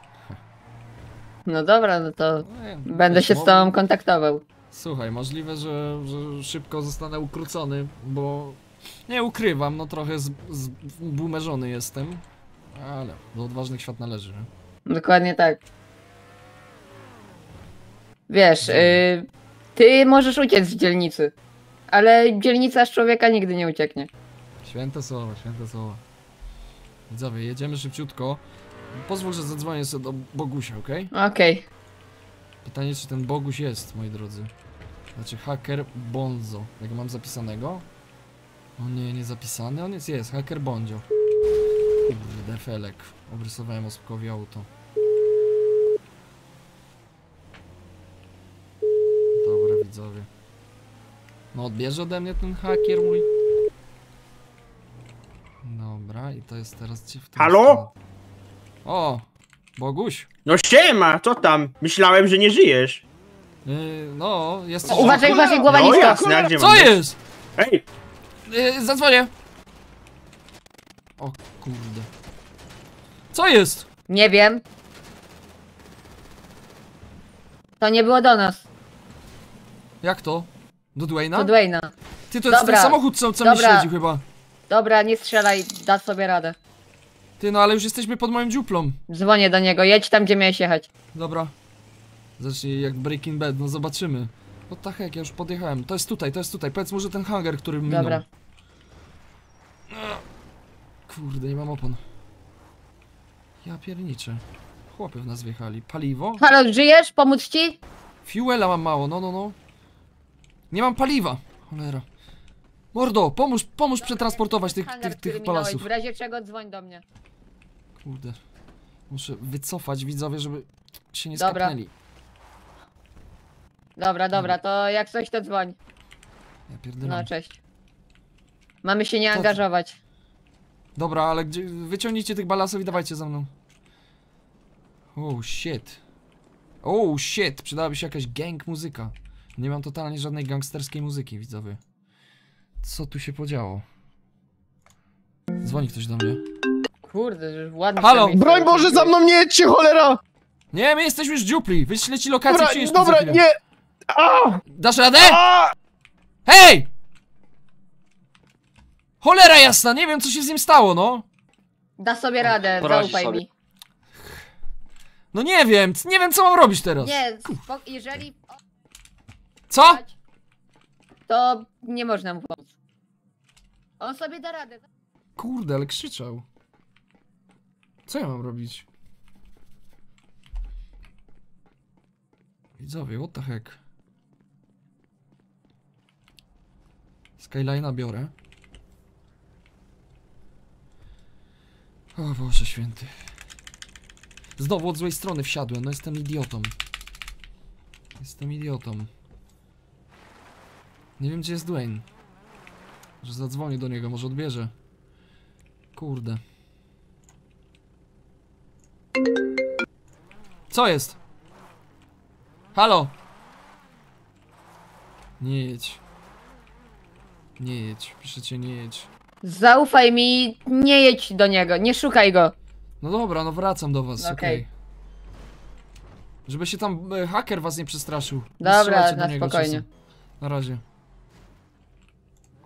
No dobra, no to Nie, będę się z tobą kontaktował. Słuchaj, możliwe, że, że szybko zostanę ukrócony, bo nie ukrywam, no trochę z, z, bumerzony jestem, ale do odważnych świat należy, nie? Dokładnie tak. Wiesz, y, ty możesz uciec z dzielnicy, ale dzielnica z człowieka nigdy nie ucieknie. Święte słowa, święte słowa. Widzowie, jedziemy szybciutko. Pozwól, że zadzwonię sobie do Bogusia, okej? Okej. Pytanie, czy ten Boguś jest, moi drodzy. Znaczy, hacker Bonzo. Jak mam zapisanego? O nie, nie zapisany. On jest, jest. Hacker Bondzio. Kurde, felek. Obrysowałem osobkowi auto. Dobra, widzowie. No, odbierze ode mnie ten hakier mój. Dobra, i to jest teraz ci w tym Halo? O! Boguś! No siema, co tam? Myślałem, że nie żyjesz. Yy, no, jest. O, uważaj, uważaj, głowa No nisko. jasne, a gdzie Co mam być? jest? Ej! Yy, zadzwonię. O kurde. Co jest? Nie wiem. To nie było do nas, Jak to? Do Dwayna? to Dwayna. Ty to jest Dobra, ten samochód, co, co mi dobra. śledzi chyba. Dobra, nie strzelaj, da sobie radę. Ty, no ale już jesteśmy pod moim dziuplą. Dzwonię do niego, jedź tam, gdzie miałeś jechać. Dobra. Zacznij jak Breaking Bad, no zobaczymy. No tak jak ja już podjechałem. To jest tutaj, to jest tutaj. Powiedz mu, że ten hangar, który minął. Dobra. Kurde, nie mam opon. Ja pierniczę. Chłopy w nas wjechali. Paliwo? Halo, żyjesz? Pomóc ci? Fuela mam mało, no no no. Nie mam paliwa. Cholera. Mordo, pomóż, pomóż przetransportować tych, tych, tych palasów. W razie czego dzwoń do mnie. Kurde. Muszę wycofać widzowie, żeby się nie Dobra. skapnęli. Dobra, dobra, to jak coś to dzwoń. Ja pierdylam. No, cześć. Mamy się nie To- angażować. Dobra, ale gdzie... Wyciągnijcie tych balasów i dawajcie za mną. Oh shit. Oh shit, przydałaby się jakaś gang muzyka. Nie mam totalnie żadnej gangsterskiej muzyki, widzowie. Co tu się podziało? Dzwoni ktoś do mnie. Kurde, że ładnie. Halo! sobie Broń Boże, za mną nie jedźcie, cholera! Nie, my jesteśmy już dziupli. Wyślę ci lokację, Dobra, przyjedź tu za dobra, chwilę. nie! A! Dasz radę? Hej! Cholera jasna, nie wiem co się z nim stało, no. Da sobie radę, Poradzi zaufaj sobie. mi. No nie wiem, nie wiem co mam robić teraz. Nie, spok- jeżeli... Co? To nie można mu pomóc. On sobie da radę. Kurde, ale krzyczał. Co ja mam robić? Widzowie, what the heck? Skyline'a biorę. O Boże święty. Znowu od złej strony wsiadłem, no jestem idiotą. Jestem idiotą. Nie wiem gdzie jest Dwayne. Że zadzwonię do niego, może odbierze. Kurde. Co jest? Halo? Nie jedź. Nie jedź, piszecie nie jedź. Zaufaj mi, nie jedź do niego, nie szukaj go. No dobra, no wracam do was, Okej. okej. Żeby się tam e, haker was nie przestraszył. Nie Dobra, strzelajcie do na niego spokojnie. czasem. Na razie.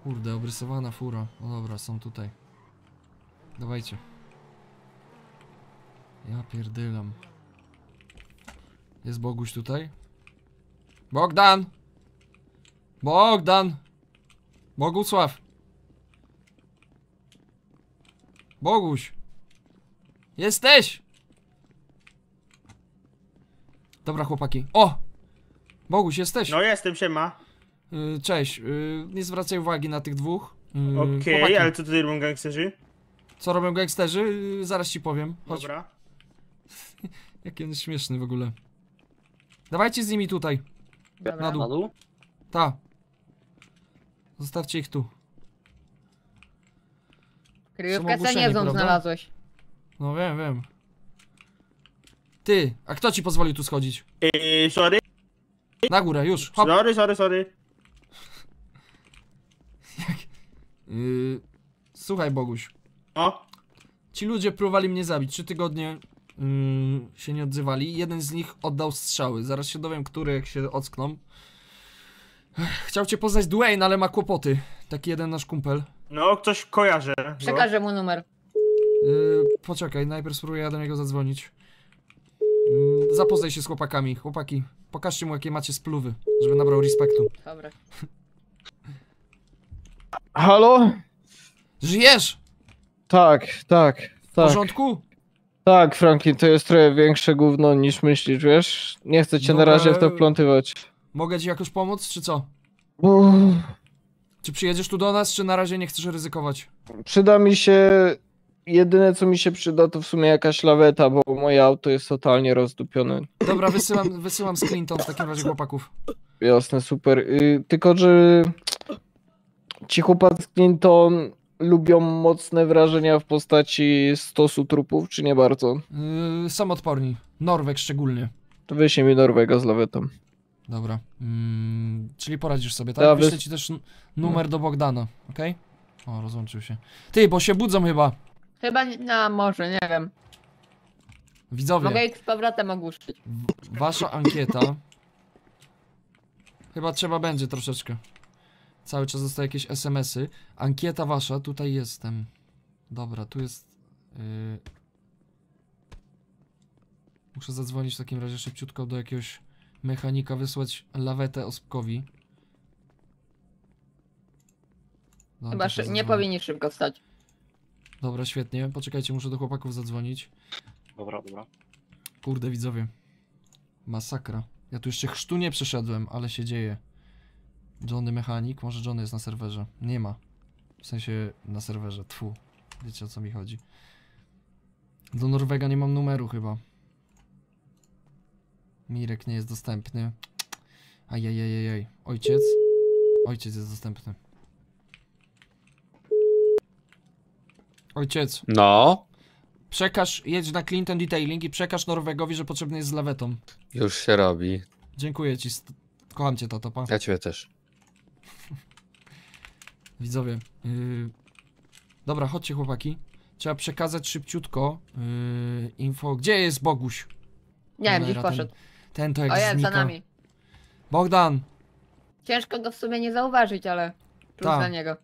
Kurde, obrysowana fura. No dobra, są tutaj. Dawajcie. Ja pierdylam. Jest Boguś tutaj? Bogdan! Bogdan! Bogusław! Boguś! Jesteś! Dobra, chłopaki. O! Boguś, jesteś? No jestem, siema. Y, Cześć, y, nie zwracaj uwagi na tych dwóch. Y, Okej, chłopaki, ale co tutaj robią gangsterzy? Co robią gangsterzy? Y, Zaraz ci powiem. Chodź. Dobra. Jaki on śmieszny w ogóle. Dawajcie z nimi tutaj. Dobra. Na dół. Ta. Zostawcie ich tu. Kryjówkę co nie znalazłeś. No wiem, wiem. Ty, a kto ci pozwolił tu schodzić? Eee, sorry. Na górę, już. Hop. Sorry, sorry, sorry. Yy, słuchaj, Boguś. O? Ci ludzie próbowali mnie zabić. Trzy tygodnie yy, się nie odzywali. Jeden z nich oddał strzały. Zaraz się dowiem, który, jak się ockną. Chciał cię poznać Dwayne, ale ma kłopoty. Taki jeden nasz kumpel. No, ktoś kojarzy. No. Przekażę mu numer. Yy, poczekaj, najpierw spróbuję ja do niego zadzwonić. Yy, zapoznaj się z chłopakami. Chłopaki, pokażcie mu, jakie macie spluwy, żeby nabrał respektu. Dobra. Halo? Żyjesz? Tak, tak, W tak. porządku? Tak, Franklin, to jest trochę większe gówno niż myślisz, wiesz? Nie chcę cię na Dobra, razie w to wplątywać. Mogę ci jakoś pomóc, czy co? Uff, Czy przyjedziesz tu do nas, czy na razie nie chcesz ryzykować? Przyda mi się... Jedyne co mi się przyda to w sumie jakaś laweta, bo moje auto jest totalnie rozdupione. Dobra, wysyłam, wysyłam z Clinton w takim razie chłopaków. Jasne, super. Y, tylko, że ci chłopacy z Clinton lubią mocne wrażenia w postaci stosu trupów, czy nie bardzo? Yy, są odporni. Norweg szczególnie. To wyślij mi Norwega z lawetą. Dobra. Mm, czyli poradzisz sobie, tak? Ja Wyślę ci też numer do Bogdana, okej? O, rozłączył się. Ty, bo się budzą chyba. Chyba, nie- no może, nie wiem. Widzowie, Mogę ich z powrotem ogłuszyć. wasza ankieta. Chyba trzeba będzie troszeczkę. Cały czas dostaję jakieś SMS-y. Ankieta wasza, tutaj jestem. Dobra, tu jest. Yy... Muszę zadzwonić w takim razie szybciutko do jakiegoś mechanika, wysłać lawetę Ospkowi. No, Chyba szy- nie powinni szybko wstać. Dobra, świetnie. Poczekajcie, muszę do chłopaków zadzwonić. Dobra, dobra. Kurde, widzowie. Masakra. Ja tu jeszcze chrztu nie przeszedłem, ale się dzieje. Johnny mechanik, może Johnny jest na serwerze. Nie ma. W sensie na serwerze, tfu. Wiecie o co mi chodzi. Do Norwega nie mam numeru chyba. Mirek nie jest dostępny. Ajajajajaj. Ojciec? Ojciec jest dostępny. Ojciec. No. Przekaż, jedź na Clinton Detailing i przekaż Norwegowi, że potrzebny jest z lawetą. Już się robi. Dziękuję ci. Kocham cię, tato, pa. Ja ciebie też. Widzowie. Yy... Dobra, chodźcie chłopaki. Trzeba przekazać szybciutko yy, info. Gdzie jest Boguś? Nie wiem, gdzieś ten- poszedł. Ten to jak O jest, za nami. Bogdan! Ciężko go w sumie nie zauważyć, ale plus dla niego.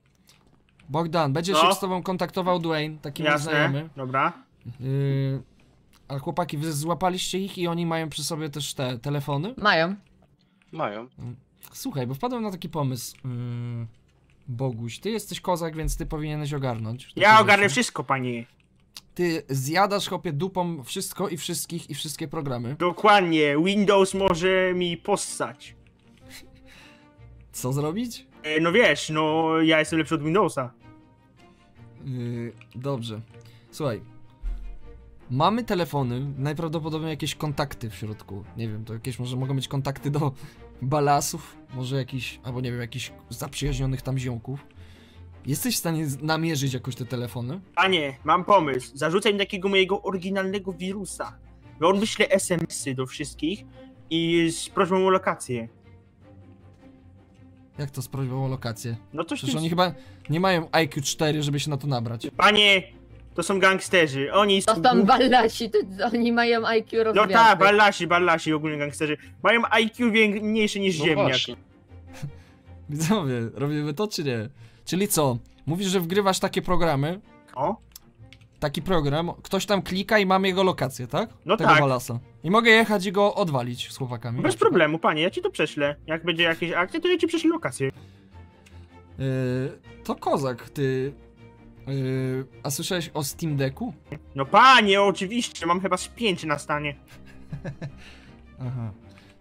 Bogdan, będzie No. się z tobą kontaktował Dwayne, taki Jasne, znajomy. dobra. Yy, a chłopaki, wy złapaliście ich i oni mają przy sobie też te telefony? Mają. Mają. Słuchaj, bo wpadłem na taki pomysł. Yy, Boguś, ty jesteś kozak, więc ty powinieneś ogarnąć. Ja ogarnę wszystko, panie. Ty zjadasz chłopie dupą wszystko i wszystkich i wszystkie programy. Dokładnie, Windows może mi possać. Co zrobić? E, No wiesz, no ja jestem lepszy od Windowsa. Yy, dobrze. Słuchaj. Mamy telefony, najprawdopodobniej jakieś kontakty w środku. Nie wiem, to jakieś może mogą być kontakty do balasów, może jakiś, albo nie wiem, jakichś zaprzyjaźnionych tam ziomków. Jesteś w stanie namierzyć jakoś te telefony? Panie, mam pomysł. Zarzucaj mi takiego mojego oryginalnego wirusa. No on wyśle SMS-y do wszystkich i z prośbą o lokację. Jak to z prośbą o lokację? No coś Przecież oni chyba nie mają IQ 4, żeby się na to nabrać. Panie, to są gangsterzy. Oni To są... są ballasi, to oni mają IQ No tak, ballasi, ballasi, ogólnie gangsterzy. Mają IQ wię- mniejsze niż No ziemniak. właśnie. Widzowie, robimy to czy nie? Czyli co? Mówisz, że wgrywasz takie programy? O? Taki program, ktoś tam klika i mam jego lokację, tak? No Tego tak. balasa. I mogę jechać i go odwalić z chłopakami. Bez problemu, panie, ja ci to prześlę. Jak będzie jakieś akcje, to ja ci prześlę lokację. Yy, to kozak, ty. Yy, a słyszałeś o Steam Decku? No panie, oczywiście, mam chyba z pięć na stanie. Aha.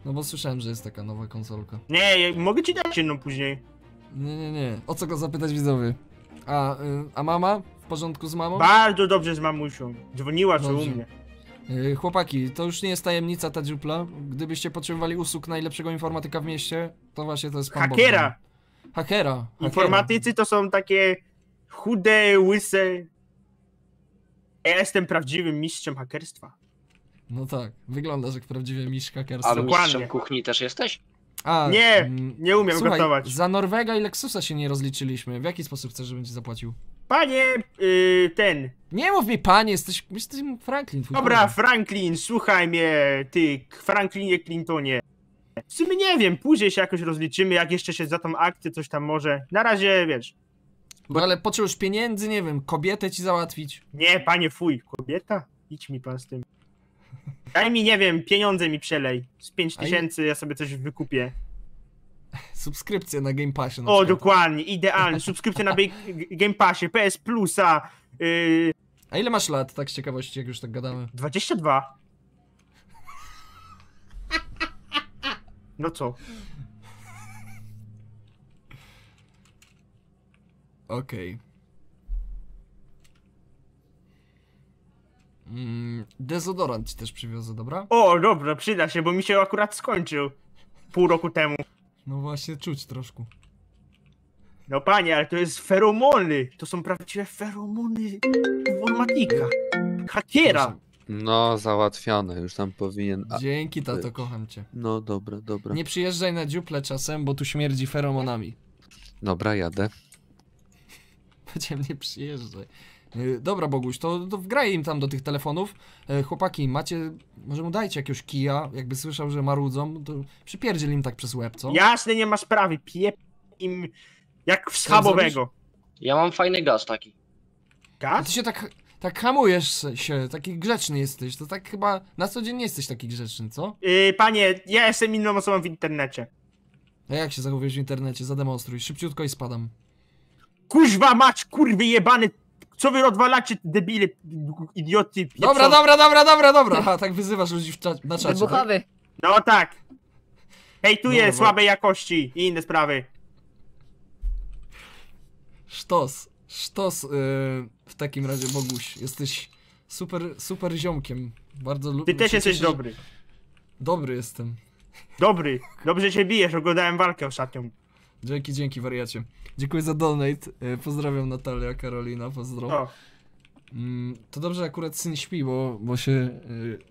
No bo słyszałem, że jest taka nowa konsolka. Nie, mogę ci dać jedną później. Nie, nie, nie. O co go zapytać widzowie? A, yy, a mama? W porządku z mamą? Bardzo dobrze z mamusią. Dzwoniła co u Dobrze. mnie. Yy, chłopaki, to już nie jest tajemnica ta dziupla. Gdybyście potrzebowali usług najlepszego informatyka w mieście, to właśnie to jest pan Hakera. Hakera. hakera. Informatycy to są takie chude, łyse. Ja jestem prawdziwym mistrzem hakerstwa. No tak, wyglądasz jak prawdziwy mistrz hakerstwa. Ale mistrzem kuchni też jesteś? A, Nie, mm, nie umiem Słuchaj, gotować. za Norwega i Lexusa się nie rozliczyliśmy. W jaki sposób chcesz, żebym ci zapłacił? Panie, yy, ten. Nie mów mi panie, jesteś, jesteś Franklin. Twój Dobra, kolega. Franklin, słuchaj mnie, ty, Franklinie Clintonie. W sumie nie wiem, później się jakoś rozliczymy, jak jeszcze się za tą akcję coś tam może. Na razie, wiesz. No ale potrzebujesz pieniędzy, nie wiem, kobietę ci załatwić. Nie, panie, fuj, kobieta? Idź mi pan z tym. Daj mi, nie wiem, pieniądze mi przelej. Z 5 A i- tysięcy ja sobie coś wykupię. Subskrypcję na Game Passie na O, przykład. dokładnie, idealnie. Subskrypcja na Game Passie, PS Plusa. Yy, A ile masz lat, tak z ciekawości, jak już tak gadamy? 22. No co? Okej. Mm, dezodorant ci też przywiozę, dobra? O, dobra, przyda się, bo mi się akurat skończył. Pół roku temu. No właśnie, czuć troszkę. No panie, ale to jest feromony. To są prawdziwe feromony informatika. Hakiera. No, załatwione, już tam powinien. a- Dzięki, tato, być. kocham cię. No dobra, dobra. Nie przyjeżdżaj na dziuple czasem, bo tu śmierdzi feromonami. Dobra, jadę. Powiedziałem, nie przyjeżdżaj. Yy, Dobra, Boguś, to, to wgraj im tam do tych telefonów. Yy, Chłopaki, macie, może mu dajcie jakiegoś kija, jakby słyszał, że marudzą, to przypierdziel im tak przez łeb, co? Jasne, nie ma sprawy. Piep im jak w schabowego. Ja mam fajny gaz taki. A ty się tak, tak hamujesz się, taki grzeczny jesteś, to tak chyba na co dzień nie jesteś taki grzeczny, co? Yy, panie, ja jestem inną osobą w internecie. A jak się zachowujesz w internecie? Zademonstruj, szybciutko i spadam. Kuźwa mać, kurwy jebany. Co wy odwalacie, debile, idioty, Dobra, dobra, dobra, dobra, dobra. Aha, tak wyzywasz ludzi w cza- na czacie. tak? Wybuchowy. No tak. Hejtuję Dobra. słabej jakości i inne sprawy. Sztos, sztos yy, w takim razie Boguś, jesteś super, super ziomkiem. Bardzo lu- Ty też jesteś cieszę, że- dobry. Dobry jestem. Dobry. Dobrze się bijesz, oglądałem walkę ostatnią. Dzięki, dzięki wariacie. Dziękuję za donate. E, Pozdrawiam Natalia, Karolina, pozdro. O. Mm, to dobrze akurat syn śpi, bo, bo się e,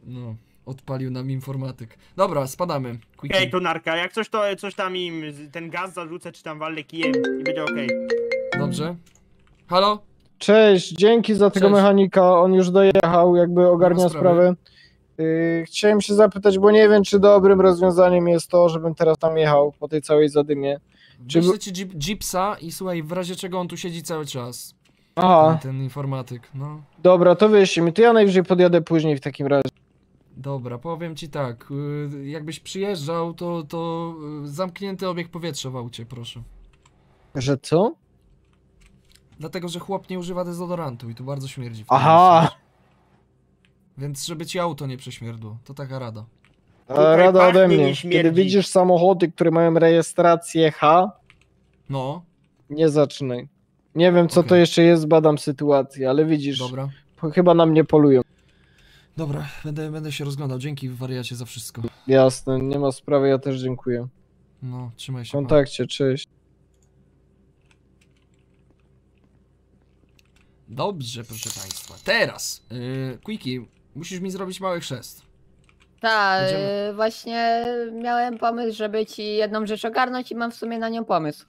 no, odpalił nam informatyk. Dobra, spadamy. Quickie. Okej, to narka, jak coś to coś tam im ten gaz zarzucę, czy tam walę kijem i będzie okej. Dobrze. Halo? Cześć, dzięki za tego Cześć. mechanika. On już dojechał, jakby ogarnia sprawy. sprawę. Yy, chciałem się zapytać, bo nie wiem, czy dobrym rozwiązaniem jest to, żebym teraz tam jechał po tej całej zadymie. Wyślę ci jeep, jeepsa i słuchaj, w razie czego on tu siedzi cały czas. Aha. Ten, ten informatyk, no. Dobra, to mi. To ja najwyżej podjadę później w takim razie. Dobra, powiem ci tak, y, jakbyś przyjeżdżał, to, to y, zamknięty obieg powietrza w aucie, proszę. Że co? Dlatego, że chłop nie używa dezodorantu i tu bardzo śmierdzi. Aha! Więc żeby ci auto nie prześmierdło, to taka rada. Rada ode mnie. Kiedy widzisz samochody, które mają rejestrację H, No, nie zaczynaj. Nie wiem, co to jeszcze jest, badam sytuację, ale widzisz, Dobra. chyba na mnie polują. dobra, będę, będę się rozglądał. Dzięki wariacie za wszystko. Jasne, nie ma sprawy, ja też dziękuję. No, trzymaj W się. kontakcie, cześć. Dobrze, proszę państwa. Teraz, yy, Quickie, musisz mi zrobić mały chrzest. Tak, Będziemy- właśnie miałem pomysł, żeby ci jedną rzecz ogarnąć i mam w sumie na nią pomysł.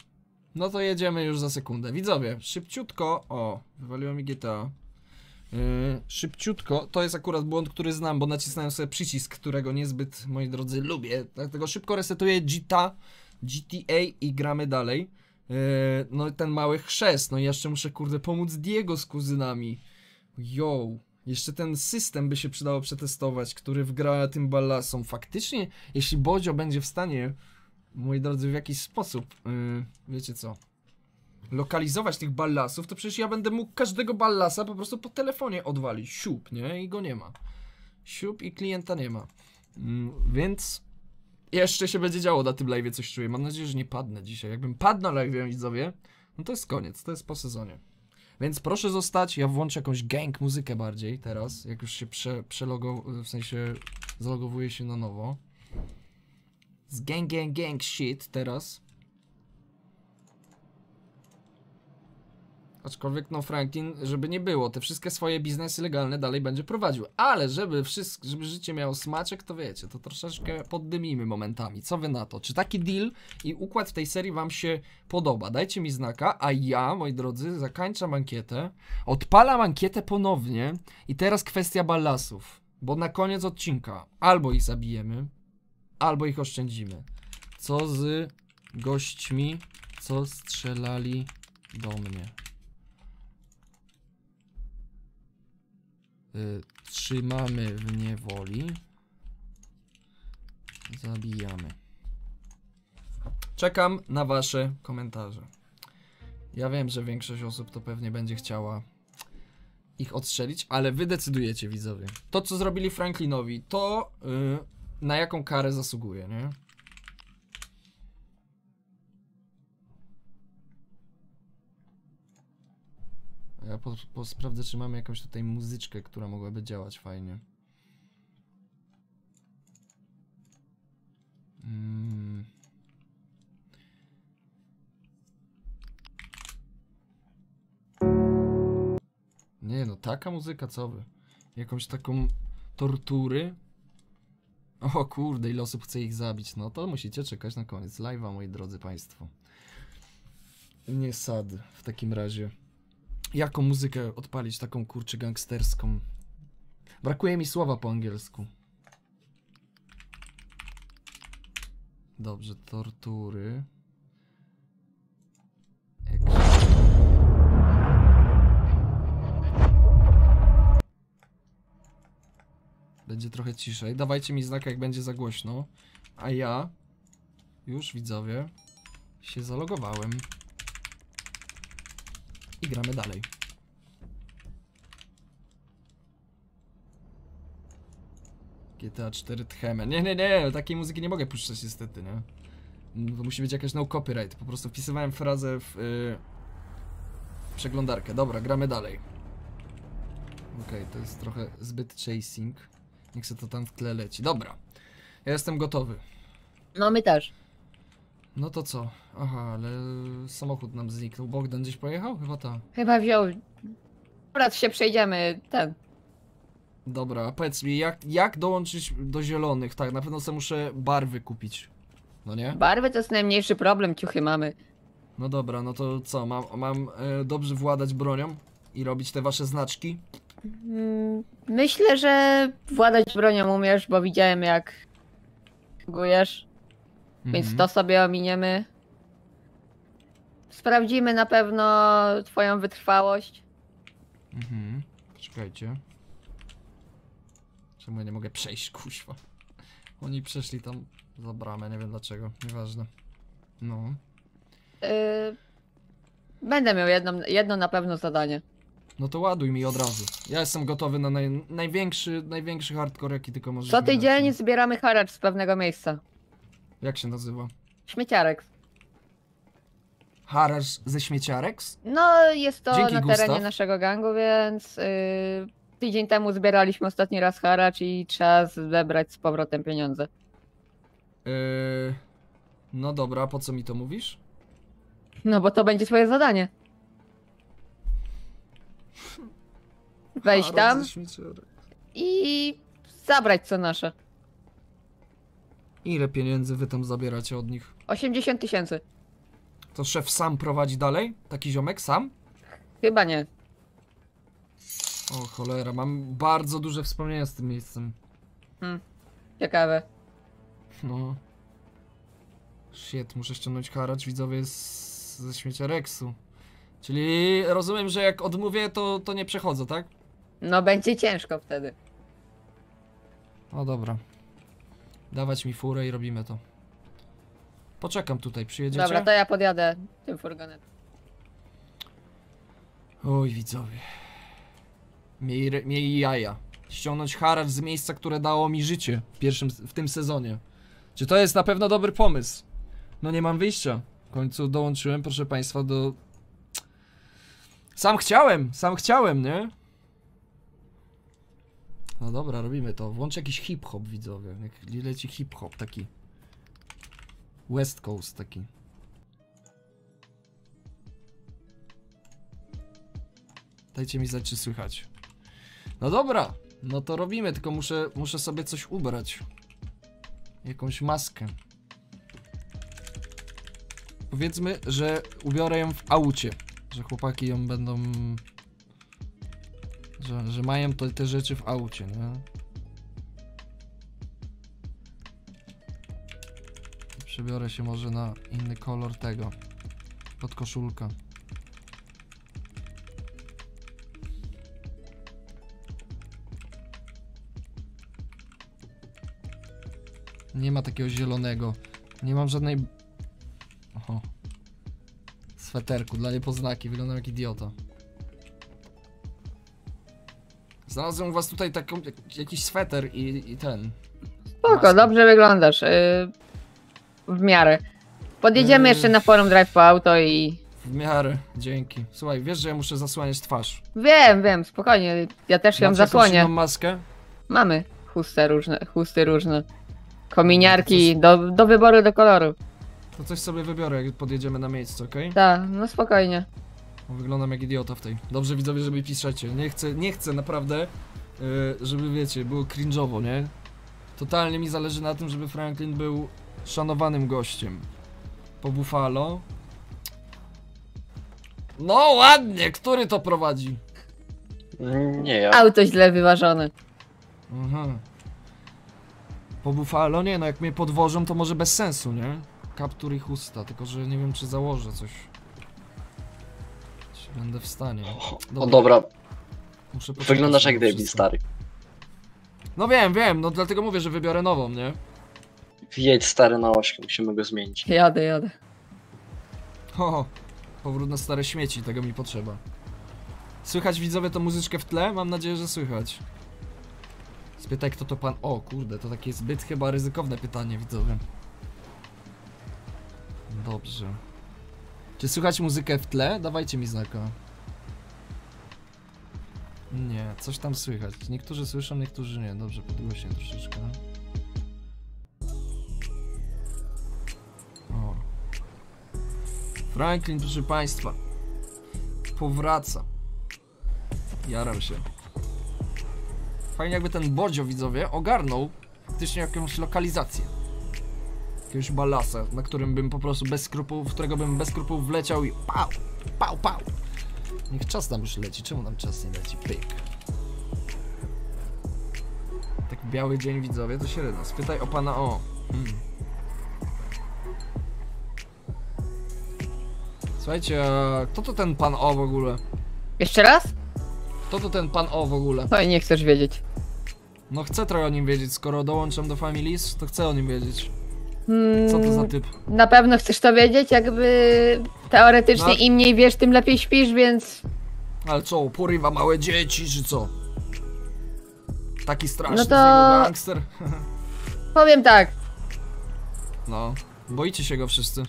No to jedziemy już za sekundę. Widzowie, szybciutko. O, wywaliło mi GTA. Yy, szybciutko, to jest akurat błąd, który znam, bo nacisnąłem sobie przycisk, którego niezbyt, moi drodzy, lubię. Dlatego szybko resetuję GTA, GTA i gramy dalej. Yy, no i ten mały chrzest, no i jeszcze muszę, kurde, pomóc Diego z kuzynami. Yo, jeszcze ten system by się przydało przetestować, który wgra tym ballasom. Faktycznie, jeśli Bodzio będzie w stanie moi drodzy, w jakiś sposób, yy, wiecie co, lokalizować tych ballasów, to przecież ja będę mógł każdego ballasa po prostu po telefonie odwalić. Siup, nie? I go nie ma. Siup i klienta nie ma. Mm, więc jeszcze się będzie działo na tym live, coś czuję. Mam nadzieję, że nie padnę dzisiaj. Jakbym padł na live, widzowie, no to jest koniec, to jest po sezonie. Więc proszę zostać, ja włączę jakąś gang muzykę bardziej teraz, jak już się prze, w sensie zalogowuję się na nowo z gang gang gang shit teraz. Aczkolwiek no Franklin, żeby nie było, te wszystkie swoje biznesy legalne dalej będzie prowadził. Ale żeby wszystko, żeby życie miało smaczek, to wiecie, to troszeczkę poddymimy momentami. Co wy na to? Czy taki deal i układ w tej serii wam się podoba? Dajcie mi znaka, a ja, moi drodzy, zakończam ankietę, odpalam ankietę ponownie i teraz kwestia ballasów. Bo na koniec odcinka albo ich zabijemy, albo ich oszczędzimy. Co z gośćmi, co strzelali do mnie? Y, trzymamy w niewoli. Zabijamy. Czekam na wasze komentarze. Ja wiem, że większość osób to pewnie będzie chciała ich odstrzelić, ale wy decydujecie, widzowie. To, co zrobili Franklinowi, to y, na jaką karę zasługuje, nie? Ja po, po sprawdzę, czy mamy jakąś tutaj muzyczkę, która mogłaby działać fajnie. Mm. Nie no, taka muzyka, co wy? Jakąś taką tortury? O kurde, ile osób chce ich zabić? No to musicie czekać na koniec live'a, moi drodzy państwo. Nie sad w takim razie. Jaką muzykę odpalić, taką kurczę gangsterską? Brakuje mi słowa po angielsku. Dobrze, tortury. Będzie trochę ciszej. Dawajcie mi znak, jak będzie za głośno. A ja, już widzowie, się zalogowałem. I gramy dalej. GTA 4 Tcheme. Nie, nie, nie, takiej muzyki nie mogę puszczać niestety, nie? Mm, To musi być jakaś no copyright. Po prostu wpisywałem frazę w yy, przeglądarkę. Dobra, gramy dalej. Okej, to jest trochę zbyt chasing. Niech se to tam w tle leci. Dobra. Ja jestem gotowy. No my też. No to co? Aha, ale samochód nam zniknął. Bogdan gdzieś pojechał? Chyba tak. Chyba wziął. Dobra, to się przejdziemy. Ten. Dobra, a powiedz mi, jak, jak dołączyć do zielonych? Tak, na pewno sobie muszę barwy kupić. No nie? Barwy to jest najmniejszy problem, ciuchy mamy. No dobra, no to co? Mam, mam e, dobrze władać bronią i robić te wasze znaczki? Mm, Myślę, że władać bronią umiesz, bo widziałem jak gujesz. Więc Mhm. to sobie ominiemy. Sprawdzimy na pewno twoją wytrwałość. Mhm. Czekajcie. Czemu ja nie mogę przejść, kuźwa? Oni przeszli tam za bramę, nie wiem dlaczego, nieważne. No. Yy, będę miał jedno, jedno na pewno zadanie. No to ładuj mi od razu. Ja jestem gotowy na naj, największy, największy hardcore, jaki tylko możesz Co tydzień zbieramy haracz z pewnego miejsca. Jak się nazywa? Śmieciarek. Haracz ze śmieciarek? No, jest to Dzięki, na Gustaw. terenie naszego gangu, więc yy, tydzień temu zbieraliśmy ostatni raz haracz i trzeba zebrać z powrotem pieniądze. Yy, no dobra, po co mi to mówisz? No bo to będzie twoje zadanie. Wejść Haracz tam ze śmieciarek. i zabrać co nasze. Ile pieniędzy wy tam zabieracie od nich? 80 tysięcy. To szef sam prowadzi dalej? Taki ziomek sam? Chyba nie. O cholera, mam bardzo duże wspomnienia z tym miejscem. Hmm. Ciekawe. No. Shit, muszę ściągnąć haracz widzowie z, ze śmieciareksu. Czyli rozumiem, że jak odmówię, to, to nie przechodzę, tak? No będzie ciężko wtedy. No dobra. Dawać mi furę i robimy to. Poczekam tutaj, przyjedziecie? Dobra, to ja podjadę tym furgonetem. Oj, widzowie. Miej, re- miej jaja. Ściągnąć haracz z miejsca, które dało mi życie w pierwszym, w tym sezonie. Czy to jest na pewno dobry pomysł? No nie mam wyjścia. W końcu dołączyłem, proszę państwa, do... Sam chciałem, sam chciałem, nie? No dobra, robimy to. Włącz jakiś hip-hop, widzowie. Jak leci hip-hop, taki... West Coast taki. Dajcie mi znać, czy słychać. No dobra, no to robimy, tylko muszę, muszę sobie coś ubrać. Jakąś maskę. Powiedzmy, że ubiorę ją w aucie. Że chłopaki ją będą... Że, że mają to, te rzeczy w aucie, nie? Przebiorę się może na inny kolor tego. Pod koszulka. Nie ma takiego zielonego. Nie mam żadnej... Oho. Sweterku dla niepoznaki. Wyglądam jak idiota. Znalazłem u was tutaj taką, jak, jakiś sweter i, i ten. Spoko, dobrze wyglądasz. Yy, w miarę. Podjedziemy Yy. jeszcze na forum drive po auto i... W miarę, dzięki. Słuchaj, wiesz, że ja muszę zasłaniać twarz. Wiem, wiem, spokojnie. Ja też ją Macie zasłonię. inną maskę? Mamy chusty różne, chusty różne. Kominiarki do, do wyboru, do koloru. To coś sobie wybiorę, jak podjedziemy na miejsce, okej? Tak, no spokojnie. Bo Wyglądam jak idiota w tej. Dobrze widzowie, że mi piszecie. Nie chcę, nie chcę naprawdę, yy, żeby wiecie, było cringe'owo, nie? Totalnie mi zależy na tym, żeby Franklin był szanowanym gościem. Po Buffalo. No ładnie, który to prowadzi? Nie ja. Auto źle wyważone. Aha. Po Buffalo? Nie no, jak mnie podwożą, to może bez sensu, nie? Kaptur i chusta, tylko że nie wiem, czy założę coś. Będę w stanie. O dobra. Muszę Wyglądasz jak debil, stary. No wiem, wiem, no dlatego mówię, że wybiorę nową, nie? Jedź stary na ośkę, musimy go zmienić. Jadę, jadę. Ho, powrót na stare śmieci, tego mi potrzeba. Słychać widzowie tą muzyczkę w tle? Mam nadzieję, że słychać. Spytaj kto to pan... O kurde, to takie zbyt chyba ryzykowne pytanie widzowie. Dobrze. Czy słychać muzykę w tle? Dawajcie mi znaka. Nie, coś tam słychać. Niektórzy słyszą, niektórzy nie. Dobrze, podgłośnie troszeczkę. O. Franklin, proszę państwa. Powraca. Jaram się. Fajnie jakby ten Bodzio, widzowie, ogarnął faktycznie jakąś lokalizację. Jakiegoś balasa, na którym bym po prostu bez skrupułów, w którego bym bez skrupułów wleciał i pał, pał, pał. Niech czas nam już leci. Czemu nam czas nie leci? Pyk. Tak biały dzień widzowie, to średnio. Spytaj o pana O. Hmm. Słuchajcie, kto to ten pan O w ogóle? Jeszcze raz? Kto to ten pan O w ogóle? Oj, nie chcesz wiedzieć. No chcę trochę o nim wiedzieć, skoro dołączam do Families, to chcę o nim wiedzieć. Hmm, Co to za typ? Na pewno chcesz to wiedzieć, jakby teoretycznie No. im mniej wiesz, tym lepiej śpisz, więc Ale co, porywa małe dzieci, czy co? Taki straszny No to- gangster. powiem tak. No, boicie się go wszyscy.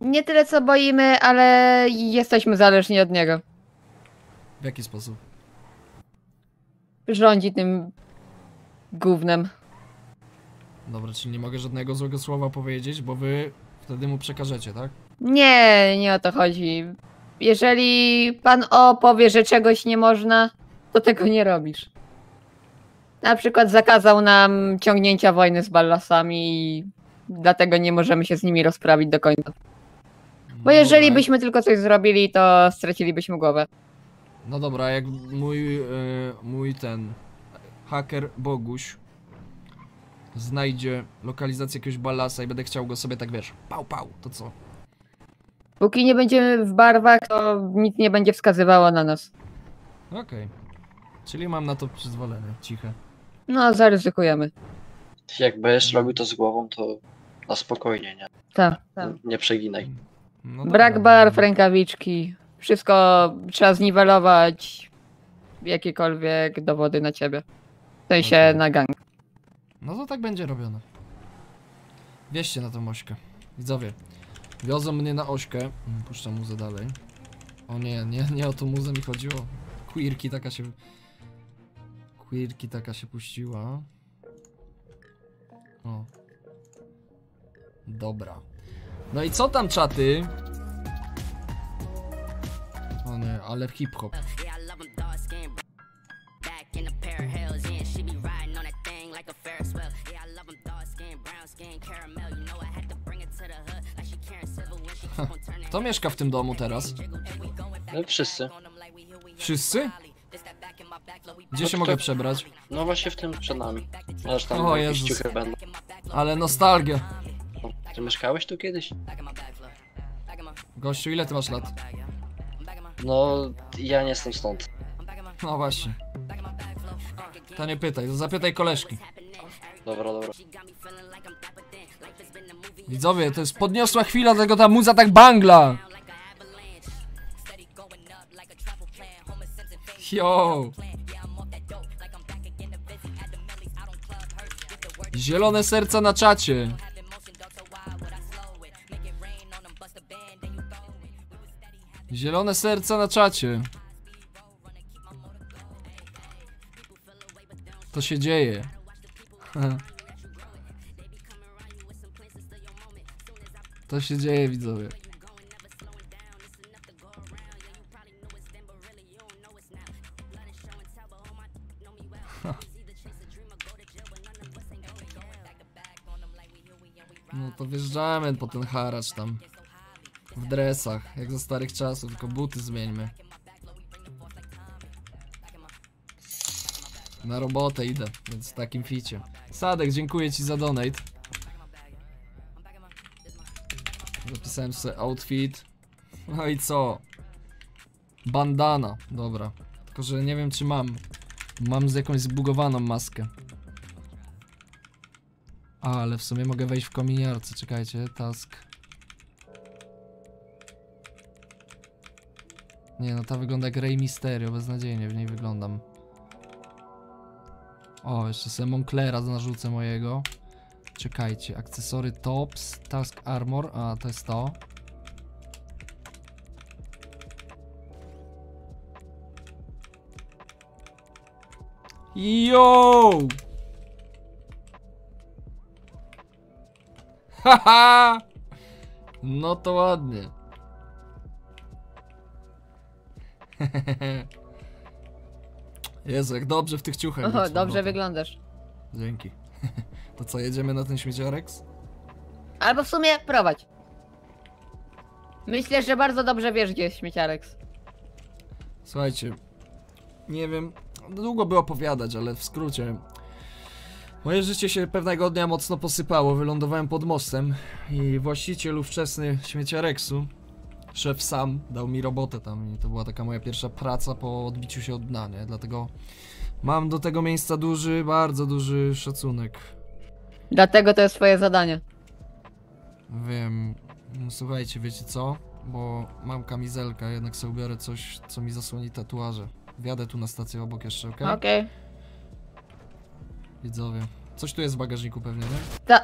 Nie tyle co boimy, ale jesteśmy zależni od niego. W jaki sposób? Rządzi tym gównem. Dobra, czyli nie mogę żadnego złego słowa powiedzieć, bo wy wtedy mu przekażecie, tak? Nie, nie o to chodzi. Jeżeli pan O powie, że czegoś nie można, to tego nie robisz. Na przykład zakazał nam ciągnięcia wojny z ballasami i dlatego nie możemy się z nimi rozprawić do końca. Bo jeżeli byśmy tylko coś zrobili, to stracilibyśmy głowę. No dobra, jak mój, e, mój ten haker Boguś znajdzie lokalizację jakiegoś balasa i będę chciał go sobie tak wiesz, pał pał, to co? Póki nie będziemy w barwach, to nic nie będzie wskazywało na nas. Okej. Czyli mam na to przyzwolenie, ciche. No, zaryzykujemy. Jak będziesz robił to z głową, to na spokojnie, nie? Tak, tak. Nie przeginaj. No Brak barw, rękawiczki. Wszystko trzeba zniwelować. Jakiekolwiek dowody na ciebie. W sensie na gang. No to tak będzie robione. Wieście na tą ośkę. Widzowie, wiozą mnie na ośkę. Mm, Puszczam muzę dalej. O nie, nie, nie o tą muzę mi chodziło. Queerki taka się... Queerki taka się puściła. O. Dobra. No i co tam czaty? O nie, ale hip-hop. Kto mieszka w tym domu teraz? No wszyscy. Wszyscy? Gdzie No się to- mogę przebrać? No właśnie w tym przed nami. Aż tam O Jezus. będą. Ale nostalgia. Ty mieszkałeś tu kiedyś? Gościu, ile ty masz lat? No, ja nie jestem stąd. No właśnie. To nie pytaj, to zapytaj koleżki. Dobra, dobra. Widzowie, to jest podniosła chwila, tego ta muza tak bangla. Yo. Zielone serca na czacie. Zielone serca na czacie. To się dzieje. To się dzieje, widzowie. No to wjeżdżamy po ten haracz tam. W dresach, jak za starych czasów, tylko buty zmieńmy. Na robotę idę, więc w takim ficie. Sadek, dziękuję ci za donate. Zapisałem sobie outfit. No i co? Bandana, dobra. Tylko, że nie wiem czy mam. Mam z jakąś zbugowaną maskę. A, ale w sumie mogę wejść w kominiarce, czekajcie, task. Nie no, ta wygląda jak Rey Mysterio, beznadziejnie w niej wyglądam. O, jeszcze sobie Monclera narzucę mojego. Czekajcie, akcesory tops, task armor, a to jest to. Yo! Haha! No to ładnie. Jezu, jak dobrze w tych ciuchach. Oho, dobrze powrotem. wyglądasz. Dzięki. To co, jedziemy na ten śmieciareks? Albo w sumie prowadź. Myślę, że bardzo dobrze wiesz, gdzie jest śmieciarek. Słuchajcie, nie wiem, długo by opowiadać, ale w skrócie. Moje życie się pewnego dnia mocno posypało. Wylądowałem pod mostem i właściciel ówczesny śmieciareksu, szef sam, dał mi robotę tam i to była taka moja pierwsza praca po odbiciu się od dna, nie? Dlatego mam do tego miejsca duży, bardzo duży szacunek. Dlatego to jest twoje zadanie. Wiem. No, Słuchajcie, wiecie co? Bo mam kamizelkę, jednak sobie ubiorę coś, co mi zasłoni tatuaże. Wjadę tu na stację obok jeszcze, okej? Okej. Widzowie. Coś tu jest w bagażniku pewnie, nie? Ta.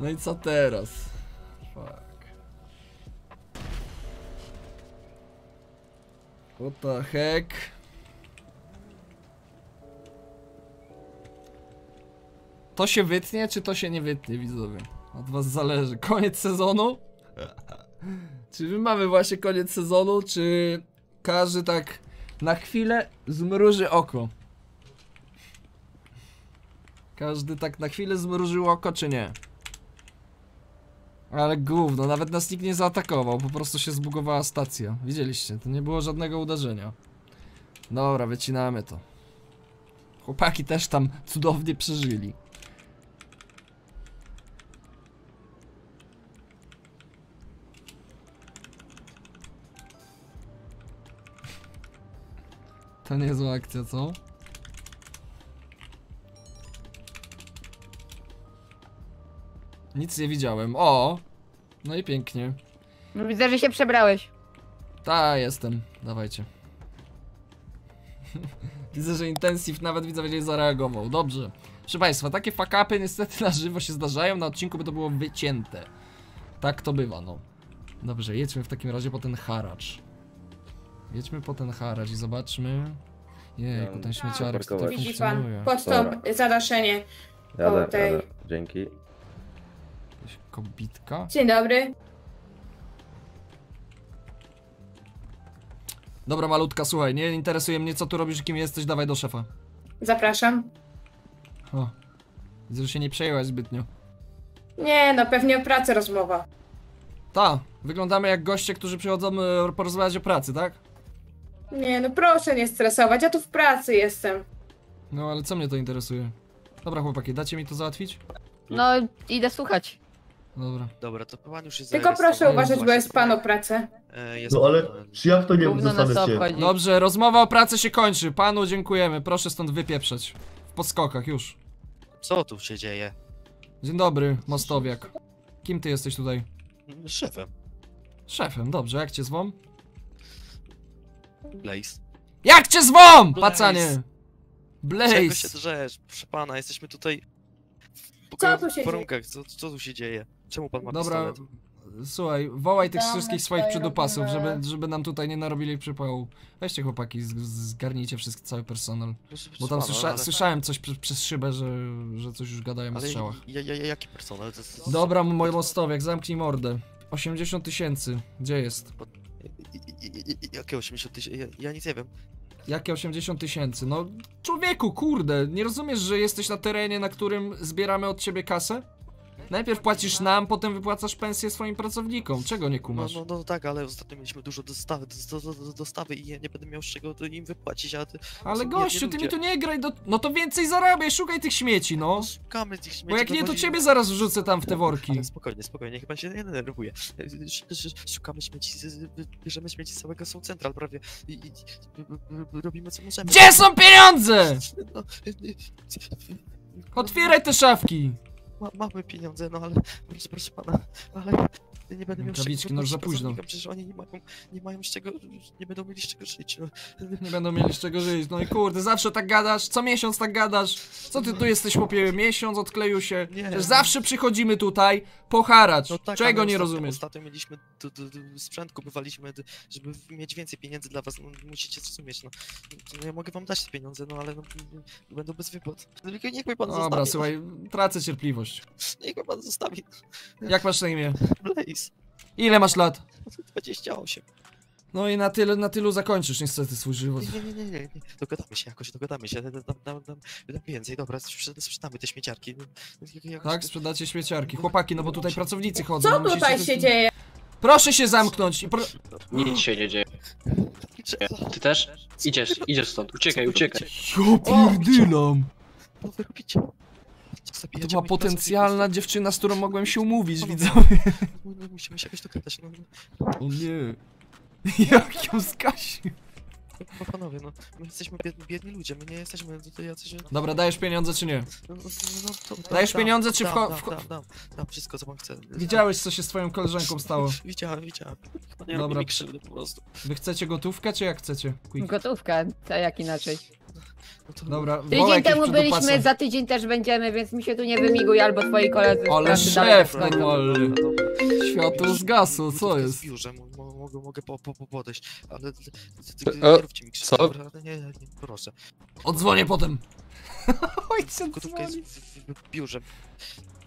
No i co teraz? Fuck. What the heck? To się wytnie, czy to się nie wytnie, widzowie? Od was zależy. Koniec sezonu? czy my mamy właśnie koniec sezonu, czy każdy tak na chwilę zmruży oko? Każdy tak na chwilę zmrużył oko, czy nie? Ale gówno, nawet nas nikt nie zaatakował, po prostu się zbugowała stacja. Widzieliście, to nie było żadnego uderzenia. Dobra, wycinamy to. Chłopaki też tam cudownie przeżyli. To niezła akcja, co? Nic nie widziałem. O! No i pięknie. No Widzę, że się przebrałeś. Ta, jestem. Dawajcie. widzę, że Intensive nawet widzę, będzie zareagował. Dobrze. Proszę Państwa, takie fakapy niestety na żywo się zdarzają, na odcinku by to było wycięte. Tak to bywa, no. Dobrze, jedźmy w takim razie po ten haracz. Jedźmy po ten haracz i zobaczmy. Jejku, ten śmieciarek tutaj Widzi pan, funkcjonuje. pod to zadaszenie. Jadę, jadę. Dzięki. Jakaś kobitka? Dzień dobry. Dobra, malutka, słuchaj, nie interesuje mnie co tu robisz kim jesteś, dawaj do szefa. Zapraszam. O, widzę, że się nie przejęłaś zbytnio. Nie, no pewnie o pracy rozmowa. Ta, wyglądamy jak goście, którzy przychodzą e, porozmawiać o pracy, tak? Nie, no proszę nie stresować, ja tu w pracy jestem. No, ale co mnie to interesuje? Dobra, chłopaki, dacie mi to załatwić? No, idę słuchać. Dobra. Dobra, to pan już jest Tylko proszę uważać, bo jest pan o pracę. E, jest No ale pan- czy jak to nie Gówno nas zostanę obchodzi. się? Dobrze, rozmowa o pracy się kończy. Panu dziękujemy, proszę stąd wypieprzeć. W podskokach, już. Co tu się dzieje? Dzień dobry, mostowiak. Kim ty jesteś tutaj? Szefem. Szefem, dobrze, jak cię zwą? Blaze. Jak cię zwą, Blaze. pacanie? Blaze. Czego się drzesz? Proszę pana, jesteśmy tutaj w Co tu się warunkach. Co, co tu się dzieje? Czemu pan ma Dobra, pistolet? słuchaj, wołaj tych Damy wszystkich swoich robimy. żeby, żeby nam tutaj nie narobili przypału. Weźcie chłopaki, z- zgarnijcie wszystko, cały personel. Bo tam słysza, ale- słyszałem coś przy, przez szybę, że, że coś już gadają o Ale strzałach. ja, ja, ja, jaki personel? To jest... Dobra, mój mostowiak, zamknij mordę. 80 tysięcy, gdzie jest? I- i- i- Jakie 80 tysięcy? Ja, ja nic nie wiem. Jakie 80 tysięcy? No, człowieku, kurde, nie rozumiesz, że jesteś na terenie, na którym zbieramy od ciebie kasę? Najpierw płacisz nam, potem wypłacasz pensję swoim pracownikom. Czego nie No, kumasz? no, no tak, ale ostatnio mieliśmy dużo dostawy, do, do, do, dostawy i ja nie będę miał z czego im wypłacić, a ty... Ale są gościu, ty mi tu nie graj do... No to więcej zarabiaj, szukaj tych śmieci, no. Szukamy tych śmieci. Bo jak nie, to ciebie zaraz wrzucę tam w te worki. Ale spokojnie, spokojnie, chyba się nie denerwuję. Sz- sz- Szukamy śmieci, bierzemy śmieci z całego Soul Central prawie i, i, robimy co możemy. Gdzie są pieniądze? No, y, y, Otwieraj te szafki. Ma, mamy pieniądze, no ale proszę, pana, ale nie będę miał czego no już za późno. Przecież oni nie mają, nie mają z czego, nie będą mieli z czego żyć. No. Nie będą mieli z czego żyć. No i kurde, zawsze tak gadasz, co miesiąc tak gadasz. Co ty tu jesteś, chłopie, miesiąc odkleił się. Nie, no. zawsze przychodzimy tutaj poharać. No tak, Czego ale nie rozumiesz? Ostatnio mieliśmy tu, tu sprzęt, kupowaliśmy, żeby mieć więcej pieniędzy dla was, no, musicie zrozumieć, no. no. Ja mogę wam dać te pieniądze, no ale no, będą bez wypłat. No, Niech mnie pan Dobra, zostawi. słuchaj, tracę cierpliwość. Niech mnie pan zostawi. Jak masz na imię? Blaze. Ile masz lat? 28. No i na tyle, na tylu zakończysz niestety swój żywot. Nie, nie, nie, nie, nie. Dogadamy się jakoś, dogadamy się. Dam, dam, dam, dam, więcej, dobra, sprze- sprzedamy te śmieciarki. Jakoś- Tak, sprzedacie śmieciarki. Chłopaki, no bo tutaj pracownicy chodzą. Co no tutaj coś- się dzieje? Proszę się zamknąć i pro... Nic się nie dzieje. Ty też? Idziesz, idziesz stąd. Uciekaj, uciekaj. Ja pierdylam. Co wy robicie? To była potencjalna dziewczyna, z którą mogłem się umówić, widzowie. No, no, musimy się jakoś dogadać, no. no. O nie. Jak ją skasił. No panowie, no, my jesteśmy biedni, biedni ludzie, my nie jesteśmy tutaj jacyś... Dobra, dajesz pieniądze czy nie? No, no, no, to- Dajesz dam, pieniądze, czy wcho- dam, wcho- Dam, dam, dam wszystko, co pan chce. Widziałeś, co się z twoją koleżanką stało? Widziałem, widziałem. Nie Dobra. mi krzywdy po prostu. Wy chcecie gotówkę, czy jak chcecie? Quick. Gotówka, a jak inaczej. Dobra, wołaj Tydzień temu byliśmy, za tydzień też będziemy, więc mi się tu nie wymiguj, albo twoi koledzy. z Ale pracy dalej szef skończą. normalny. Światło zgasło, co jest? w biurze, mo- mo- mogę, mogę po, po, po podejść, ale ty- ty- ty- E, nie róbcie mi krzywdy, co? dobra? Nie, nie, nie, proszę. Odzwonię potem. Ojciec Gotówka jest w, w, w biurze.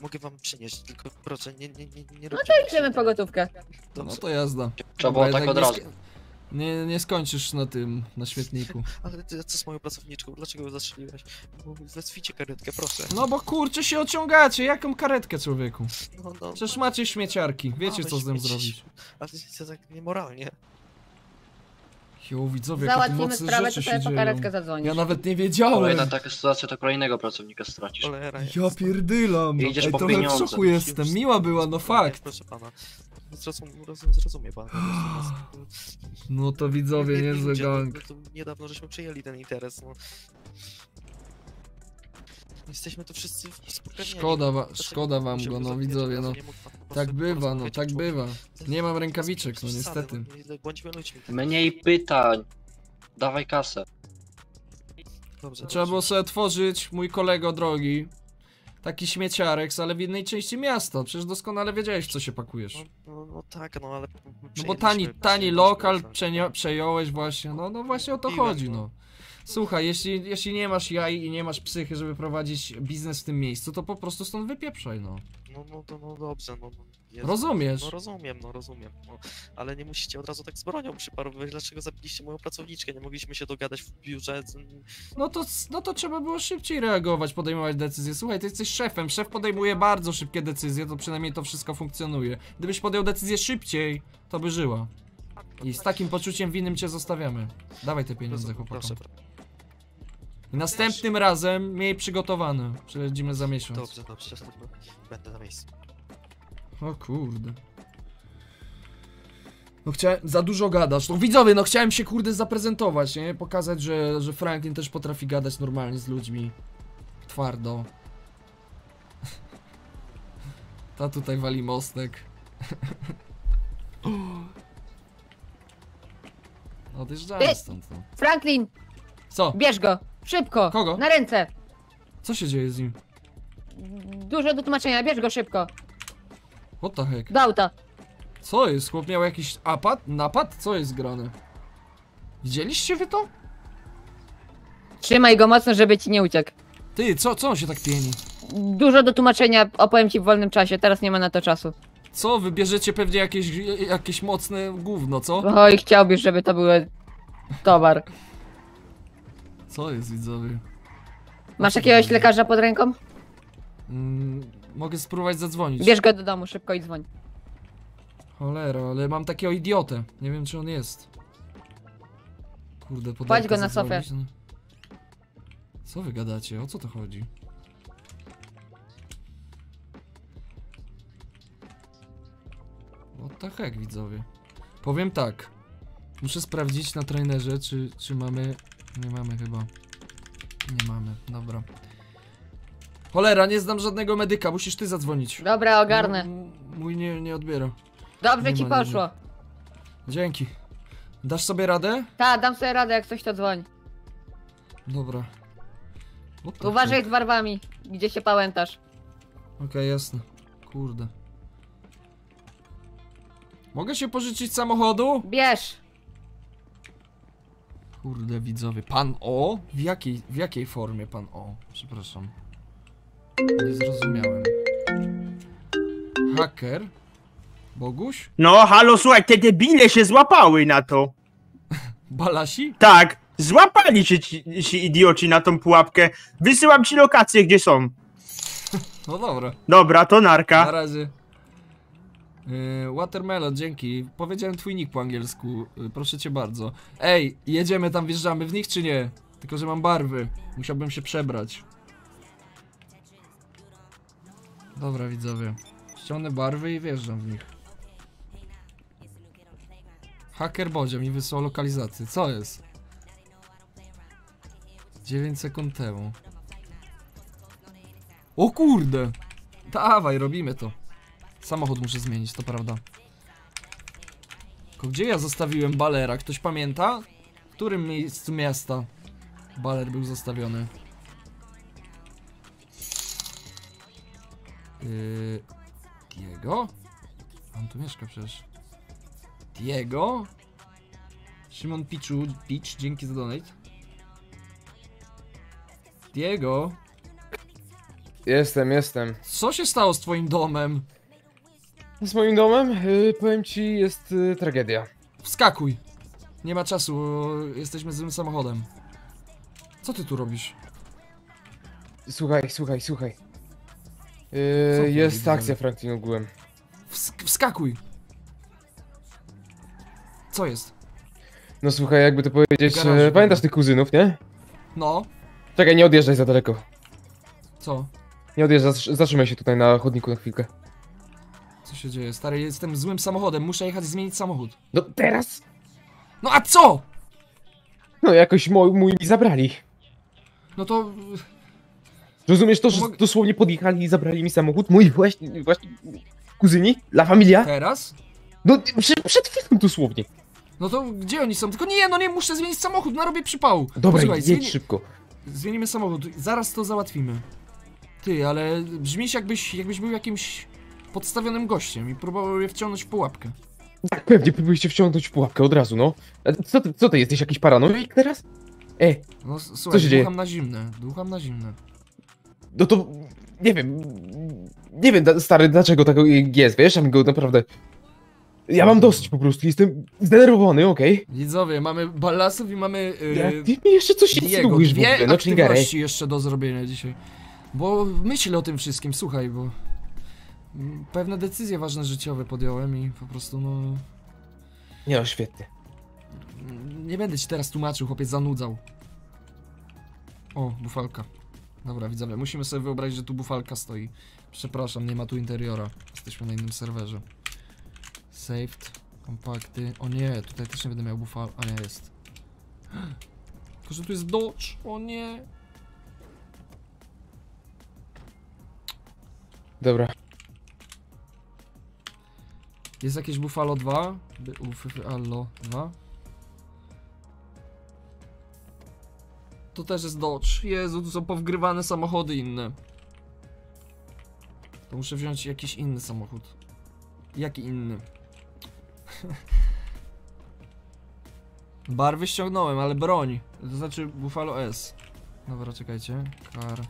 Mogę wam przynieść, tylko proszę, nie, nie, nie, nie No róbcie to idziemy po gotówkę. No to jazda. Trzeba było Dobra, tak od razu. Nie, nie skończysz na tym, na śmietniku. Ale ty, co z moją pracowniczką? Dlaczego ją zastrzeliłeś? Bo Wezwijcie karetkę, proszę. No bo kurczę się ociągacie, jaką karetkę człowieku? No, no, Przecież macie śmieciarki, wiecie co z tym śmieci. zrobić. Ale to jest tak niemoralnie. Jo, widzowie, jakie tu Załatwimy mocne sprawę, rzeczy to się sobie po dzieją. karetkę zadzwonisz. Ja nawet nie wiedziałem. Kolejna taka sytuacja, to kolejnego pracownika stracisz. Cholera Ja pierdylam. I idziesz Ej, po trochę w pieniądze. szoku jestem, miła była, no fakt. Proszę pana. Zrozum, rozum, zrozumie pan. po prostu. No to widzowie, Biedni niezły ludzie, no, gang. no to Niedawno żeśmy przejęli ten interes, no. Jesteśmy tu wszyscy spokrewnieni. Szkoda, wa Dlaczego szkoda wam go, no widzowie, no. Tak bywa, no, tak bywa. Nie mam rękawiczek, no niestety. nie- Bądźmy ludźmi. Mniej pytań. Dawaj kasę. Dobrze, Trzeba było sobie otworzyć, mój kolego drogi, taki śmieciarek, ale w innej części miasta. Przecież doskonale wiedziałeś, w co się pakujesz. No, no tak, no ale... No bo tani, tani lokal przejąłeś właśnie, no, no właśnie o to chodzi, no. Słuchaj, jeśli, jeśli nie masz jaj i nie masz psychy, żeby prowadzić biznes w tym miejscu, to po prostu stąd wypieprzaj, no. No, no, to no dobrze, no. no jest- Rozumiesz? No rozumiem, no rozumiem. No, ale nie musicie od razu tak z bronią przyparowywać. Dlaczego zabiliście moją pracowniczkę? Nie mogliśmy się dogadać w biurze. No to, no to trzeba było szybciej reagować, podejmować decyzje. Słuchaj, ty jesteś szefem, szef podejmuje bardzo szybkie decyzje, to przynajmniej to wszystko funkcjonuje. Gdybyś podjął decyzję szybciej, to by żyła. I z takim poczuciem winnym cię zostawiamy. Dawaj te pieniądze, chłopakom. Następnym razem miej przygotowane. Przylecimy za miesiąc. dobrze, dobrze. Będę na miejscu. O kurde. No chciałem, za dużo gadasz. No widzowie, no chciałem się kurde zaprezentować, nie? Pokazać, że, że Franklin też potrafi gadać normalnie z ludźmi. Twardo. Ta tutaj wali mostek. Odjeżdżamy Ty- stąd, no. Franklin, Co? bierz go, szybko. Kogo? Na ręce. Co się dzieje z nim? Dużo do tłumaczenia, bierz go szybko. What the heck? Do auta. Co jest? Chłop miał jakiś apad? Napad? Co jest grane? Widzieliście wy to? Trzymaj go mocno, żeby ci nie uciekł. Ty, co, co on się tak pieni? Dużo do tłumaczenia, opowiem ci w wolnym czasie, teraz nie ma na to czasu. Co, wybierzecie pewnie jakieś, jakieś mocne gówno, co? Oj, chciałbyś, żeby to były towar. Co jest, widzowie? Masz jakiegoś lekarza pod ręką? Mm, mogę spróbować zadzwonić. Bierz go do domu, szybko i dzwoń. Cholera, ale mam takiego idiotę. Nie wiem, czy on jest. Kurde, Kładź go na sofę. sofę. Co wy gadacie? O co to chodzi? What the heck, widzowie? Powiem tak. Muszę sprawdzić na trainerze, czy, czy mamy... Nie mamy chyba. Nie mamy, dobra. Cholera, nie znam żadnego medyka, musisz ty zadzwonić. Dobra, ogarnę. M- Mój nie, nie odbiera. Dobrze Nie ci ma, nie poszło. Dzięki. Dasz sobie radę? Ta, dam sobie radę, jak coś to dzwoń. Dobra. What the Uważaj fuck? z barwami, gdzie się pałętasz. Okej, jasne. Kurde. Mogę się pożyczyć samochodu? Bierz. Kurde, widzowie. Pan O? W jakiej, w jakiej formie pan O? Przepraszam. Nie zrozumiałem. Haker? Boguś? No, halo, słuchaj, te debile się złapały na to. Balasi? Tak, złapali się ci, ci idioci na tą pułapkę. Wysyłam ci lokacje, gdzie są. No dobra. Dobra, to narka. Na razie. Yy, Watermelon, dzięki. Powiedziałem twój nick po angielsku. Yy, proszę cię bardzo. Ej, jedziemy tam, wjeżdżamy w nich czy nie? Tylko, że mam barwy. Musiałbym się przebrać. Dobra, widzowie. Ściągnę barwy i wjeżdżam w nich. Hacker Bodzia mi wysłał lokalizację. Co jest? 9 sekund temu. O kurde! Dawaj, robimy to. Samochód muszę zmienić, to prawda. Tylko gdzie ja zostawiłem balera? Ktoś pamięta? W którym miejscu miasta baler był zostawiony? Yy, Diego? On tu mieszka przecież. Diego? Szymon Piczu, Pitch, dzięki za donate. Diego? Jestem, jestem. Co się stało z twoim domem? Z moim domem? Yy, powiem ci, jest yy, tragedia. Wskakuj! Nie ma czasu, jesteśmy złym samochodem. Co ty tu robisz? Słuchaj, słuchaj, słuchaj. Yy, jest robisz, akcja Franklin ogółem. Wsk wskakuj! Co jest? No słuchaj, jakby to powiedzieć, garażu e, pamiętasz tych kuzynów, nie? No, Czekaj, nie odjeżdżaj za daleko. co? Nie odjeżdżaj, zatrzy- zatrzymaj się tutaj na chodniku na chwilkę. Się dzieje? Stary, jestem złym samochodem, muszę jechać zmienić samochód. No teraz? No a co? No jakoś mój, mój mi zabrali. No to... Rozumiesz to, że dosłownie podjechali i zabrali mi samochód? Mój właśnie, właśnie kuzyni? La Familia? Teraz? No przed, przed chwilą dosłownie. No to gdzie oni są? Tylko nie, no nie, muszę zmienić samochód, narobię przypału. Dobra, Posłuchaj, jedź zmieni- szybko. Zmienimy samochód, zaraz to załatwimy. Ty, ale brzmisz jakbyś, jakbyś był jakimś podstawionym gościem i próbował je wciągnąć w pułapkę. Tak, pewnie próbujecie wciągnąć w pułapkę od razu, no. Co ty, co ty jesteś jakiś paranoik teraz? E, No s- co słuchaj, się dzieje? na zimne, dłucham na zimne. No to, nie wiem, nie wiem, stary, dlaczego tak jest, wiesz, amigo, naprawdę. Ja mam dosyć po prostu, jestem zdenerwowany, okej? Widzowie, mamy ballasów i mamy... Yy, Jak ty mi jeszcze coś Diego, insynuujesz w dwie ogóle, no aktywności jeszcze do zrobienia dzisiaj. Bo myślę o tym wszystkim, słuchaj, bo... Pewne decyzje ważne życiowe podjąłem i po prostu no... Nie no, świetnie. Nie będę ci teraz tłumaczył, chłopiec zanudzał. O, bufalka. Dobra, widzowie, musimy sobie wyobrazić, że tu bufalka stoi. Przepraszam, nie ma tu interiora. Jesteśmy na innym serwerze. Saved, kompakty. O nie, tutaj też nie będę miał bufal... A nie, jest. Tylko, że tu jest Dodge. O nie. Dobra. Jest jakieś Buffalo 2? By- Buffalo 2? To też jest Dodge. Jezu, tu są powgrywane samochody inne. To muszę wziąć jakiś inny samochód. Jaki inny? Barwy ściągnąłem, ale broń. To znaczy Buffalo S. Dobra, czekajcie. Car.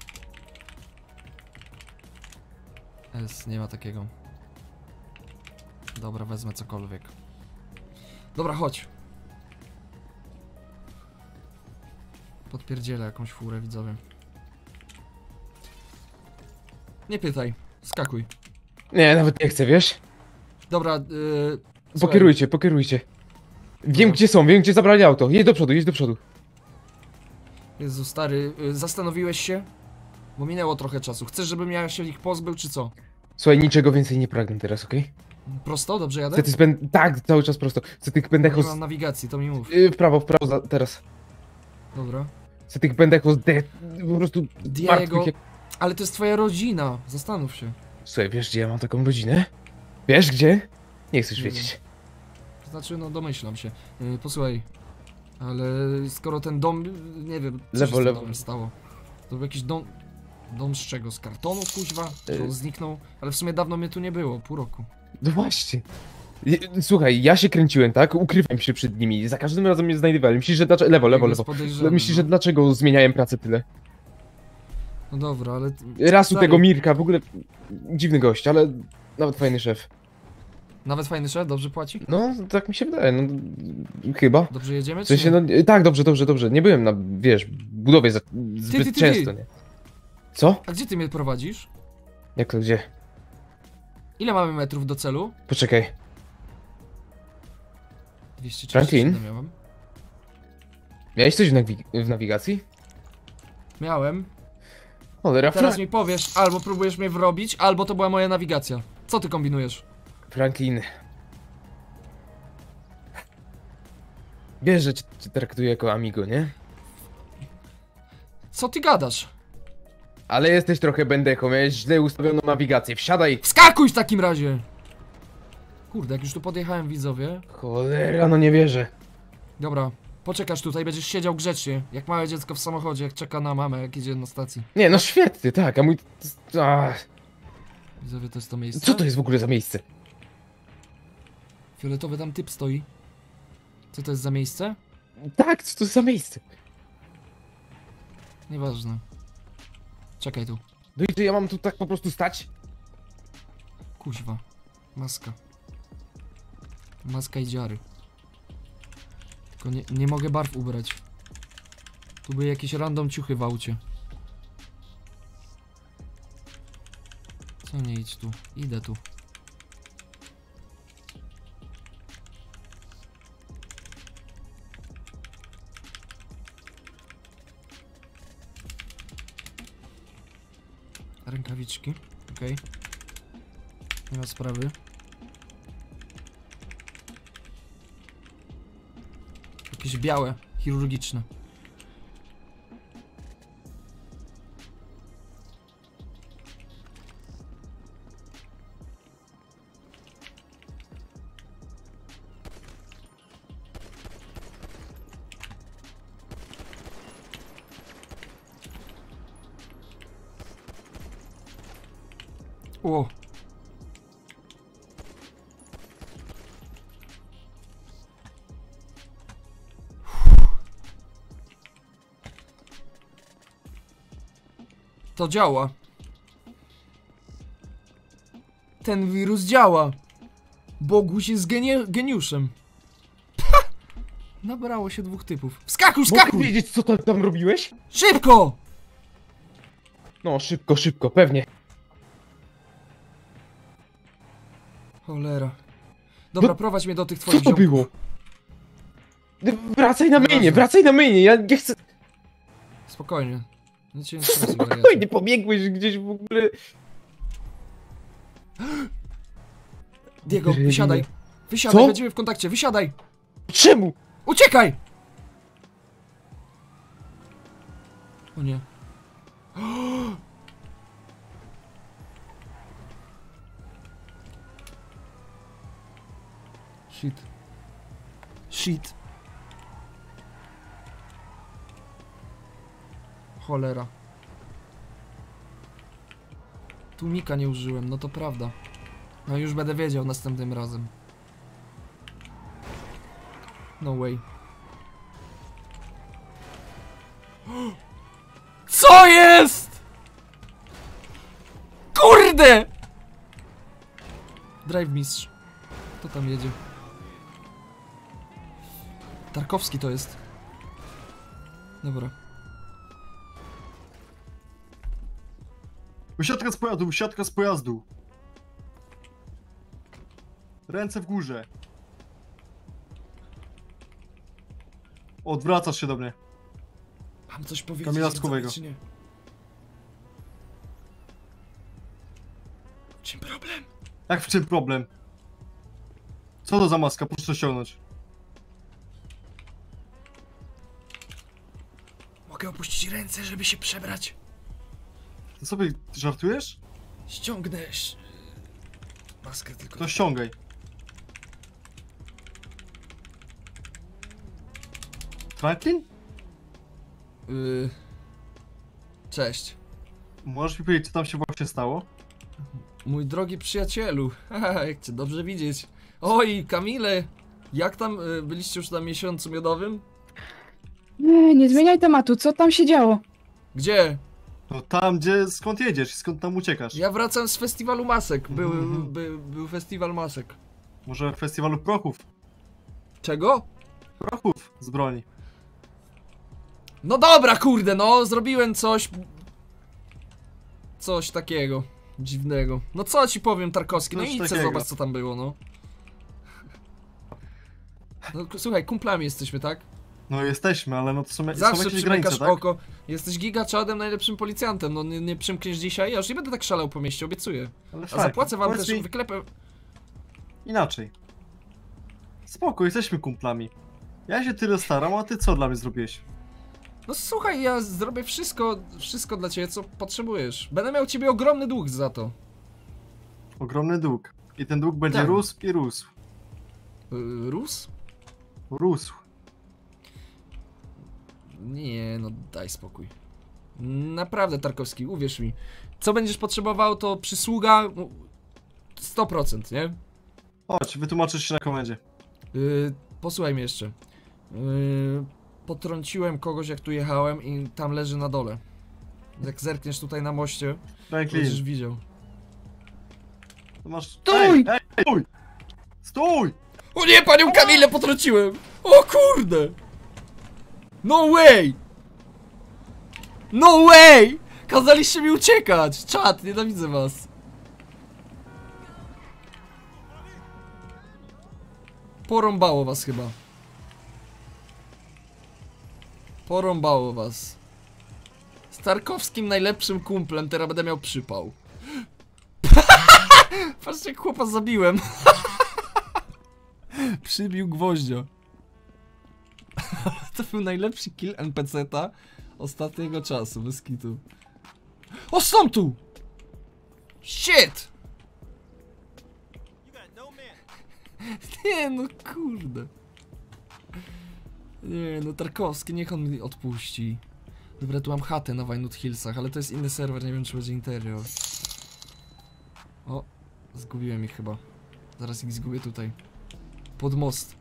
S, nie ma takiego. Dobra, wezmę cokolwiek. Dobra, chodź. Podpierdzielę jakąś furę, widzowie. Nie pytaj. Skakuj. Nie, nawet nie chcę, wiesz? Dobra, yy, słuchaj. Pokierujcie, pokierujcie. Wiem gdzie są, wiem gdzie zabrali auto. Jedź do przodu, jedź do przodu. Jezu, stary, y, zastanowiłeś się? Bo minęło trochę czasu. Chcesz, żebym ja się ich pozbył, czy co? Słuchaj, niczego więcej nie pragnę teraz, okej? Prosto? Dobrze jadę? Chcę ty spęd... Tak, cały czas prosto. Chcę tych Nie pendechos... mam nawigacji, to mi mów. Yy, w prawo, w prawo za... teraz. Dobra. Chcę tych pendechos de... po prostu... Diego, jak- ale to jest twoja rodzina. Zastanów się. Słuchaj, wiesz gdzie ja mam taką rodzinę? Wiesz gdzie? Nie chcesz Nie wiedzieć. Znaczy, no domyślam się. Yy, posłuchaj, ale skoro ten dom, nie wiem, co Lewo, się lewo. domem stało. To był jakiś dom, dom z czego? Z kartonu, kuźwa? On Yy. zniknął? Ale w sumie dawno mnie tu nie było, pół roku. No właśnie. Słuchaj, ja się kręciłem, tak? Ukrywałem się przed nimi. Za każdym razem mnie znajdowali. Myślisz, że dlaczego... Lewo, lewo, lewo. Myślisz, no. że dlaczego zmieniałem pracę tyle? No dobra, ale... Raz u Stary, tego Mirka, w ogóle dziwny gość, ale nawet fajny szef. Nawet fajny szef, dobrze płaci? No, tak mi się wydaje, no chyba. Dobrze jedziemy, W sensie, no tak, dobrze, dobrze, dobrze. Nie byłem na, wiesz, budowie za, zbyt ty, ty. często, nie? Co? A gdzie ty mnie prowadzisz? Jak to gdzie? Ile mamy metrów do celu? Poczekaj. 237 Franklin? miałem. Miałeś coś w, nawi- w nawigacji? Miałem. Cholera, Teraz mi powiesz, albo próbujesz mnie wrobić, albo to była moja nawigacja. Co ty kombinujesz? Franklin. Wiesz, że cię, cię traktuję jako amigo, nie? Co ty gadasz? Ale jesteś trochę bendecho, miałeś źle ustawioną nawigację. Wsiadaj! Wskakuj w takim razie! Kurde, jak już tu podjechałem, widzowie. Cholera, no nie wierzę. Dobra, poczekasz tutaj, będziesz siedział grzecznie, jak małe dziecko w samochodzie, jak czeka na mamę, jak idzie na stacji. Nie, no świetnie, tak, a mój... Ach, Widzowie, to jest to miejsce. co to jest w ogóle za miejsce? Fioletowy tam typ stoi. Co to jest za miejsce? Tak, co to jest za miejsce? Nieważne. Czekaj tu. No i to ja mam tu tak po prostu stać? Kuźwa. Maska. Maska i dziary. Tylko nie, nie mogę barw ubrać. Tu były jakieś random ciuchy w aucie. Co nie idź tu? Idę tu. Rękawiczki, okej. Nie ma sprawy. Jakieś białe, chirurgiczne. To działa. Ten wirus działa. Boguś jest genie geniuszem. Ha! Nabrało się dwóch typów. Wskakuj, Mogę wskakuj! wiedzieć, co tam, tam robiłeś? Szybko! No, szybko, szybko, pewnie. Cholera. Dobra, No, prowadź mnie do tych Co twoich to ziomków. było? Wracaj na Nieważne. wracaj na myjnie, ja nie chcę... Spokojnie. Nic się nie. Spokojnie, pobiegłeś gdzieś w ogóle... Diego, wysiadaj. Wysiadaj, Co? będziemy w kontakcie, wysiadaj. Czemu? Uciekaj! O nie. Shit. Shit. Cholera. Tłumika nie użyłem, no to prawda. No już będę wiedział następnym razem. No way. Co jest? Kurde! Drive mistrz. Kto tam jedzie? Tarkowski to jest. Dobra. Wysiadka z pojazdu, wysiadka z pojazdu. Ręce w górze. Odwracasz się do mnie. Mam coś powiedzieć. Kamila Skowego. czy nie? Czym problem? Jak w czym problem? Co to za maska? Proszę to ściągnąć. Mogę opuścić ręce, żeby się przebrać. No sobie żartujesz? Ściągnę y, maskę tylko. To tak. ściągaj. Franklin? Yy... Cześć. Możesz mi powiedzieć, co tam się właśnie stało? Mój drogi przyjacielu, jak cię dobrze widzieć. Oj, Kamile, jak tam y, byliście już na miesiącu miodowym? Nie, nie zmieniaj tematu, co tam się działo? Gdzie? No tam, gdzie, skąd jedziesz i skąd tam uciekasz? Ja wracam z festiwalu masek, był, Mhm. by, był festiwal masek. Może festiwalu prochów? Czego? Prochów z broni. No dobra, kurde, no, zrobiłem coś... Coś takiego. Dziwnego. No co ci powiem, Tarkowski, no Coś idź se takiego. zobacz co tam było, no. No k- słuchaj, kumplami jesteśmy, tak? No jesteśmy, ale no to są, są Zawsze jakieś przymykasz granice, tak? oko. Jesteś gigaczadem, najlepszym policjantem. No nie, nie przymkniesz dzisiaj, ja już nie będę tak szalał po mieście, obiecuję. Ale A zapłacę wam też, mi- wyklepę... Inaczej. Spoko, jesteśmy kumplami. Ja się tyle staram, a ty co dla mnie zrobiłeś? No słuchaj, ja zrobię wszystko, wszystko dla ciebie, co potrzebujesz. Będę miał ciebie ogromny dług za to. Ogromny dług. I ten dług będzie Tak. rósł i rósł. Yy, Rósł? Rósł. Nie, no daj spokój. Naprawdę, Tarkowski, uwierz mi. Co będziesz potrzebował, to przysługa no, 100%, nie? Chodź, wytłumaczysz się na komendzie. Yy, posłuchaj mnie jeszcze. Yy, potrąciłem kogoś, jak tu jechałem i tam leży na dole. Jak zerkniesz tutaj na moście, będziesz widział. To masz... Stój! Ej, ej, stój! Stój! O nie, panią Kamilę potrąciłem! O kurde! No way! No way! Kazaliście mi uciekać! Czad, nienawidzę was. Porąbało was chyba. Porąbało was. Z Tarkowskim najlepszym kumplem teraz będę miał przypał. Patrzcie chłopa zabiłem. Przybił gwoździa. to był najlepszy kill NPC-ta ostatniego czasu, bez kitu. O, są tu! Shit! Nie no, kurde. Nie no, Tarkowski, niech on mi odpuści. Dobra, tu mam chatę na Wynut Hillsach, ale to jest inny serwer, nie wiem czy będzie interior. O, zgubiłem ich chyba. Zaraz ich zgubię tutaj. Pod most.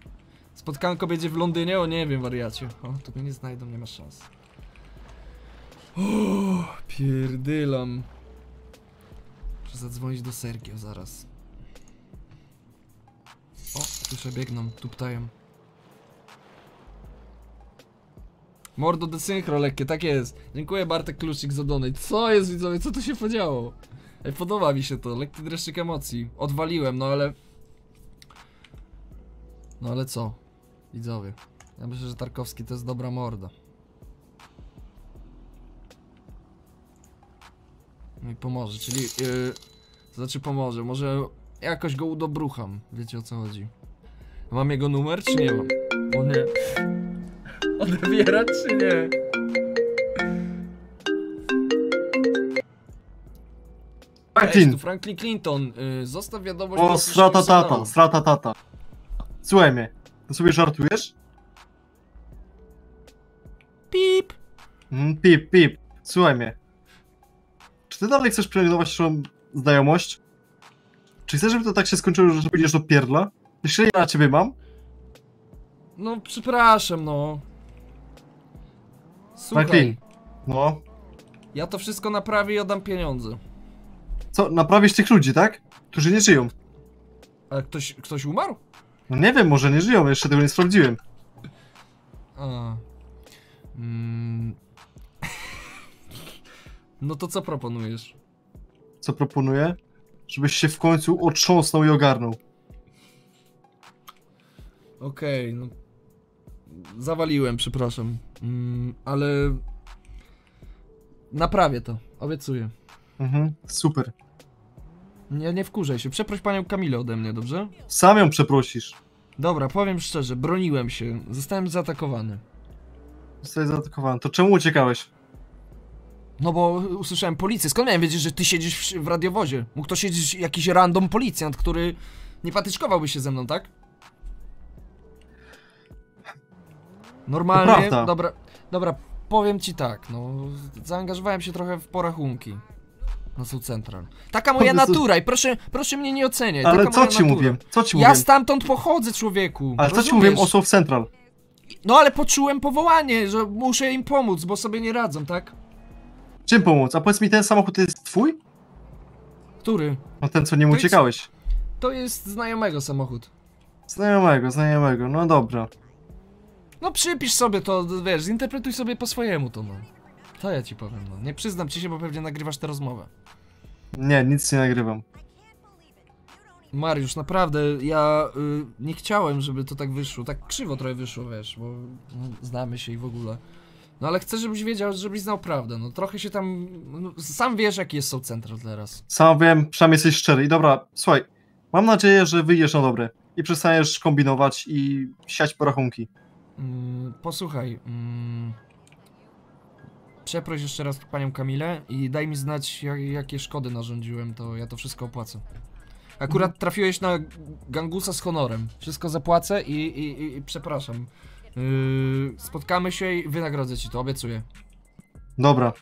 Spotkanko będzie w Londynie? O nie wiem, wariacie. O, tu mnie nie znajdą, nie ma szans. O, pierdylam. Muszę zadzwonić do Sergio zaraz. O, słyszę biegną, tu ptają. Mordo de synchro lekkie, tak jest. Dziękuję Bartek Kluczyk za donate. Co jest widzowie, co tu się podziało? Ej, podoba mi się to, lekki dreszczyk emocji. Odwaliłem, no ale... No ale co? Widzowie. Ja myślę, że Tarkowski to jest dobra morda. No i pomoże, czyli... Yy, to znaczy pomoże, może jakoś go udobrucham. Wiecie o co chodzi. Mam jego numer, czy nie mam? O nie. Odbierać, czy nie? Franklin. Cześć, tu Franklin Clinton. Yy, zostaw wiadomość... O, strata tata, strata tata. Słuchaj mnie, ty sobie żartujesz? Pip. Mm, pip, pip. Słuchaj mnie. Czy ty dalej chcesz pielęgnować naszą znajomość? Czy chcesz, żeby to tak się skończyło, że pójdziesz do pierdla? Jeszcze ja na ciebie mam? No, przepraszam, no. Słuchaj, Franklin. No. ja to wszystko naprawię i oddam pieniądze. Co, naprawisz tych ludzi, tak? Którzy nie żyją. Ale ktoś, ktoś umarł? No nie wiem, może nie żyją, jeszcze tego nie sprawdziłem. A. Mm. No to co proponujesz? Co proponuję? Żebyś się w końcu otrząsnął i ogarnął. Okej, no. Zawaliłem, przepraszam. Mm, ale. Naprawię to, obiecuję. Mhm, super. Nie, nie wkurzaj się. Przeproś panią Kamilę ode mnie, dobrze? Sam ją przeprosisz. Dobra, powiem szczerze, broniłem się. Zostałem zaatakowany. Zostałeś zaatakowany. To czemu uciekałeś? No bo usłyszałem policję. Skąd miałem wiedzieć, że ty siedzisz w, w radiowozie? Mógł to siedzieć jakiś random policjant, który nie patyczkowałby się ze mną, tak? Normalnie, dobra, dobra, powiem ci tak, no, zaangażowałem się trochę w porachunki na South Central. Taka moja natura i proszę, proszę mnie nie oceniać. Ale co ci natura. mówię? Co ci Ja mówię? stamtąd pochodzę, człowieku. Ale co ci rozumiesz? mówiłem o South Central? No ale poczułem powołanie, że muszę im pomóc, bo sobie nie radzą, tak? Czym pomóc? A powiedz mi, ten samochód jest twój? Który? No ten, co To jest- uciekałeś. To jest znajomego samochód. Znajomego, znajomego, no dobra. No przypisz sobie to, wiesz, zinterpretuj sobie po swojemu to, no. To ja ci powiem, no. Nie przyznam ci się, bo pewnie nagrywasz tę rozmowę. Nie, nic nie nagrywam. Mariusz, naprawdę, ja y, nie chciałem, żeby to tak wyszło. Tak krzywo trochę wyszło, wiesz, bo no, znamy się i w ogóle. No ale chcę, żebyś wiedział, żebyś znał prawdę. No trochę się tam. No, sam wiesz, jaki jest South Central teraz. Sam wiem, przynajmniej jesteś szczery. I dobra, słuchaj, mam nadzieję, że wyjdziesz na dobre. I przestaniesz kombinować i siać porachunki. Mm, posłuchaj. Mm, przeproś jeszcze raz panią Kamilę i daj mi znać, jak, jakie szkody narządziłem, to ja to wszystko opłacę. Akurat trafiłeś na gangusa z honorem. Wszystko zapłacę i, i, i, i przepraszam. Yy, spotkamy się i wynagrodzę ci to, obiecuję. Dobra,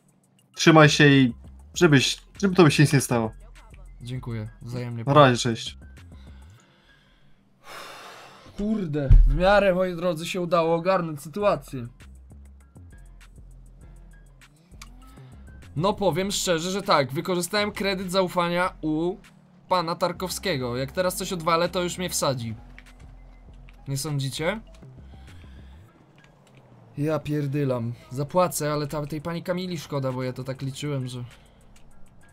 trzymaj się i żebyś, żeby tobie się nic nie stało. Dziękuję, wzajemnie. Na razie, cześć. Kurde, w miarę, moi drodzy, się udało ogarnąć sytuację. No powiem szczerze, że tak, wykorzystałem kredyt zaufania u pana Tarkowskiego. Jak teraz coś odwalę, to już mnie wsadzi. Nie sądzicie? Ja pierdylam. Zapłacę, ale ta, tej pani Kamili szkoda, bo ja to tak liczyłem, że...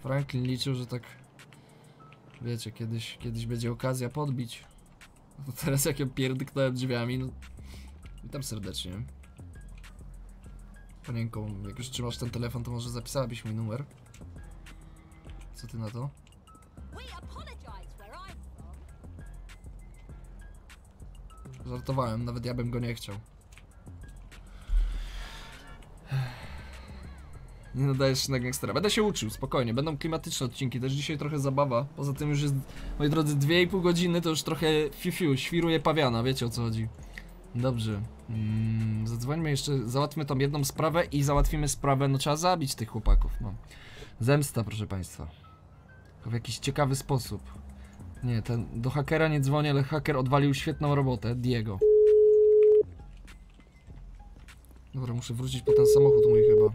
Franklin liczył, że tak... Wiecie, kiedyś, kiedyś będzie okazja podbić. No teraz jak ją pierdyknąłem drzwiami, no... Witam serdecznie. Panienko, jak już trzymasz ten telefon, to może zapisałabyś mój numer? Co ty na to? Żartowałem, nawet ja bym go nie chciał. Nie nadajesz się na gangstera. Będę się uczył, spokojnie. Będą klimatyczne odcinki, też dzisiaj trochę zabawa. Poza tym już jest, moi drodzy, 2,5 godziny, to już trochę fiu-fiu, świruje pawiana, wiecie o co chodzi. Dobrze. Mm, zadzwońmy jeszcze, załatwmy tą jedną sprawę i załatwimy sprawę, no trzeba zabić tych chłopaków, no. Zemsta, proszę państwa. W jakiś ciekawy sposób. Nie, ten, do hakera nie dzwonię, ale haker odwalił świetną robotę, Diego. Dobra, muszę wrócić po ten samochód mój chyba.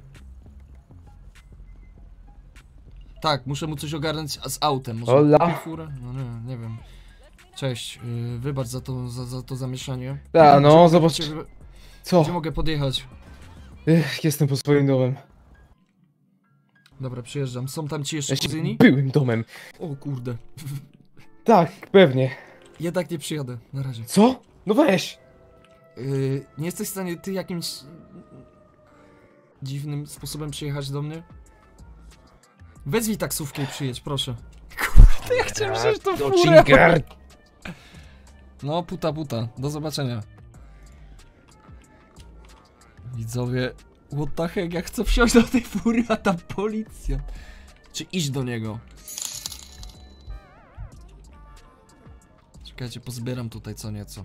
Tak, muszę mu coś ogarnąć z autem. Może kupię furę? No nie, nie wiem. Cześć, yy, wybacz za to, za, za to zamieszanie. Ta, no, Gdzie mogę zobacz- ciebie- Co? Gdzie mogę podjechać? Ech, jestem po swoim domem. Dobra, przyjeżdżam. Są tam ci jeszcze Jeszcze kuzyni? byłym domem. O kurde. Tak, pewnie. Jednak nie przyjadę, na razie. Co? No weź! Yy, nie jesteś w stanie ty jakimś dziwnym sposobem przyjechać do mnie? Wezwij taksówkę i przyjedź, proszę. Kurde, ja chciałem wziąć tą Do furę. No, puta, puta. Do zobaczenia. Widzowie, what the heck, ja chcę wsiąść do tej fury, a tam policja. Czy iść do niego? Czekajcie, pozbieram tutaj co nieco.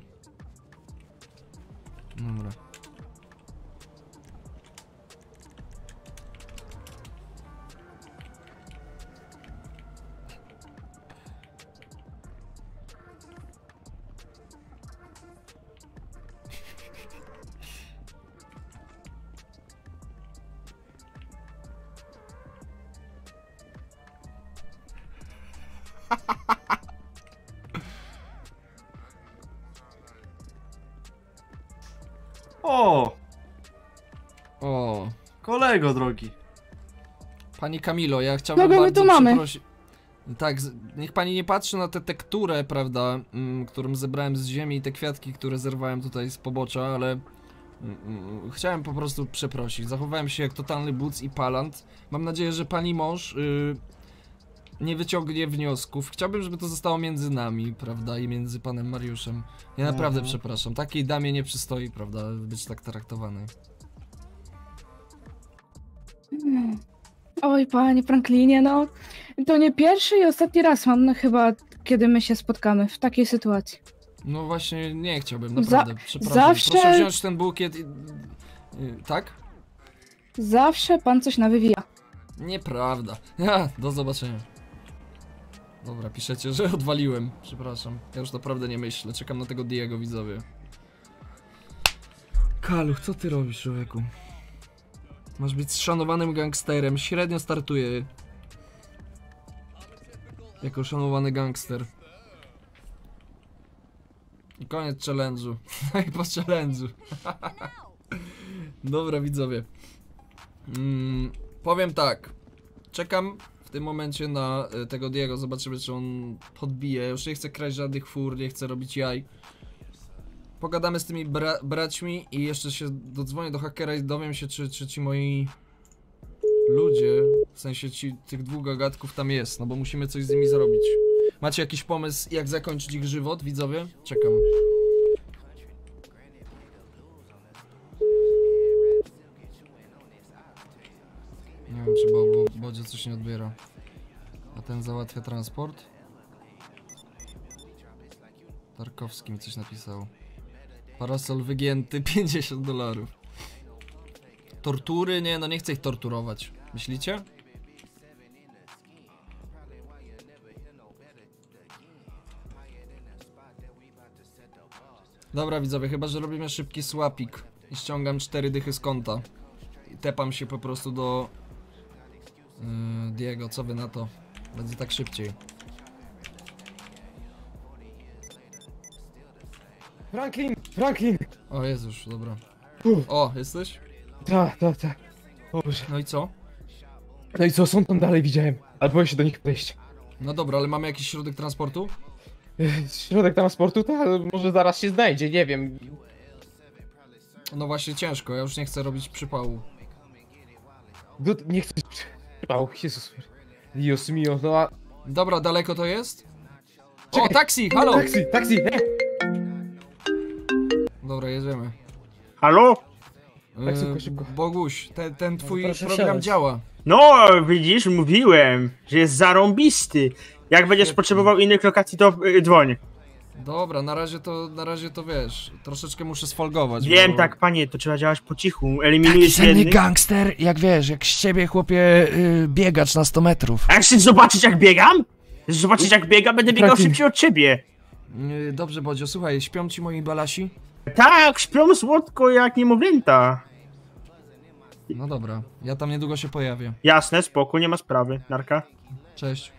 Dobra. Drogi. Pani Kamilo, ja chciałbym Kogo my bardzo tu mamy? przeprosić. Tak, niech pani nie patrzy na tę tekturę, prawda, mm, którą zebrałem z ziemi i te kwiatki, które zerwałem tutaj z pobocza, ale mm, mm, chciałem po prostu przeprosić. Zachowałem się jak totalny buc i palant. Mam nadzieję, że pani mąż y, nie wyciągnie wniosków. Chciałbym, żeby to zostało między nami, prawda, i między panem Mariuszem. Ja naprawdę Mhm. przepraszam. Takiej damie nie przystoi, prawda, być tak traktowanej. Hmm. Oj, panie Franklinie, no. To nie pierwszy i ostatni raz mam, no chyba, kiedy my się spotkamy w takiej sytuacji. No właśnie nie chciałbym, Za- naprawdę. Przepraszam. zawsze- Proszę wziąć ten bukiet i... y, Tak? Zawsze pan coś nawywija. Nieprawda. Ja, do zobaczenia. Dobra, piszecie, że odwaliłem. Przepraszam. Ja już naprawdę nie myślę. Czekam na tego Diego, widzowie. Kaluch, co ty robisz, człowieku? Masz być szanowanym gangsterem. Średnio startuje. Jako szanowany gangster. I koniec challenge'u. No i po challenge'u. Dobra, widzowie. Mm, powiem tak. Czekam w tym momencie na y, tego Diego. Zobaczymy, czy on podbije. Już nie chcę kraść żadnych fur, nie chcę robić jaj. Pogadamy z tymi bra braćmi i jeszcze się dodzwonię do hakera i dowiem się, czy, czy ci moi ludzie, w sensie ci, tych dwóch gagatków tam jest, no bo musimy coś z nimi zrobić. Macie jakiś pomysł, jak zakończyć ich żywot, widzowie? Czekam. Nie wiem, czy bo, bo, Bodzie coś nie odbiera. A ten załatwia transport? Tarkowski mi coś napisał. Parasol wygięty 50 dolarów. Tortury? Nie, no nie chcę ich torturować. Myślicie? Dobra widzowie, chyba że robimy szybki swapik i ściągam cztery dychy z konta. I tepam się po prostu do yy, Diego, co wy na to? Będzie tak szybciej. Franklin! Franklin! O Jezus, dobra. O, jesteś? Tak, tak, tak. O Boże. No i co? No i co, są tam dalej, widziałem. Ale boję się do nich podejść. No dobra, ale mamy jakiś środek transportu? Ech, Środek transportu, to ale może zaraz się znajdzie, nie wiem. No właśnie ciężko, ja już nie chcę robić przypału. Do, nie chcę... O, Jezus. Dios mio, no a... Dobra, daleko to jest? O, Czekaj. taksi, halo! Taksi, taksi, nie! Dobra, jedziemy. Halo? Tak, szybko, szybko. Boguś, ten, ten twój proszę program wsiadać. działa. No, widzisz, mówiłem, że jest zarąbisty. Jak będziesz potrzebował innych lokacji, to y, dzwoń. Dobra, na razie to, na razie to wiesz, troszeczkę muszę sfolgować. Wiem, bo... tak, panie, to trzeba działać po cichu. Eliminujesz Taki jednych. gangster, jak wiesz, jak z ciebie chłopie y, biegacz na 100 metrów. A jak chcesz zobaczyć, jak biegam? Chcesz zobaczyć, jak biegam? Będę biegał szybciej od ciebie. Y, Dobrze, Bodzio, słuchaj, śpią ci moi balasi? Tak, śpią słodko jak niemowlęta. No dobra, ja tam niedługo się pojawię. Jasne, spoko, nie ma sprawy. Narka. Cześć.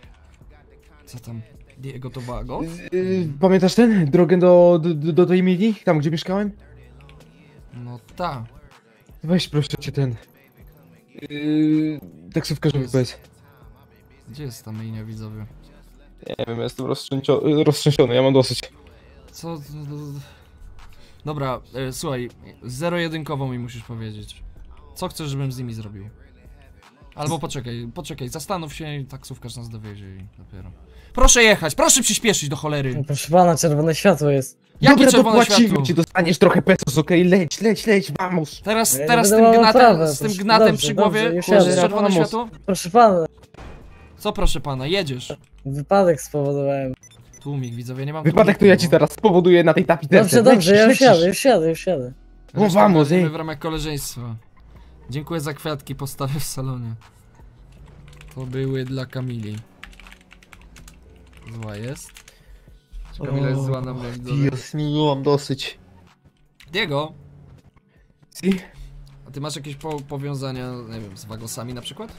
Co tam? Diego Tobago? Yy, pamiętasz ten? Drogę do, do, do tej mili? Tam, gdzie mieszkałem? No ta. Weź proszę cię ten... Yy, taksówkarzowi powiedz. Gdzie jest ta myjnia widzowie? Nie wiem, jestem roztrzęsio- roztrzęsiony, ja mam dosyć. Co? Dobra, e, słuchaj, zero-jedynkową mi musisz powiedzieć. Co chcesz, żebym z nimi zrobił? Albo poczekaj, poczekaj, zastanów się i taksówkarz nas dowiezie i dopiero. Proszę jechać, proszę przyspieszyć do cholery! Proszę pana, czerwone światło jest. Jakie Dobra, czerwone dopłacimy światło? ci, dostaniesz trochę pesos, okej? Leć, leć, leć, vamos! Teraz, Ja nie teraz z będę tym miał gnatem, prawa, z tym proszę- gnatem dobrze, przy głowie, dobrze, już kładziesz jadę. czerwone Vamos. światło? Proszę pana, Co proszę pana, jedziesz? wypadek spowodowałem. Tłumik, widzowie, nie mam Wypadek to ja ci teraz spowoduję na tej tapicerce. Dobrze, dobrze, ja już jadę, już jadę, już jadę. No vamos, ej. w ramach koleżeństwa. Dziękuję za kwiatki, postawię w salonie. To były dla Kamili. Zła jest. Czy Kamila jest zła na mnie, widzowie? Dios mio, mam dosyć. Diego! Si? A ty masz jakieś po powiązania, nie wiem, z wagosami na przykład?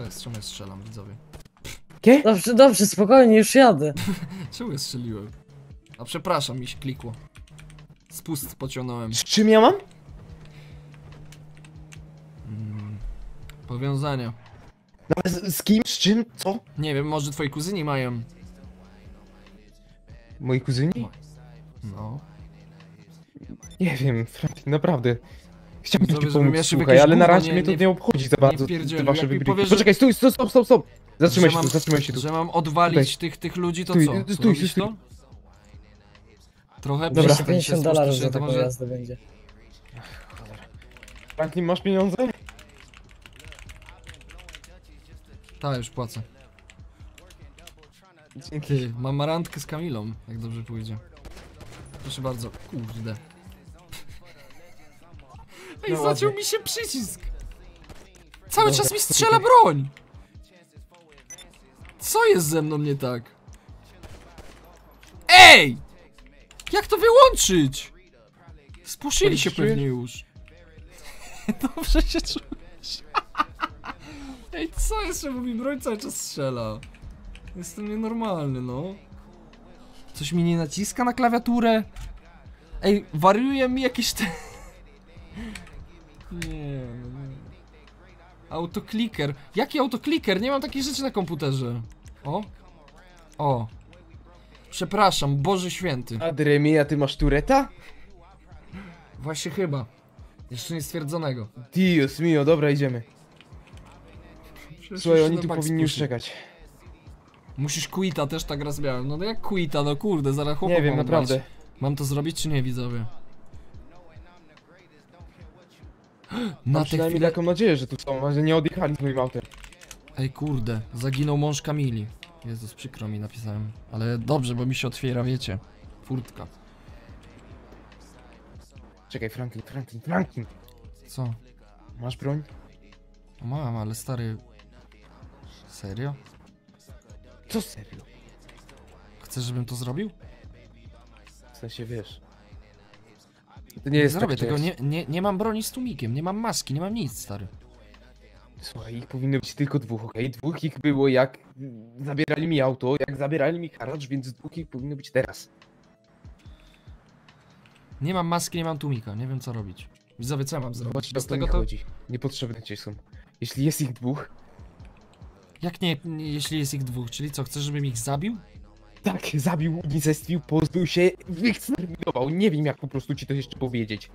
Co jest? Czemu ja strzelam, widzowie? Kie? Dobrze, dobrze, spokojnie, już jadę. Czemu ja strzeliłem? A przepraszam, mi się klikło. Spust pociągnąłem. Z czym ja mam? Mm, powiązania. No, z, z kim? Z czym? Co? Nie wiem, może twoi kuzyni mają. Moi kuzyni? No. Nie wiem, naprawdę. Chciałbym ci pomóc, ja słuchaj, ale na razie nie- mnie to nie- nie obchodzi za bardzo, te wasze powiesz, że- Poczekaj, stój, stop, stop, stop, stop! Zatrzymaj Że się tu, mam- zatrzymaj się tu. Że mam odwalić Tutaj. tych, tych ludzi, to Stój, co? stój, stój, to? Trochę Dobra. przestań się 250 dolarów za taką może... jazdę będzie. Franklin, masz pieniądze? Tak, już płacę. Ty, mam randkę z Kamilą, jak dobrze pójdzie. Proszę bardzo, kurde. Ej, No zaciął mi się przycisk! Cały czas mi strzela broń! Co jest ze mną nie tak? Ej! Jak to wyłączyć? Spuszyli się pewnie już. Dobrze się czujesz. Ej, co jest, że mi broń cały czas strzela? Jestem nienormalny, no. Coś mi nie naciska na klawiaturę? Ej, wariuje mi jakieś te... Nie, no nie. Autokliker. Jaki autokliker? Nie mam takich rzeczy na komputerze. O. O. Przepraszam, Boże Święty. Adremi, a ty masz tureta? Właśnie chyba. Jeszcze nie stwierdzonego. Dios mio, dobra, idziemy. Przecież Słuchaj, oni tu powinni już czekać. Musisz quita też tak raz miałem. No jak quita, no kurde, zaraz chłopak Nie wiem, naprawdę. Mam to zrobić czy nie, widzowie? Mam Na tę przynajmniej chwilę... taką nadzieję, że tu są, że nie odjechali z moim autem. Ej kurde, zaginął mąż Kamili. Jezus, przykro mi napisałem. Ale dobrze, bo mi się otwiera, wiecie. Furtka. Czekaj, Franklin, Franklin, Franklin. Co? Masz broń? No Mam, ale stary... Serio? Co serio? Chcesz, żebym to zrobił? W sensie, wiesz... To nie jest Zrobię tak, tego, nie, nie, nie mam broni z tłumikiem, nie mam maski, nie mam nic, stary. Słuchaj, ich powinno być tylko dwóch, okej? Dwóch ich było jak zabierali mi auto, jak zabierali mi haracz, więc dwóch ich powinno być teraz. Nie mam maski, nie mam tłumika, nie wiem co robić. Widzowie, co ja mam zrobić? Właśnie Bez tego to... chodzi. Niepotrzebne ci są. Jeśli jest ich dwóch, Jak nie, nie, jeśli jest ich dwóch, czyli co, chcesz, żebym ich zabił? Tak, zabił, unicestwił, pozbył się, wyeksterminował. Nie wiem jak po prostu ci to jeszcze powiedzieć.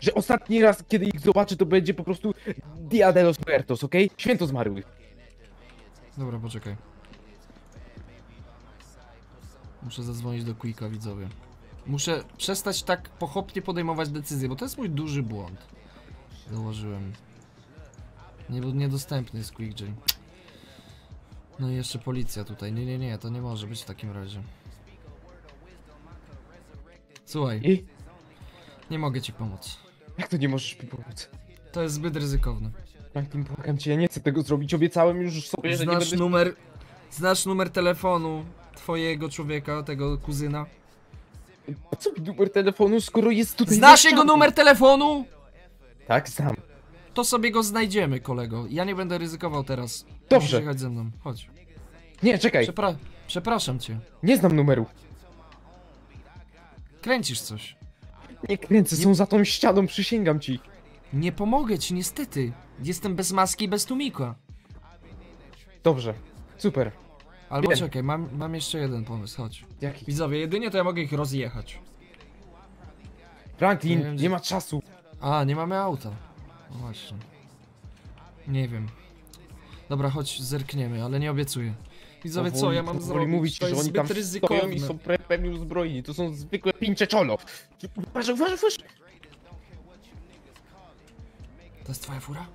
Że ostatni raz, kiedy ich zobaczę, to będzie po prostu Dia de los Muertos, okej? Święto zmarłych. Dobra, poczekaj. Muszę zadzwonić do Quicka, widzowie. Muszę przestać tak pochopnie podejmować decyzje, bo to jest mój duży błąd. Założyłem. Nie, niedostępny jest QuickJ. No i jeszcze policja tutaj. Nie, nie, nie, to nie może być w takim razie. Słuchaj. I? Nie mogę ci pomóc. Jak to nie możesz mi pomóc? To jest zbyt ryzykowne. Franklin, błagam cię, ja nie chcę tego zrobić. Obiecałem już sobie, że nie Znasz będę... numer. Znasz numer telefonu twojego człowieka, tego kuzyna? A co mi numer telefonu, skoro jest tutaj... Znasz na jego numer telefonu? Tak, znam. To sobie go znajdziemy, kolego. Ja nie będę ryzykował teraz. Dobrze. Musisz jechać ze mną. Chodź. Nie, czekaj. Przepra przepraszam cię. Nie znam numeru. Kręcisz coś. Nie kręcę, są za tą ścianą, przysięgam ci. Nie pomogę ci, niestety. Jestem bez maski i bez tłumika. Dobrze, super. Albo Wiem. czekaj, mam, mam jeszcze jeden pomysł, chodź. Jaki? Widzowie, jedynie to ja mogę ich rozjechać. Franklin, Nie wiem, nie ma czasu. A, nie mamy auta. No właśnie. Nie wiem. Dobra, chodź, zerkniemy, ale nie obiecuję. Widzowie, co Powoli- ja mam zrobić? mówić, to że oni tam stoją ryzykowne. i są pewnie uzbrojeni. To są zwykłe pincze czolo. Uważaj, uważaj, uważaj. To jest twoja fura?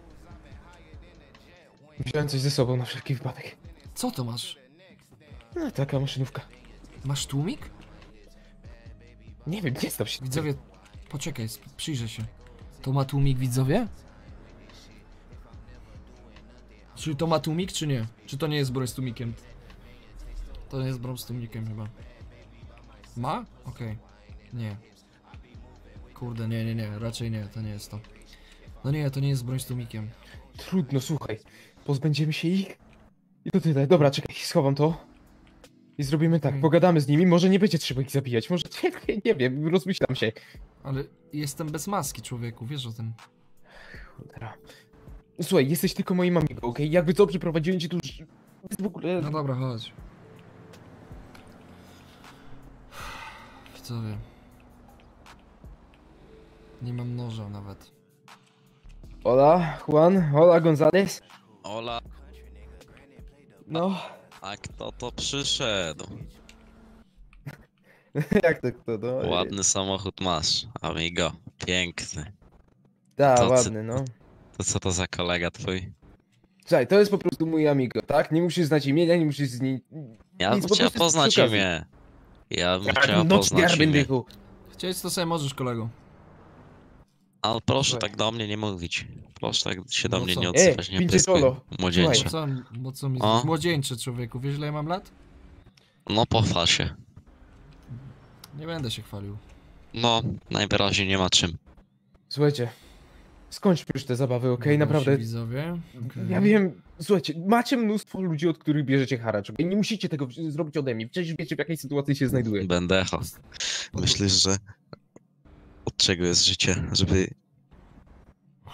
Wziąłem coś ze sobą na wszelki wypadek. Co to masz? No, taka maszynówka. Masz tłumik? Nie wiem, nie znam się. Widzowie, poczekaj, przyjrzę się. To ma tłumik, widzowie? Czy to ma tłumik, czy nie? Czy to nie jest broń z tłumikiem? To nie jest broń z tłumikiem chyba. Ma? Okej. Nie. Kurde, nie, nie, nie, raczej nie, to nie jest to. No nie, to nie jest broń z tłumikiem. Trudno, słuchaj. Pozbędziemy się ich. I to tyle. Dobra, czekaj, schowam to. I zrobimy tak, pogadamy z nimi, może nie będzie trzeba ich zabijać, może nie, nie wiem, rozmyślam się. Ale jestem bez maski, człowieku, wiesz o tym. Cholera. Słuchaj, jesteś tylko moim amigo, okej? Jakby dobrze prowadziłem cię tu już... w ogóle... No dobra, chodź. Widzowie. Nie mam noża nawet. Hola, Juan, hola, González. Ola, No, a kto to przyszedł? jak to kto, no? Ładny samochód masz, amigo. Piękny. To co- ładny, no. To co to za kolega twój? Słuchaj, to jest po prostu mój amigo, tak? Nie musisz znać imienia, nie musisz z nim... Ja bym po chciał poznać imię. Ja bym chciał no, poznać imię. Chciałeś to sobie możesz, kolego. Ale proszę tak do mnie nie mówić. Proszę tak się do No mnie co? nie odzywać, nie pyskuj. Młodzieńcze. Bo co, bo co mi O. Młodzieńcze, człowieku. Wiesz, ile ja mam lat? No pochwal się. Nie będę się chwalił. No, najwyraźniej nie ma czym. Słuchajcie, skończmy już te zabawy, okej? Udało Naprawdę. widzowie. Okej. Ja wiem, słuchajcie, macie mnóstwo ludzi, od których bierzecie haracz, okej? Nie musicie tego zrobić ode mnie, przecież wiecie w jakiej sytuacji się znajduję. Bendecha. Myślisz, że od czego jest życie? Żeby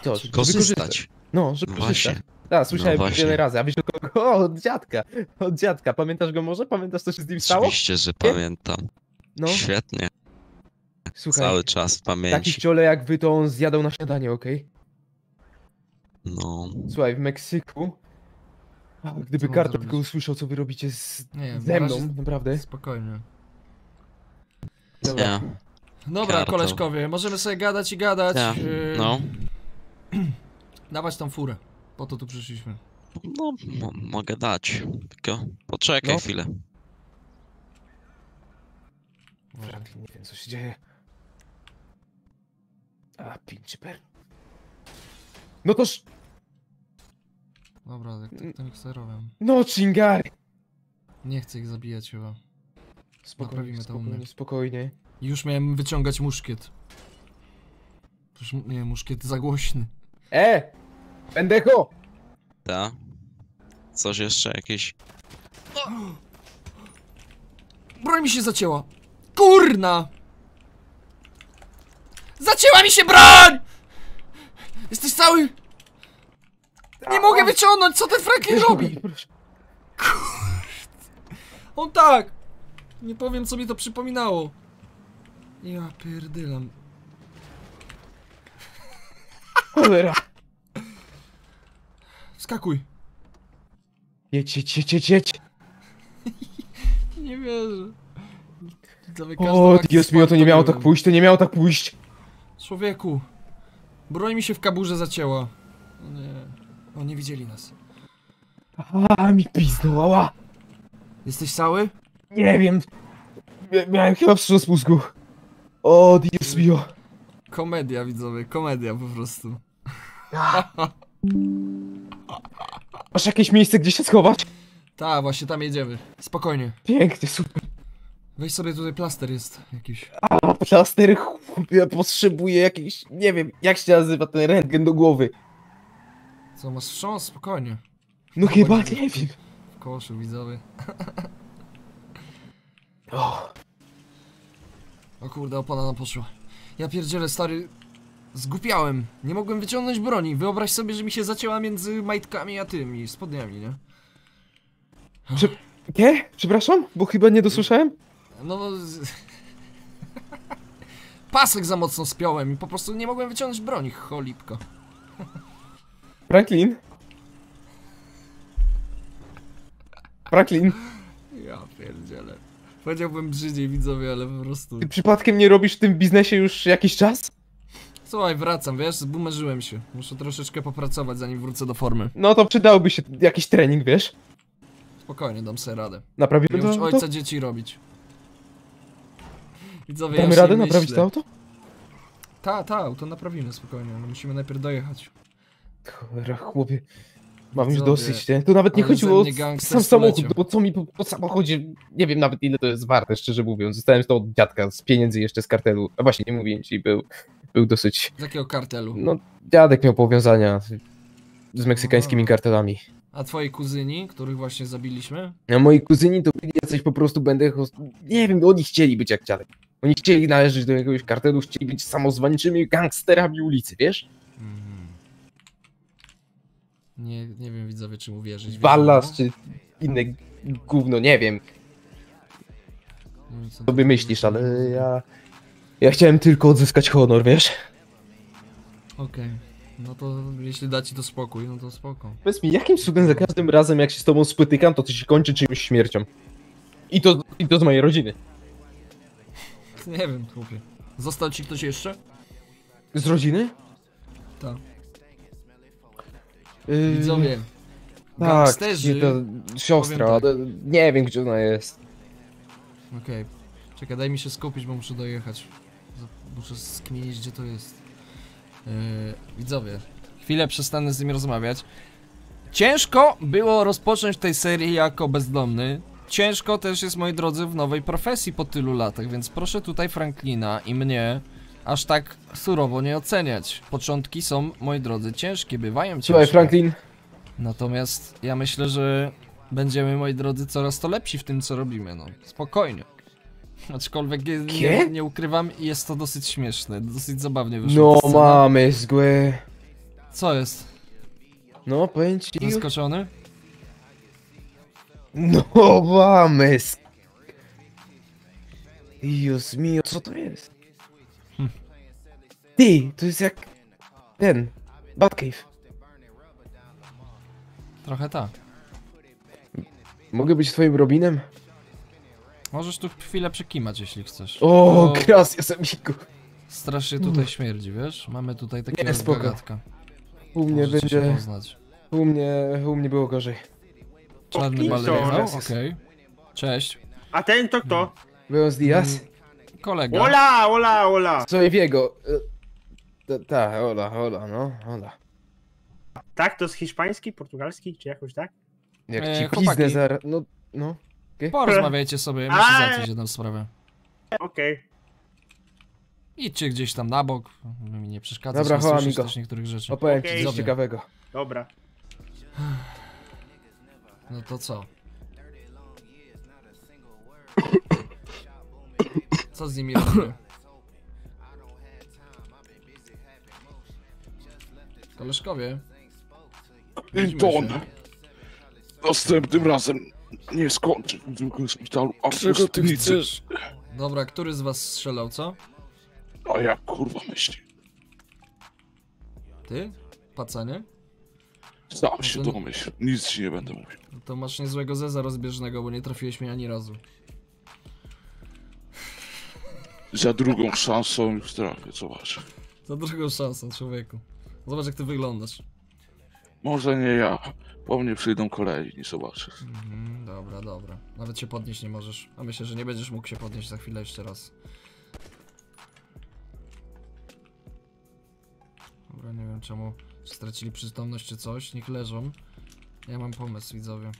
Co, żeby korzystać. No, żeby No korzystać. właśnie. Tak, słyszałem No wiele razy, a wiesz od kogo? O, od dziadka, od dziadka. Pamiętasz go może? Pamiętasz co się z nim stało? Oczywiście, że pamiętam. No. Świetnie. Słuchaj, Cały czas w Taki pamięci. ściole jak wy, to on zjadał na śniadanie, okej? No. Słuchaj, w Meksyku... A, gdyby mam Karta zrobić? tylko usłyszał, co wy robicie z... Nie, ze na mną, razie- naprawdę. Spokojnie. Dobra. Ja. Dobra, Kartą. koleżkowie, możemy sobie gadać i gadać. Ja. yy, No. Dawać tą furę. Po to tu przyszliśmy. No, mo mogę dać. Tylko poczekaj No. chwilę. Franklin, nie wiem co się dzieje. A, pinczyper. No toż... Dobra, jak tak to robią. No, Chingary! Nie chcę ich zabijać chyba. Spokojnie, Naprawimy spokojnie, spokojnie. Już miałem wyciągać muszkiet. Przecież, nie, muszkiet za głośny. E! Pendejo! Ta? Coś jeszcze jakieś... Broń mi się zacięła. Kurna! Zacięła mi się broń! Jesteś cały? Nie mogę wyciągnąć, co ten Franklin robi? proszę. On tak! Nie powiem, co mi to przypominało. Ja pierdylam. Cholera! Skakuj. Jedź, jedź, jedź, jedź, jedź. Nie wierzę. Każdą O, Dios mio, to nie miało tak pójść, to nie miało tak pójść. Człowieku. Broń mi się w kaburze zacięła. O nie. O, nie widzieli nas. A, mi piznął, ała. Jesteś cały? Nie wiem. Mia- Miałem chyba wstrząs mózgu. O, Dios mio. Komedia, widzowie, komedia po prostu. Masz jakieś miejsce, gdzie się schować? Ta, właśnie tam jedziemy. Spokojnie. Pięknie, super. Weź sobie tutaj plaster jest jakiś. A, plaster, ja potrzebuję jakiś, nie wiem, jak się nazywa ten rentgen do głowy. Co, masz wstrząs? Spokojnie. No chyba, nie wiem. W koszu, widzowie. O, O kurde, opona nam poszła. Ja pierdzielę, stary. Zgupiałem. Nie mogłem wyciągnąć broni. Wyobraź sobie, że mi się zacięła między majtkami a tymi spodniami, nie? Prze nie? Przepraszam, bo chyba nie dosłyszałem? No... Pasek za mocno spiąłem i po prostu nie mogłem wyciągnąć broni, cholipko. Franklin? Franklin, Ja pierdzielę. Powiedziałbym brzydziej widzowie, ale po prostu... ty przypadkiem nie robisz w tym biznesie już jakiś czas? Słuchaj, wracam, wiesz, zbumerzyłem się. Muszę troszeczkę popracować, zanim wrócę do formy. No to przydałby się jakiś trening, wiesz? Spokojnie, dam sobie radę. Naprawimy to ojca dzieci robić. Widzowie, Damy ja radę myślę. naprawić to auto? Ta, ta, auto naprawimy spokojnie, ale musimy najpierw dojechać. Cholera, chłopie. Mam już dosyć, nie? To nawet nie chodziło o sam samochód, bo co mi po, po samochodzie, nie wiem nawet ile to jest warte, szczerze mówiąc. Zostałem to od dziadka, z pieniędzy jeszcze z kartelu. A właśnie, nie mówiłem ci, był, był dosyć... Z jakiego kartelu? No, dziadek miał powiązania z, meksykańskimi kartelami. A twoi kuzyni, których właśnie zabiliśmy? A moi kuzyni to byli jacyś po prostu będę... Nie wiem, oni chcieli być jak dziadek. Oni chcieli należeć do jakiegoś kartelu, chcieli być samozwańczymi gangsterami ulicy, wiesz? Nie, nie wiem widzowie, czy mu wierzyć. Wierzę, Ballas czy inne gówno, nie wiem. Co- by myślisz, ale ja... Ja chciałem tylko odzyskać honor, wiesz? Okej. No to jeśli da ci to spokój, no to spoko. Powiedz mi, jakim cudem za każdym razem jak się z tobą spotykam, to to się kończy czyimś śmiercią? I to, i to z mojej rodziny. Nie wiem, chłopie. Został ci ktoś jeszcze? Z rodziny? Tak. Yy, Widzowie, Tak, gangsterzy... nie, to siostra, powiem tak. ale nie wiem gdzie ona jest. Okej. Czekaj, daj mi się skupić, bo muszę dojechać. Muszę skminić, gdzie to jest. Yy, widzowie, chwilę przestanę z nimi rozmawiać. Ciężko było rozpocząć tej serii jako bezdomny. Ciężko też jest, moi drodzy, w nowej profesji po tylu latach, więc proszę tutaj Franklina i mnie aż tak surowo nie oceniać. Początki są, moi drodzy, ciężkie, bywają ciężkie. Słuchaj, Franklin. Natomiast ja myślę, że będziemy, moi drodzy, coraz to lepsi w tym, co robimy, no. Spokojnie. Aczkolwiek nie, nie, nie ukrywam, jest to dosyć śmieszne, dosyć zabawnie wyszło. No mamy zgły. Co jest? No, powiem ci. Zaskoczony? No mamy. z- Dios mio, co to jest? Hm. Ty, to jest jak ten, Batcave. Trochę tak. Mogę być twoim Robinem? Możesz tu chwilę przekimać, jeśli chcesz. O, Bo gracias amigo. Strasznie tutaj śmierdzi, wiesz? Mamy tutaj takiego gagatka. U mnie Możecie będzie... U mnie, u mnie było gorzej. Czarny są? okej. Cześć. A ten to kto? Buenos dias. Kolega. Hola, hola, hola. Soy Diego. E, Ta, ta, hola, hola, no, hola. Tak, to jest hiszpański, portugalski, czy jakoś tak? Jak E, ci chłopaki. piznę zaraz, no, no. okej. Porozmawiajcie sobie, muszę A- załatwić jedną sprawę. Okej. Idźcie gdzieś tam na bok, mi nie przeszkadza Dobra, słyszeć amigo. też niektórych rzeczy. Opowiem ci Okej. coś ciekawego. Dobra. No to co? Co z nimi robimy? Koleżkowie. widzimy Clinton! się. Następnym razem nie skończę w zwykłym szpitalu, a w Czego ty pustynnicy. chcesz? Dobra, który z was strzelał, co? A jak kurwa myśli? Ty? Pacanie? Sam się domyśl, nic ci nie będę mówił. No To masz niezłego zeza rozbieżnego, bo nie trafiłeś mnie ani razu. Za drugą szansą już trafię, zobacz. Za drugą szansą, człowieku. Zobacz jak ty wyglądasz. Może nie ja, po mnie przyjdą kolejni, zobaczysz. Mhm, dobra, dobra. Nawet się podnieść nie możesz. A myślę, że nie będziesz mógł się podnieść za chwilę jeszcze raz. Dobra, nie wiem czemu czy stracili przytomność czy coś. Niech leżą. Ja mam pomysł, widzowie.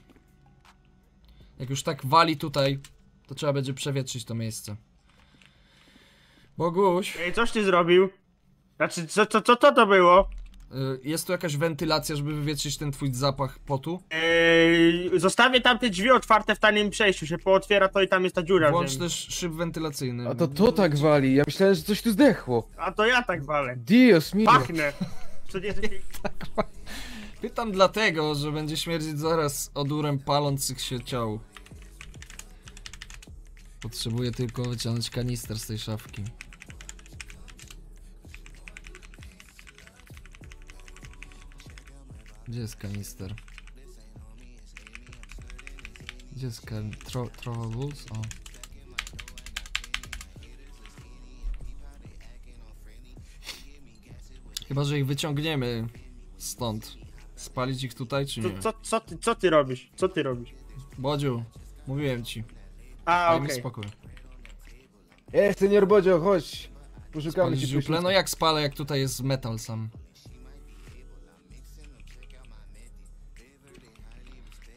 Jak już tak wali tutaj, to trzeba będzie przewietrzyć to miejsce. Boguś, Ej, coś ty zrobił? Znaczy, co, co, co, co to było? y, jest tu jakaś wentylacja, żeby wywietrzyć ten twój zapach potu? Ej, zostawię tam te drzwi otwarte w tajnym przejściu, się pootwiera to i tam jest ta dziura. w Włącz ziemi. też szyb wentylacyjny. A to to tak wali, ja myślałem, że coś tu zdechło. A to ja tak walę. Dios mio. Pachnę. Przecież Pytam dlatego, że będzie śmierdzić zaraz odurem palących się ciał. Potrzebuję tylko wyciągnąć kanister z tej szafki. Gdzie jest kanister? Gdzie jest kan... Tro? O. Chyba, że ich wyciągniemy stąd. Spalić ich tutaj, czy nie? co, co, co, ty, co ty robisz? Co ty robisz? Bodziu, mówiłem ci. A, Daj mi okej. spokój. Ej, senior Bodzio, chodź. Poszukamy Spalić ci dziuplę? prysznica. No jak spalę, jak tutaj jest metal sam.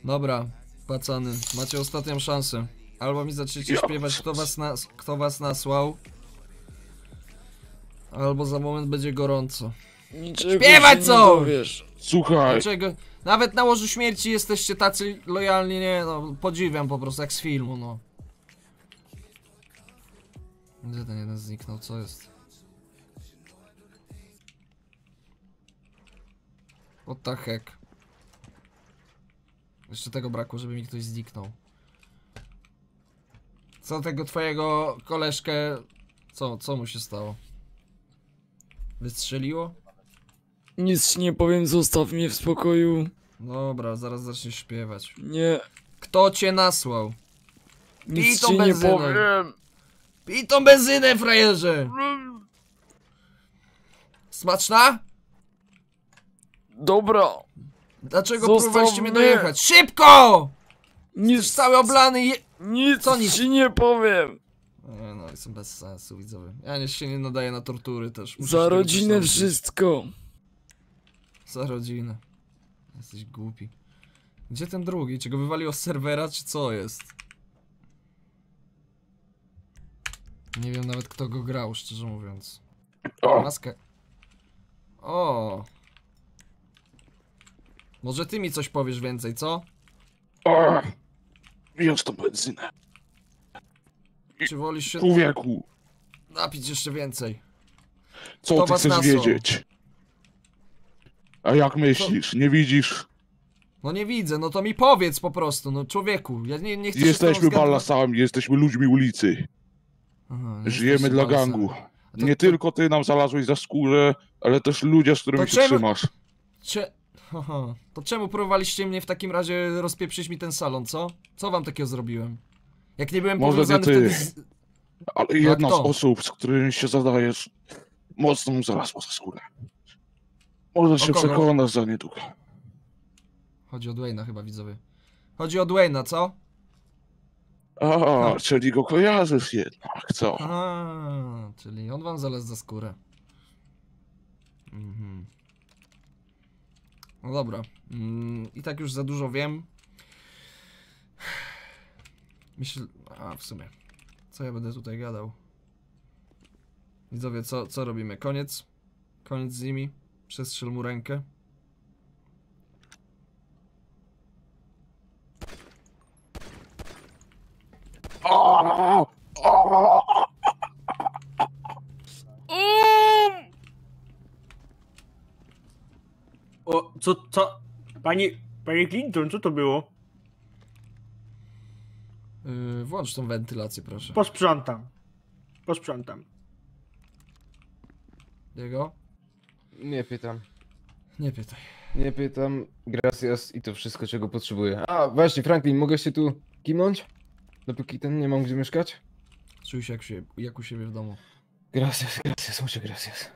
Dobra, pacany, macie ostatnią szansę. Albo mi zaczniecie śpiewać, kto was, nas, kto was nasłał. Albo za moment będzie gorąco. Niczego Śpiewać się nie co! dowiesz. Słuchaj. Dlaczego? Nawet na łożu śmierci jesteście tacy lojalni, nie no, podziwiam po prostu, jak z filmu, no. Gdzie ten jeden zniknął, co jest? What the heck? Jeszcze tego brakło, żeby mi ktoś zniknął. Co tego twojego koleżkę... Co, co mu się stało? Wystrzeliło? Nic ci nie powiem, zostaw mnie w spokoju. Dobra, zaraz zaczniesz śpiewać. Nie. Kto cię nasłał? Pij Nic tą ci nie benzynę. powiem. Pij tą benzynę, frajerze! Smaczna? Dobra. Dlaczego Zostaw próbowaliście mnie mnie. dojechać? Szybko! Nic, cały oblany nic Co nic? ci nie powiem. Nie, jestem bez sensu, widzowie. Ja nie, się nie nadaję na tortury też. Muszę Za rodzinę wszystko. Za rodzinę. Jesteś głupi. Gdzie ten drugi? Czy go wywaliło z serwera, czy co jest? Nie wiem nawet kto go grał, szczerze mówiąc. Maskę. O. Może ty mi coś powiesz więcej, co? O, Wiąż tą benzynę. Czy wolisz się Człowieku, napić jeszcze więcej? co Kto ty was chcesz nasłał? wiedzieć? A jak myślisz? Nie widzisz? No nie widzę, no to mi powiedz po prostu, no człowieku. Ja nie, nie chcę się z Jesteśmy tobą zgadywać. ballasami, jesteśmy ludźmi ulicy. Aha, Żyjemy jesteście dla ballasami. gangu. Nie tylko ty nam znalazłeś za skórę, ale też ludzie, z którymi To się czemu- trzymasz. Cze... To czemu próbowaliście mnie w takim razie rozpieprzyć mi ten salon, co? Co wam takiego zrobiłem? Jak nie byłem Może nie powiązany ty, wtedy z... ale No, jedna z osób, z którymi się zadajesz, mocno mu zarazła za skórę. Może się kogo? przekonasz za niedługo. Chodzi o Dwayna chyba, widzowie. Chodzi o Dwayna, co? A, czyli go kojarzysz jednak, co? A, czyli on wam zalazł za skórę. Mhm. No dobra. Mm, I tak już za dużo wiem. Myślę... A, w sumie. Co ja będę tutaj gadał? Widzowie, co, co robimy? Koniec? Koniec z nimi? Przestrzel mu rękę. O, co, co? Pani, pani Clinton, co to było? Yy, włącz tą wentylację, proszę. Posprzątam. Posprzątam. Jego? Nie pytam. Nie pytaj. Nie pytam. Gracias i to wszystko, czego potrzebuję. A, właśnie, Franklin, mogę się tu kimnąć? Dopóki ten nie mam gdzie mieszkać? Czuj się jak, się jak u siebie w domu. Gracias, gracias, muchas gracias.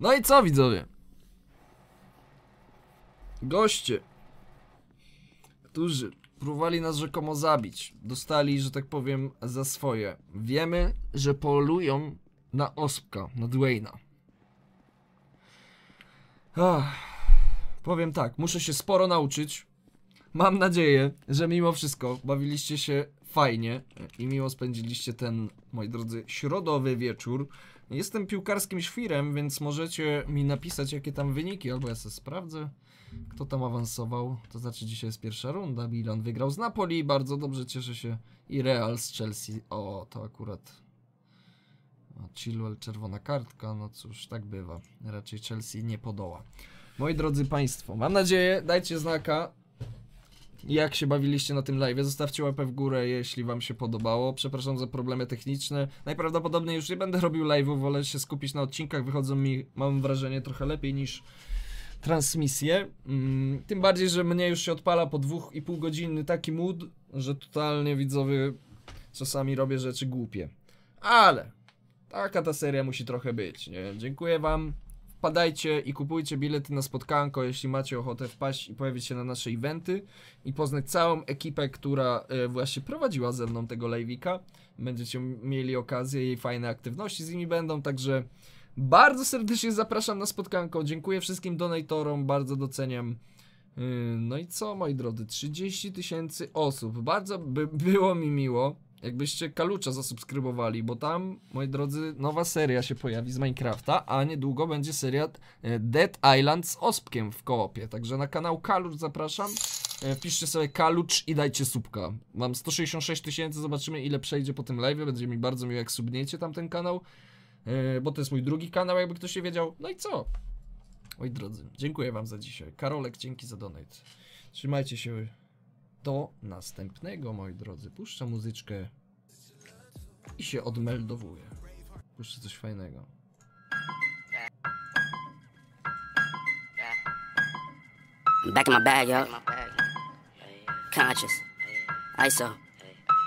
No i co widzowie? Goście, którzy próbowali nas rzekomo zabić, dostali, że tak powiem, za swoje. Wiemy, że polują na Ospka, na Dwayna. Ach, powiem tak, muszę się sporo nauczyć. Mam nadzieję, że mimo wszystko bawiliście się fajnie i miło spędziliście ten, moi drodzy, środowy wieczór. Jestem piłkarskim świrem, więc możecie mi napisać, jakie tam wyniki, albo ja sobie sprawdzę, kto tam awansował. To znaczy, dzisiaj jest pierwsza runda. Milan wygrał z Napoli, bardzo dobrze cieszę się. I Real z Chelsea. O, to akurat. O, Chilwell, czerwona kartka. No cóż, tak bywa. Raczej Chelsea nie podoła. Moi drodzy Państwo, mam nadzieję, dajcie znaka, jak się bawiliście na tym live. Zostawcie łapę w górę, jeśli wam się podobało. Przepraszam za problemy techniczne. Najprawdopodobniej już nie będę robił live'ów, wolę się skupić na odcinkach. Wychodzą mi, mam wrażenie, trochę lepiej niż transmisje. Mm, tym bardziej, że mnie już się odpala po dwóch i pół godziny taki mood, że totalnie widzowie czasami robię rzeczy głupie. Ale taka ta seria musi trochę być. Nie? Dziękuję wam. Wpadajcie i kupujcie bilety na spotkanko, jeśli macie ochotę wpaść i pojawić się na nasze eventy i poznać całą ekipę, która e, właśnie prowadziła ze mną tego live'ika. Będziecie mieli okazję i fajne aktywności z nimi będą, także bardzo serdecznie zapraszam na spotkanko. Dziękuję wszystkim donatorom, bardzo doceniam. Yy, No i co, moi drodzy, 30 tysięcy osób. Bardzo by było mi miło, jakbyście Kalucza zasubskrybowali, bo tam, moi drodzy, nowa seria się pojawi z Minecrafta, a niedługo będzie seria e, Dead Island z Ospkiem w koopie. Także na kanał Kalucz zapraszam. E, Wpiszcie sobie Kalucz i dajcie subka. Mam 166 tysięcy, zobaczymy ile przejdzie po tym live. Będzie mi bardzo miło, jak subniecie tam ten kanał. E, bo to jest mój drugi kanał, jakby ktoś nie wiedział. No i co? Oj drodzy, dziękuję wam za dzisiaj. Karolek, dzięki za donate. Trzymajcie się do następnego, moi drodzy. Puszczę muzyczkę i się odmeldowuję. Puszczę coś fajnego. Back in my bag, yo. Conscious. ISO.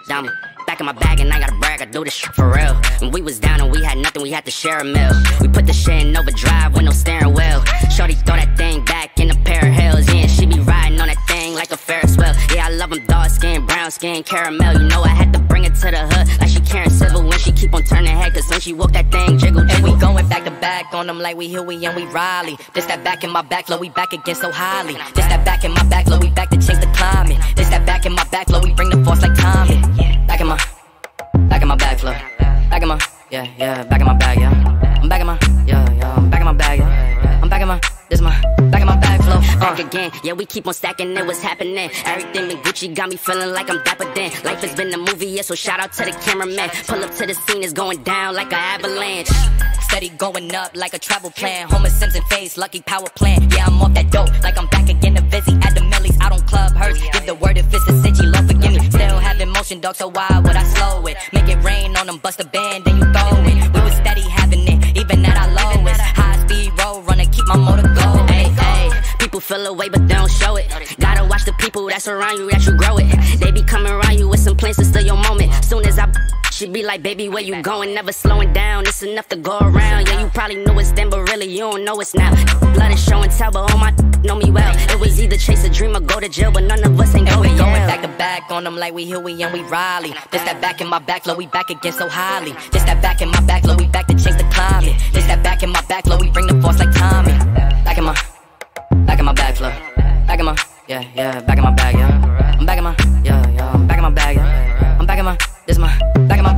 Diamond. In my bag and I gotta brag, I do this shit for real. When we was down and we had nothing, we had to share a meal. We put the shit in overdrive with no steering wheel. Shorty throw that thing back in a pair of heels. Yeah, she be riding on that thing like a Ferris wheel. Yeah, I love them dark skin, brown skin, caramel. You know I had to bring it to the hood like she Karen Civil when she keep on turning head. Cause when she walk that thing jiggle, and we going back to back on them like we Huey and we Riley. This that back in my back, flow, we back again so highly. This that back in my back, flow, we back to change the climate. This that back in my back, flow, we bring the force like Tommy. Back in my, back in my back, flow. Back in my, yeah, yeah, back in my bag, yeah. I'm back in my, yeah, yeah, I'm back in my bag, yeah. I'm back in my, this is my, back in my bag, flow. Uh. Back again, yeah, we keep on stacking it, what's happening? Everything in Gucci got me feeling like I'm dapper then. Life has been a movie, yeah, so shout out to the cameraman. Pull up to the scene, it's going down like an avalanche. Steady going up like a travel plan. Homer Simpson face, lucky power plant. Yeah, I'm off that dope, like I'm back again to Vizzy. At the Millies, I don't club hurts. Give the word if it's a cinch, Lord forgive me. Still having motion, dog, so why would I slow it? Make it rain on them, bust a band, then you throw it. Feel away, but they don't show it. Gotta watch the people that's around you, that you grow it. They be coming around you with some plans to steal your moment. Soon as I she be like, baby, where you going? Never slowing down. It's enough to go around. Yeah, you probably knew it's then, but really you don't know it's now. Blood is show and tell, but all my know me well. It was either chase a dream or go to jail, but none of us ain't going. Going back to back on them like we Huey and we Riley. This that back in my back, flow, we back again so highly. This that back in my back, flow, we back to change the climate. This that back in my back, flow, we bring the force like Tommy. Back in my, back in my back, flow. Back in my, yeah, yeah, back in my bag, yeah. I'm back in my, yeah, yeah, I'm back in my bag, yeah. I'm back in my, this my, back in my.